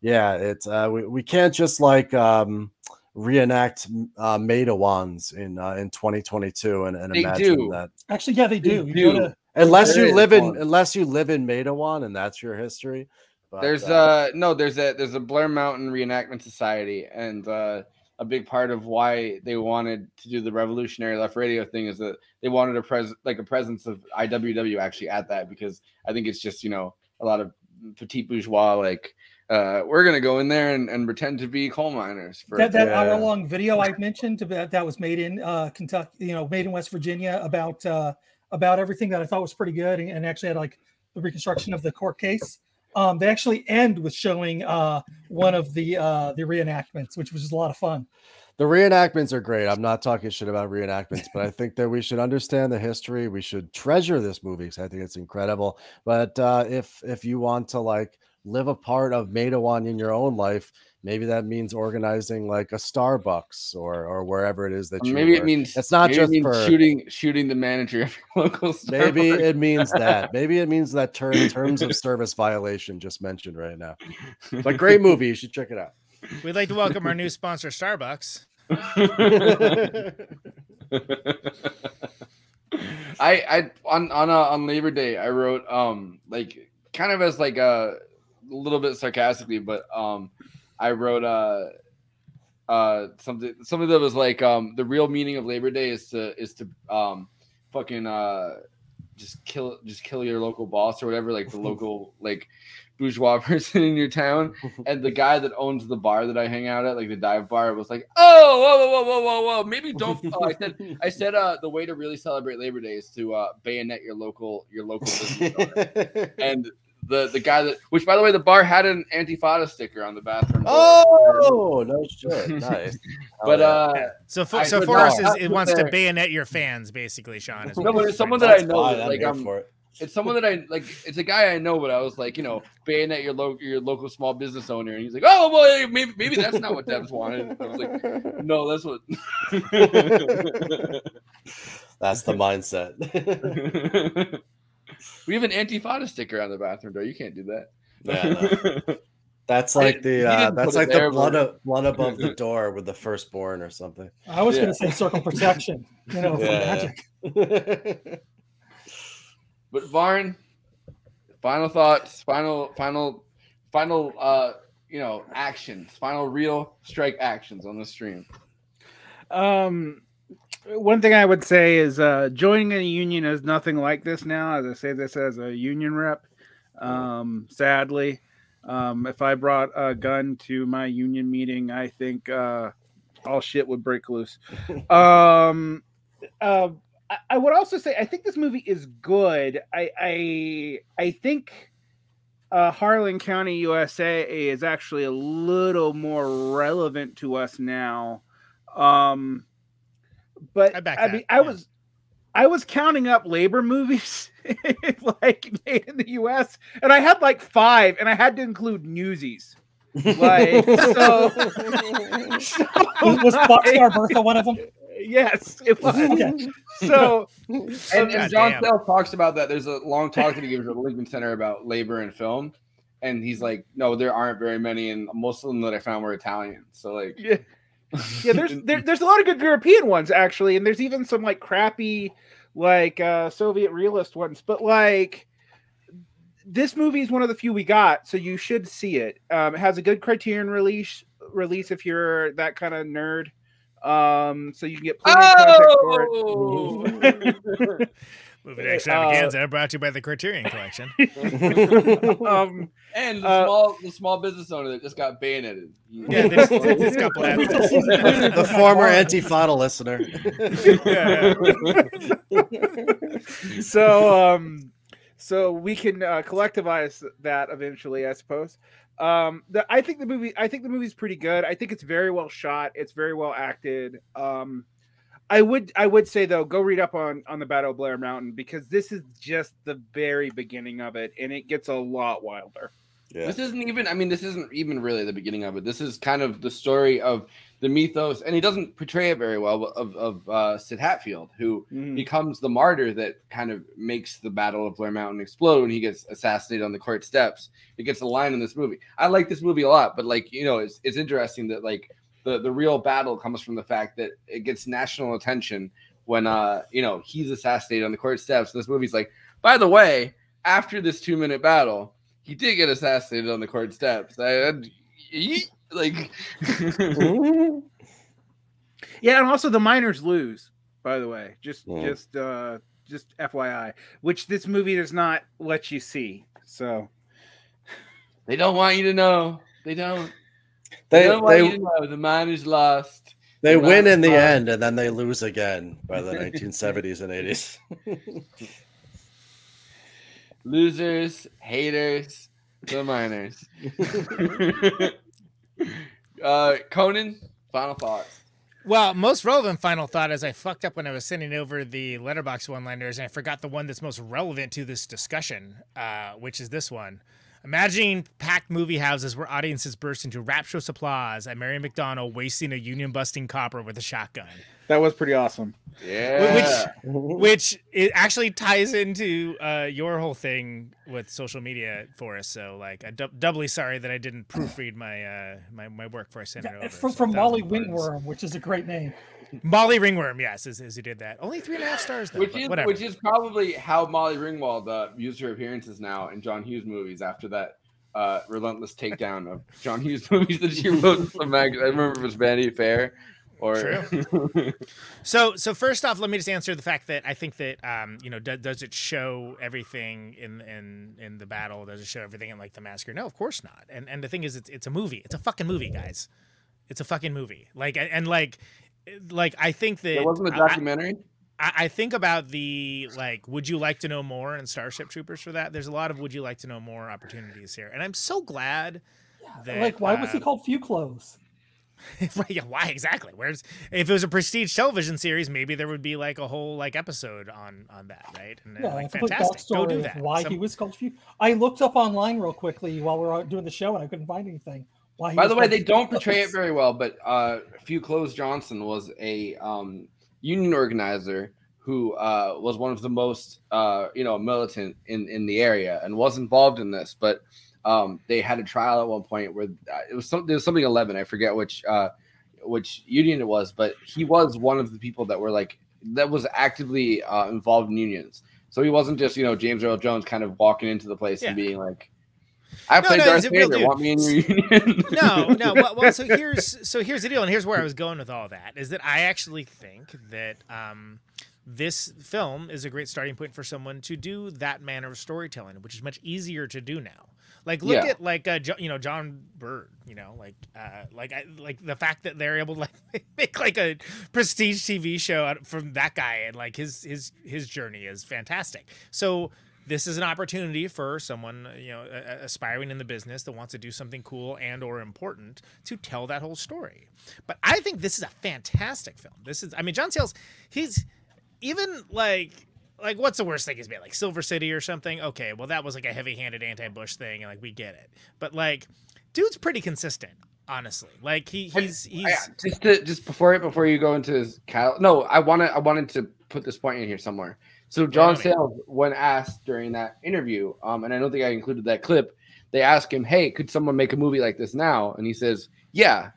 yeah, it's uh, we, we can't just like um, reenact uh, Matewans in uh, in 2022 and, and They imagine do. that Actually, yeah, they They do. You go do. to- unless There you live in one. unless you live in Matewan and that's your history. But, There's uh no, there's a there's a Blair Mountain Reenactment Society, and uh, a big part of why they wanted to do the Revolutionary Left Radio thing is that they wanted a pres like a presence of IWW actually at that because I think it's just you know a lot of petite bourgeois like uh, we're gonna go in there and, and pretend to be coal miners for that that Yeah. hour long video I mentioned that that was made in uh, Kentucky, you know, made in West Virginia about uh, about everything that I thought was pretty good, and, and actually had like the reconstruction of the court case. Um, they actually end with showing uh, one of the uh, the reenactments, which was just a lot of fun. The reenactments are great. I'm not talking shit about reenactments, but I think that we should understand the history. We should treasure this movie because I think it's incredible. But uh, if if you want to like live a part of Matewan in your own life, maybe that means organizing like a Starbucks or or wherever it is that you. maybe it means it's not maybe it just for shooting shooting the manager of your local Starbucks. Maybe it means that. Maybe it means that term terms of service violation just mentioned right now. But great movie. You should check it out. We'd like to welcome our new sponsor, Starbucks. I I on on uh, on Labor Day I wrote um like kind of as like a little bit sarcastically, but um I wrote uh uh something something that was like um the real meaning of Labor Day is to is to um fucking uh just kill just kill your local boss or whatever, like the local like bourgeois person in your town. And the guy that owns the bar that I hang out at, like the dive bar, was like, "Oh, whoa, whoa, whoa, whoa, whoa, maybe don't." Oh, I said, I said, uh, the way to really celebrate Labor Day is to uh, bayonet your local your local business owner. and the the guy that, which by the way, the bar had an Antifada sticker on the bathroom. door. Oh, no shit. Nice. but uh, So, for, I so could Forrest is, it put wants to bayonet your fans, basically, Sean. Is No, but it's someone saying. that I know. fine, that, I'm like I'm, for it. it's someone that I like. It's a guy I know, but I was like, you know, bayonet your local your local small business owner, and he's like, oh well, maybe maybe that's not what Debs wanted. I was like, no, that's what. That's the mindset. we have an antifada sticker on the bathroom door. You can't do that. Yeah, no. That's like didn't- the uh, that's put it like there, the blood, but- a- blood above the door with the firstborn or something. I was Yeah. going to say circle protection, you know, Yeah. magic. But Varn, final thoughts, final, final, final, uh, you know, actions, final real strike actions on the stream. Um, one thing I would say is uh, joining a union is nothing like this now. As I say this as a union rep, um, sadly, um, if I brought a gun to my union meeting, I think uh, all shit would break loose. um, uh, I, I would also say I think this movie is good. I I, I think uh, Harlan County, USA is actually a little more relevant to us now. Um, but I I, mean, that, I yeah. was I was counting up labor movies like made in the U.S. and I had like five, and I had to include Newsies. Like so, Was, was Boxcar Bertha one of them? yes, it was. Okay. So And, and John damn. Talks about that. There's a long talk that he gives at the Lincoln Center about labor and film, and he's like, "No, there aren't very many, and most of them that I found were Italian." So like, yeah, yeah. There's there, there's a lot of good European ones actually, and there's even some like crappy like uh Soviet realist ones. But like this movie is one of the few we got, so you should see it. Um, it has a good Criterion release release if you're that kind of nerd. Um, so you can get plenty of context for it. Movie extravaganza brought to you by the Criterion Collection. um, and the Uh, small the small business owner that just got bayoneted. Yeah, this, this got blasted. the former antifada listener. yeah. so um so we can uh, collectivize that eventually i suppose um the, i think the movie i think the movie's pretty good i think it's very well shot it's very well acted um i would i would say though go read up on on the battle of blair mountain because this is just the very beginning of it and it gets a lot wilder Yeah. This isn't even. I mean, this isn't even really the beginning of it. This is kind of the story of the mythos, and he doesn't portray it very well. Of of uh, Sid Hatfield, who Mhm. becomes the martyr that kind of makes the Battle of Blair Mountain explode when he gets assassinated on the court steps. It gets a line in this movie. I like this movie a lot, but like you know, it's it's interesting that like the the real battle comes from the fact that it gets national attention when uh you know he's assassinated on the court steps. This movie's like, by the way, after this two minute battle, he did get assassinated on the court steps. I, I- ye- like, yeah and also the miners lose by the way just Mm. just uh just fyi which this movie does not let you see so they don't want you to know. They don't. They, They you know. The miners lost. they The win in the miners end and then they lose again by the 1970s and 80s. Losers, haters, the miners. uh, Conan, final thoughts. Well, most relevant final thought is I fucked up when I was sending over the letterboxd one-liners, and I forgot the one that's most relevant to this discussion, uh, which is this one. Imagining packed movie houses where audiences burst into rapturous applause at Mary McDonnell wasting a union-busting copper with a shotgun, that was pretty awesome Yeah. which it actually ties into uh, your whole thing with social media for us. So, like, I'm dou- doubly sorry that I didn't proofread my uh, my, my work before I sent it over. From, So from that Molly. Ringworm, which is a great name. Molly Ringworm, yes, is, is who did that. Only three and a half stars, though. which is whatever. which is probably how Molly Ringwald uh, used her appearances now in John Hughes movies after that uh, relentless takedown of John Hughes movies that she wrote in some mag- I remember it was Vanity Fair Or True. So, so first off, let me just answer the fact that I think that um, you know, do, does it show everything in in in the battle? Does it show everything in like the massacre? No, of course not. And and the thing is, it's it's a movie. It's a fucking movie, guys. It's a fucking movie. Like and, and like, like I think that it wasn't a I- documentary. I, I think about the like, would you like to know more and Starship Troopers for that? There's a lot of would you like to know more opportunities here, and I'm so glad that like, why was he uh, called Few Clothes? Yeah, why exactly? Where's if it was a prestige television series, maybe there would be like a whole like episode on on that, right? And Yeah, like fantastic. Go do that. why Some- he was called Few. I looked up online real quickly while we were out doing the show, and I couldn't find anything. Why? he By the way, they don't portray it very well, but uh, Few Clothes Johnson was a um, union organizer who uh, was one of the most uh, you know militant in in the area and was involved in this. But um, they had a trial at one point where uh, it was some there was something eleven. I forget which uh, which union it was, but he was one of the people that were like that was actively uh, involved in unions. So he wasn't just you know James Earl Jones kind of walking into the place and being like. I No, played no, Darth Vader. Want me in your union? no, no. Well, well, so here's so here's the deal, and here's where I was going with all that is that I actually think that um, this film is a great starting point for someone to do that manner of storytelling, which is much easier to do now. Like look Yeah. at like uh, you know John Bird, you know like uh, like I, like the fact that they're able to like make like a prestige TV show out from that guy and like his his his journey is fantastic. So this is an opportunity for someone uh, you know aspiring in the business that wants to do something cool and or important to tell that whole story. But i think this is a fantastic film. This is i mean john sayles he's even like like what's the worst thing he's made? Like silver city or something? Okay well that was like a heavy-handed anti-bush thing and like we get it. But like dude's pretty consistent honestly. Like he he's he's just to, just before it before you go into his. No, I wanted I wanted to put this point in here somewhere. So John Sayles, when asked during that interview, um, and I don't think I included that clip, they asked him, "Hey, could someone make a movie like this now?" And he says, "Yeah,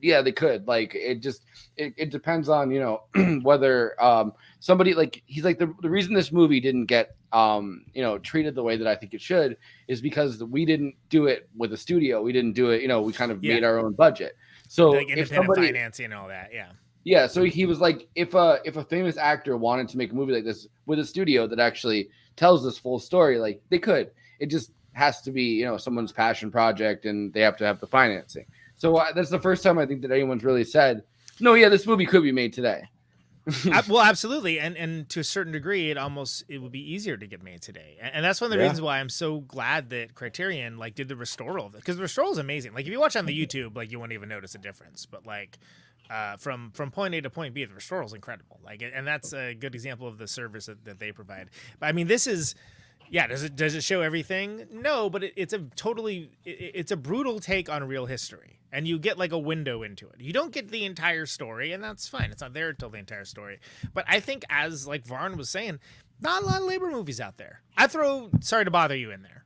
yeah, they could. Like it just it, it depends on you know whether um somebody like he's like the, the reason this movie didn't get um you know treated the way that I think it should is because we didn't do it with a studio. We didn't do it. You know, we kind of Yeah. made our own budget. So like if independent somebody financing and all that yeah yeah, so he was like, if a if a famous actor wanted to make a movie like this with a studio that actually tells this full story, like they could. It just has to be, you know, someone's passion project, and they have to have the financing. So uh, that's the first time I think that anyone's really said, "No, yeah, this movie could be made today." Well, absolutely, and and to a certain degree, it almost it would be easier to get made today, and, and that's one of the Yeah. reasons why I'm so glad that Criterion like did the restoral of it because the restoral is amazing. Like if you watch on the YouTube, like you won't even notice a difference, but like uh, from from point A to point B, the restoral is incredible. Like, and that's a good example of the service that, that they provide. But I mean, this is. Yeah, does it does it show everything? No, but it, it's a totally it, it's a brutal take on real history, and you get like a window into it. You don't get the entire story, and that's fine. It's not there tell the entire story. But I think, as like Varn was saying, not a lot of labor movies out there. I throw "Sorry to Bother You" in there.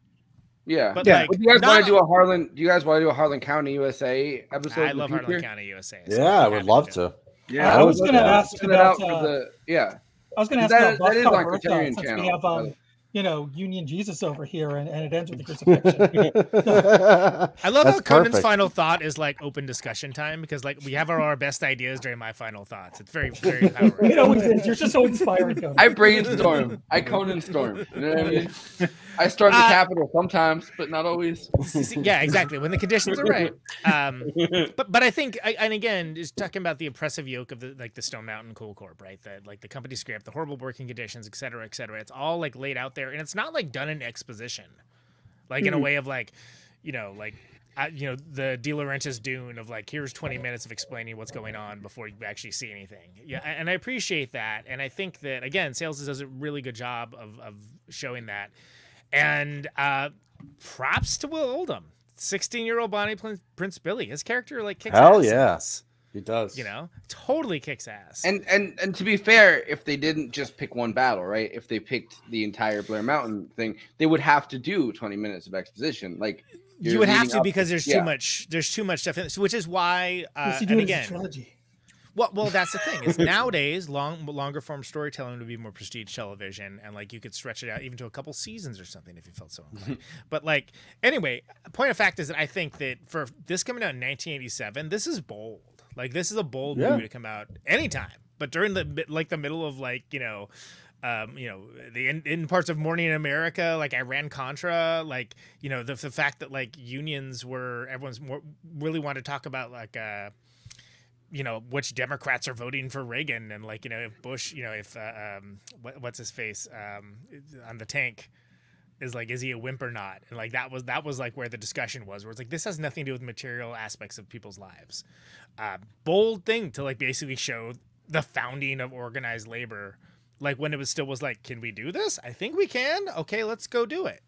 Yeah, But, Yeah. like, Would you guys want to do a Harlan? Do you guys want to do a Harlan County, USA episode? I love Harlan future? County, USA. so Yeah, I'm I happy would love do it. to. Yeah, I was would going to ask Put it out about. for Uh, the yeah. I was going to ask That- about that is Buckeye on Bertha, Criterion Channel, we have, um, way. You know, Union Jesus over here, and, and it ends with the crucifixion. I love That's how Conan's perfect. final thought is like open discussion time because like we have our, our best ideas during my final thoughts. It's very very powerful. it always is. You're just so inspiring, Conan. I brainstorm. I Conan storm. You know what I mean? I storm the Uh, Capitol sometimes, but not always. yeah, exactly. When the conditions are right. Um, but but I think, I, and again, just talking about the oppressive yoke of the like the Stone Mountain Coal Corp, right? The like the company script, the horrible working conditions, et cetera, et cetera. It's all like laid out there, and it's not like done in exposition, like in a way of like, you know, like. Uh, you know the De Laurentiis Dune of like here's 20 minutes of explaining what's going on before you actually see anything. Yeah, and I appreciate that, and I think that again, Sayles does a really good job of of showing that. And uh, props to Will Oldham, 16 year old Bonnie Prince Billy. His character like kicks Hell ass. in yeah. He does. You know, totally kicks ass. And and and to be fair, if they didn't just pick one battle, right? If they picked the entire Blair Mountain thing, they would have to do 20 minutes of exposition. Like you would have to because there's yeah. too much. There's too much stuff in this, which is why. Uh, Unless you do and it as a again. Well, well, that's the thing is nowadays long longer form storytelling would be more prestige television, and like you could stretch it out even to a couple seasons or something if you felt so inclined. but like anyway, point of fact is that I think that for this coming out in 1987, this is bold. Like this is a bold Yeah. movie to come out anytime, but during the like the middle of like you know. Um, you know, the in, in parts of morning in America, like Iran Contra, like you know, the, the fact that like unions were everyone's more really wanted to talk about like uh, you know which Democrats are voting for Reagan and like you know if Bush you know if uh, um what, what's his face um on the tank is like is he a wimp or not? And like that was that was like where the discussion was where it's like this has nothing to do with material aspects of people's lives. Uh, bold thing to like basically show the founding of organized labor like when it was still was like can we do this? I think we can. Okay let's go do it.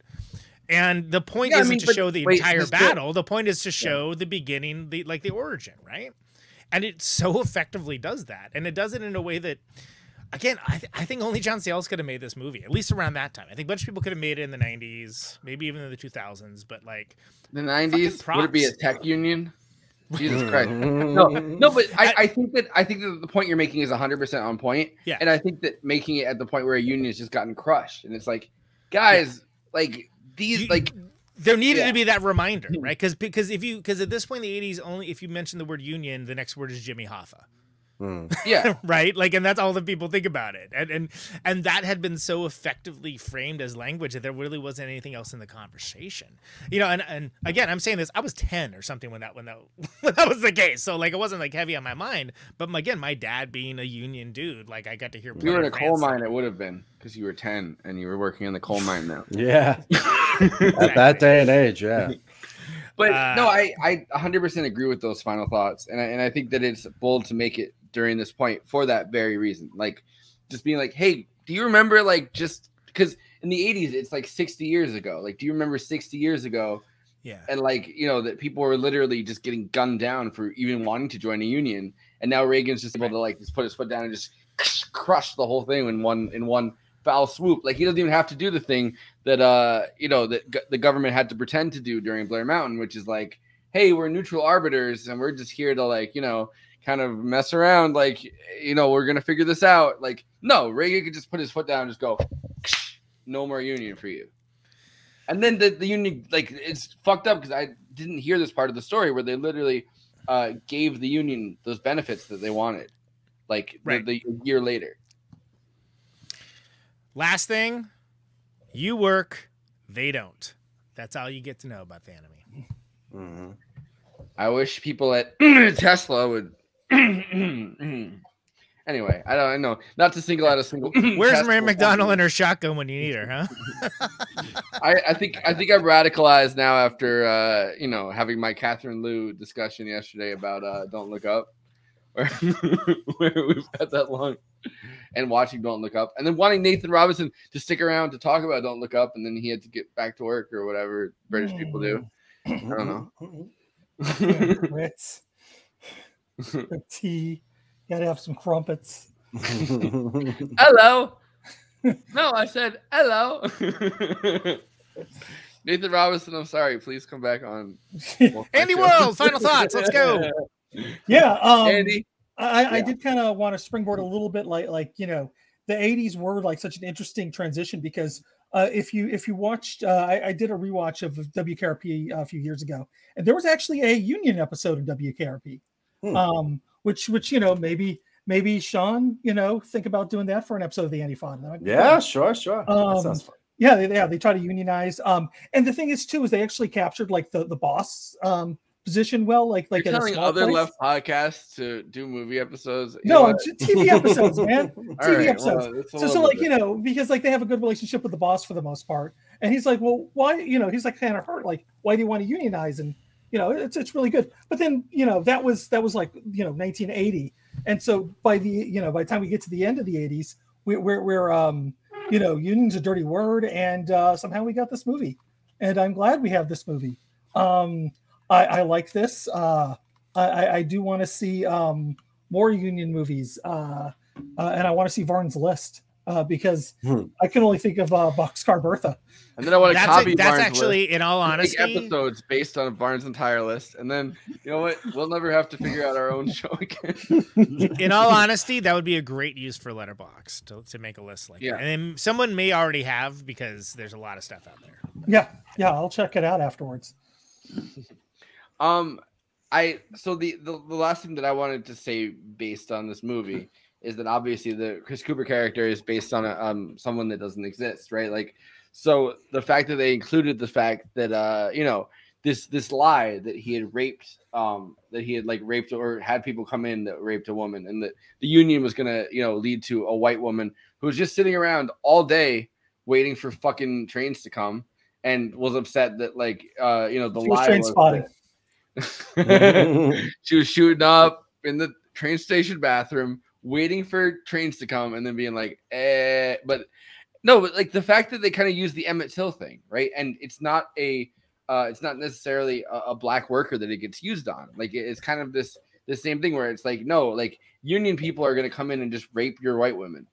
And the point Yeah, isn't mean, to show the wait, entire battle. The point is to show the beginning the like the origin right? And it so effectively does that. And it does it in a way that again i, th- I think only john sayles could have made this movie at least around that time i think a bunch of people could have made it in the 90s maybe even in the 2000s but like The nineties Fucking would it be a props. tech union? Jesus Christ! No, no, but I, I think that I think that the point you're making is 100 percent on point. Yeah. and I think that making it at the point where a union has just gotten crushed, and it's like, guys, like these, You- like there needed Yeah. to be that reminder right because because if you because at this point in the 80s only if you mention the word union the next word is jimmy hoffa Hmm. yeah, right like and that's all that people think about it and and and that had been so effectively framed as language that there really wasn't anything else in the conversation you know and and again i'm saying this i was 10 or something when that when that when that was the case so like it wasn't like heavy on my mind but again my dad being a union dude like i got to hear if you were in a plenty coal mine, it would have been because you were 10 and you were working in the coal mine now. Yeah. At that day and age, yeah. But Uh, no, I I 100% agree with those final thoughts, and I, and I think that it's bold to make it during this point for that very reason. Like, just being like, hey, do you remember like just because in the 80s it's like 60 years ago. Like, do you remember 60 years ago? yeah And like you know that people were literally just getting gunned down for even wanting to join a union, and now Reagan's just able to like just put his foot down and just crush the whole thing in one in one foul swoop. Like he doesn't even have to do the thing that uh you know that go- the government had to pretend to do during Blair Mountain, which is like, hey, we're neutral arbiters and we're just here to like you know kind of mess around. Like you know we're gonna figure this out. Like no, Reagan could just put his foot down and just go, no more union for you. And then the, the union like it's fucked up because I didn't hear this part of the story where they literally uh, gave the union those benefits that they wanted, like Right. the, the year later. last thing you work they don't that's all you get to know about the enemy Mhm. I wish people at Tesla would. anyway, I don't I know. Not to single out a single. Where's Tesla Mary McDonnell and her shotgun when you need her, huh? I, I think I think I'm radicalized now after uh, you know having my Catherine Liu discussion yesterday about uh, Don't Look Up, where, where we've had that long, and watching Don't Look Up, and then wanting Nathan Robinson to stick around to talk about Don't Look Up, and then he had to get back to work or whatever British people do. I don't know. Ritz, tea. Got to have some crumpets. hello. No, I said hello. Nathan Robinson, I'm sorry. Please come back on. Andy World, final thoughts. Let's go. Yeah, um, Andy. I, I Yeah. did kind of want to springboard a little bit, like like you know, the '80s were like such an interesting transition because uh, if you if you watched, uh, I, I did a rewatch of WKRP a few years ago, and there was actually a union episode of WKRP, Hmm. um, which which you know maybe maybe Sean, you know, think about doing that for an episode of the Antifada. That yeah, fun. sure, sure. that Um, sounds fun. Yeah, they, yeah, they try to unionize. Um, and the thing is too is they actually captured like the the boss um position well, like like You're at telling other place. left podcasts to do movie episodes. You No, TV episodes, man. TV right, episodes. well, it's so, little so bit like you know, because like they have a good relationship with the boss for the most part, and he's like, well, why? You know, he's like kind of hurt. Like, why do you want to unionize? And you know, it's it's really good. But then you know, that was that was like you know 1980, and so by the you know by the time we get to the end of the 80s, we, we're we're um you know, union's a dirty word, and uh, somehow we got this movie, and I'm glad we have this movie. Um, I, I like this. Uh, I, I- do want to see um, more union movies, uh, uh, and I want to see Varn's list uh, because Hmm. I can only think of uh, Boxcar Bertha. And then I want to That's, copy a, that's Varn's actually, list in all and make honesty, episodes based on Varn's entire list, and then you know what? We'll never have to figure out our own show again. in all honesty, that would be a great use for Letterboxd to, to make a list like Yeah. that. And then someone may already have because there's a lot of stuff out there. Yeah, yeah, I'll check it out afterwards. Um, I so the, the the last thing that I wanted to say based on this movie is that obviously the Chris Cooper character is based on a, um someone that doesn't exist, right? Like, so the fact that they included the fact that uh you know this this lie that he had raped um that he had like raped or had people come in that raped a woman and that the union was gonna you know lead to a white woman who was just sitting around all day waiting for fucking trains to come and was upset that like uh you know the She lie was spotting. she was shooting up in the train station bathroom waiting for trains to come and then being like eh but no but like the fact that they kind of use the Emmett Till thing right? And it's not a uh it's not necessarily a, a black worker that it gets used on. Like it- it's kind of this the same thing where it's like no like union people are going to come in and just rape your white women.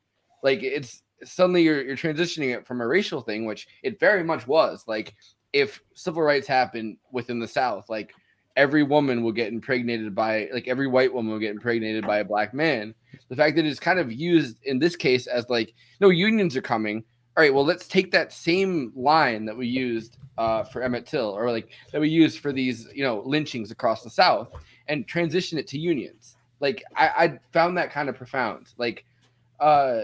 Like it's suddenly you're, you're transitioning it from a racial thing which it very much was. Like if civil rights happened within the south like every woman will get impregnated by like every white woman will get impregnated by a black man. The fact that it's kind of used in this case as like no unions are coming. All right well let's take that same line that we used uh, for emmett till or like that we used for these you know lynchings across the south and transition it to unions. Like i, I found that kind of profound. Like uh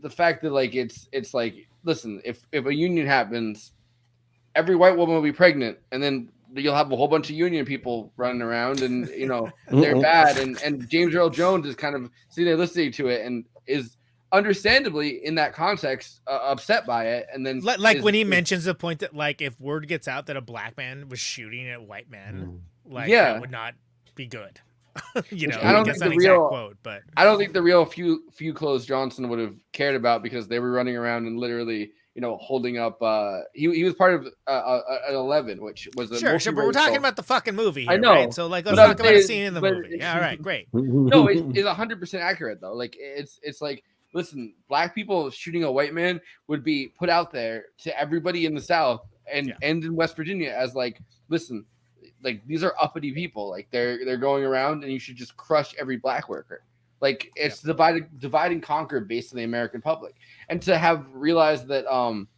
the fact that like it's it's like listen if if a union happens every white woman will be pregnant and then you'll have a whole bunch of union people running around and you know they're bad and and james earl jones is kind of sitting there listening to it and is understandably in that context uh, upset by it and then like is- when he mentions the point that like if word gets out that a black man was shooting at a white man, like Yeah. that would not be good. you know, I don't that's think the real quote, but I don't think the real few few clothes Johnson would have cared about because they were running around and literally, you know, holding up. uh He he was part of uh, uh, an eleven, which was a sure, sure. But we're talking about the fucking movie. I know. Right? So like, let's But talk about a scene in the movie. Yeah, all right, great. no, it, it's hundred percent accurate though. Like it's it's like listen, black people shooting a white man would be put out there to everybody in the South and and in West Virginia as like, listen, like these are uppity people. Like they're they're going around and you should just crush every black worker. Like it's divide divide and conquer based on the American public. And to have realized that um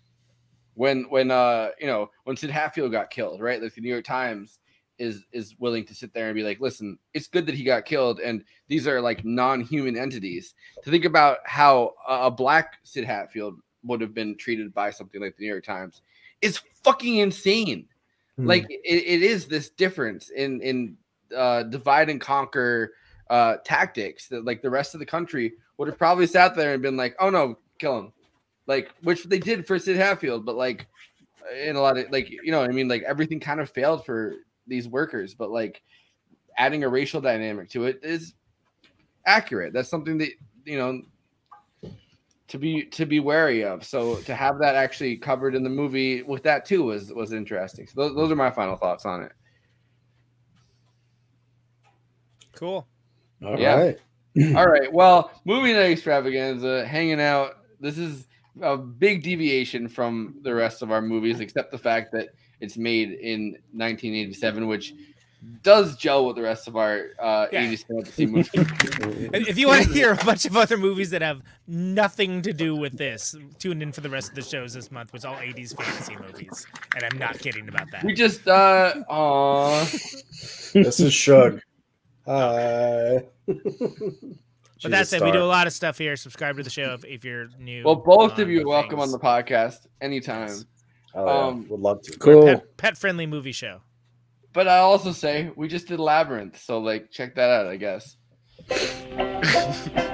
when when uh you know when Sid Hatfield got killed, right? Like the New York Times is is willing to sit there and be like, listen, it's good that he got killed, and these are like non-human entities. To think about how a, a black Sid Hatfield would have been treated by something like the New York Times is fucking insane. Hmm. Like it, it is this difference in in uh, divide and conquer uh, tactics that like the rest of the country would have probably sat there and been like, oh no, kill him, like which they did for Sid Hatfield, but like in a lot of like you know I mean like everything kind of failed for these workers, but like adding a racial dynamic to it is accurate. That's something that you know to be to be wary of. So to have that actually covered in the movie with that too was was interesting. So those, those are my final thoughts on it. Cool. All Yeah. right. All right. Well, movie night extravaganza, hanging out. This is a big deviation from the rest of our movies, except the fact that it's made in 1987, which does gel with the rest of our uh, Yeah. 80s fantasy movies. If if you want to hear a bunch of other movies that have nothing to do with this, tune in for the rest of the shows this month, which all 80s fantasy movies. And I'm not kidding about that. we just, uh, aw. This is Shug. Hi. But that's it. We do a lot of stuff here. Subscribe to the show if, if you're new. Well, both of you are welcome on the podcast anytime. Oh, yeah. Um, Would love to. We're Pet, pet friendly movie show. But I also say we just did Labyrinth, so like check that out, I guess.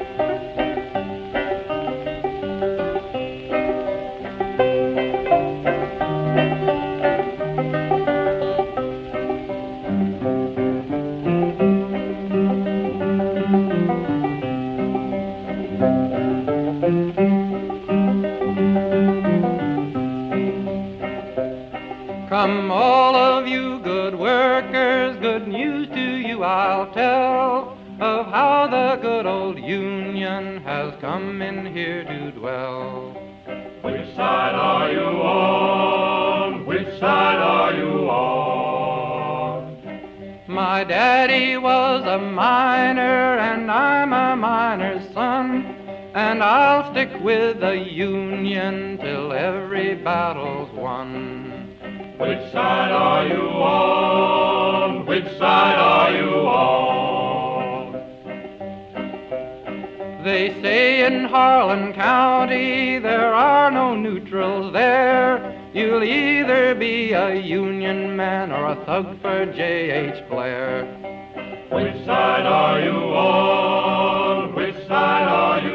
My daddy was a miner and I'm a miner's son. And I'll stick with the Union till every battle's won. Which side are you on? Which side are you on? They say in Harlan County there are no neutrals there. You'll either be a Union man or a thug for J.H. Blair. Which side are you on? Which side are you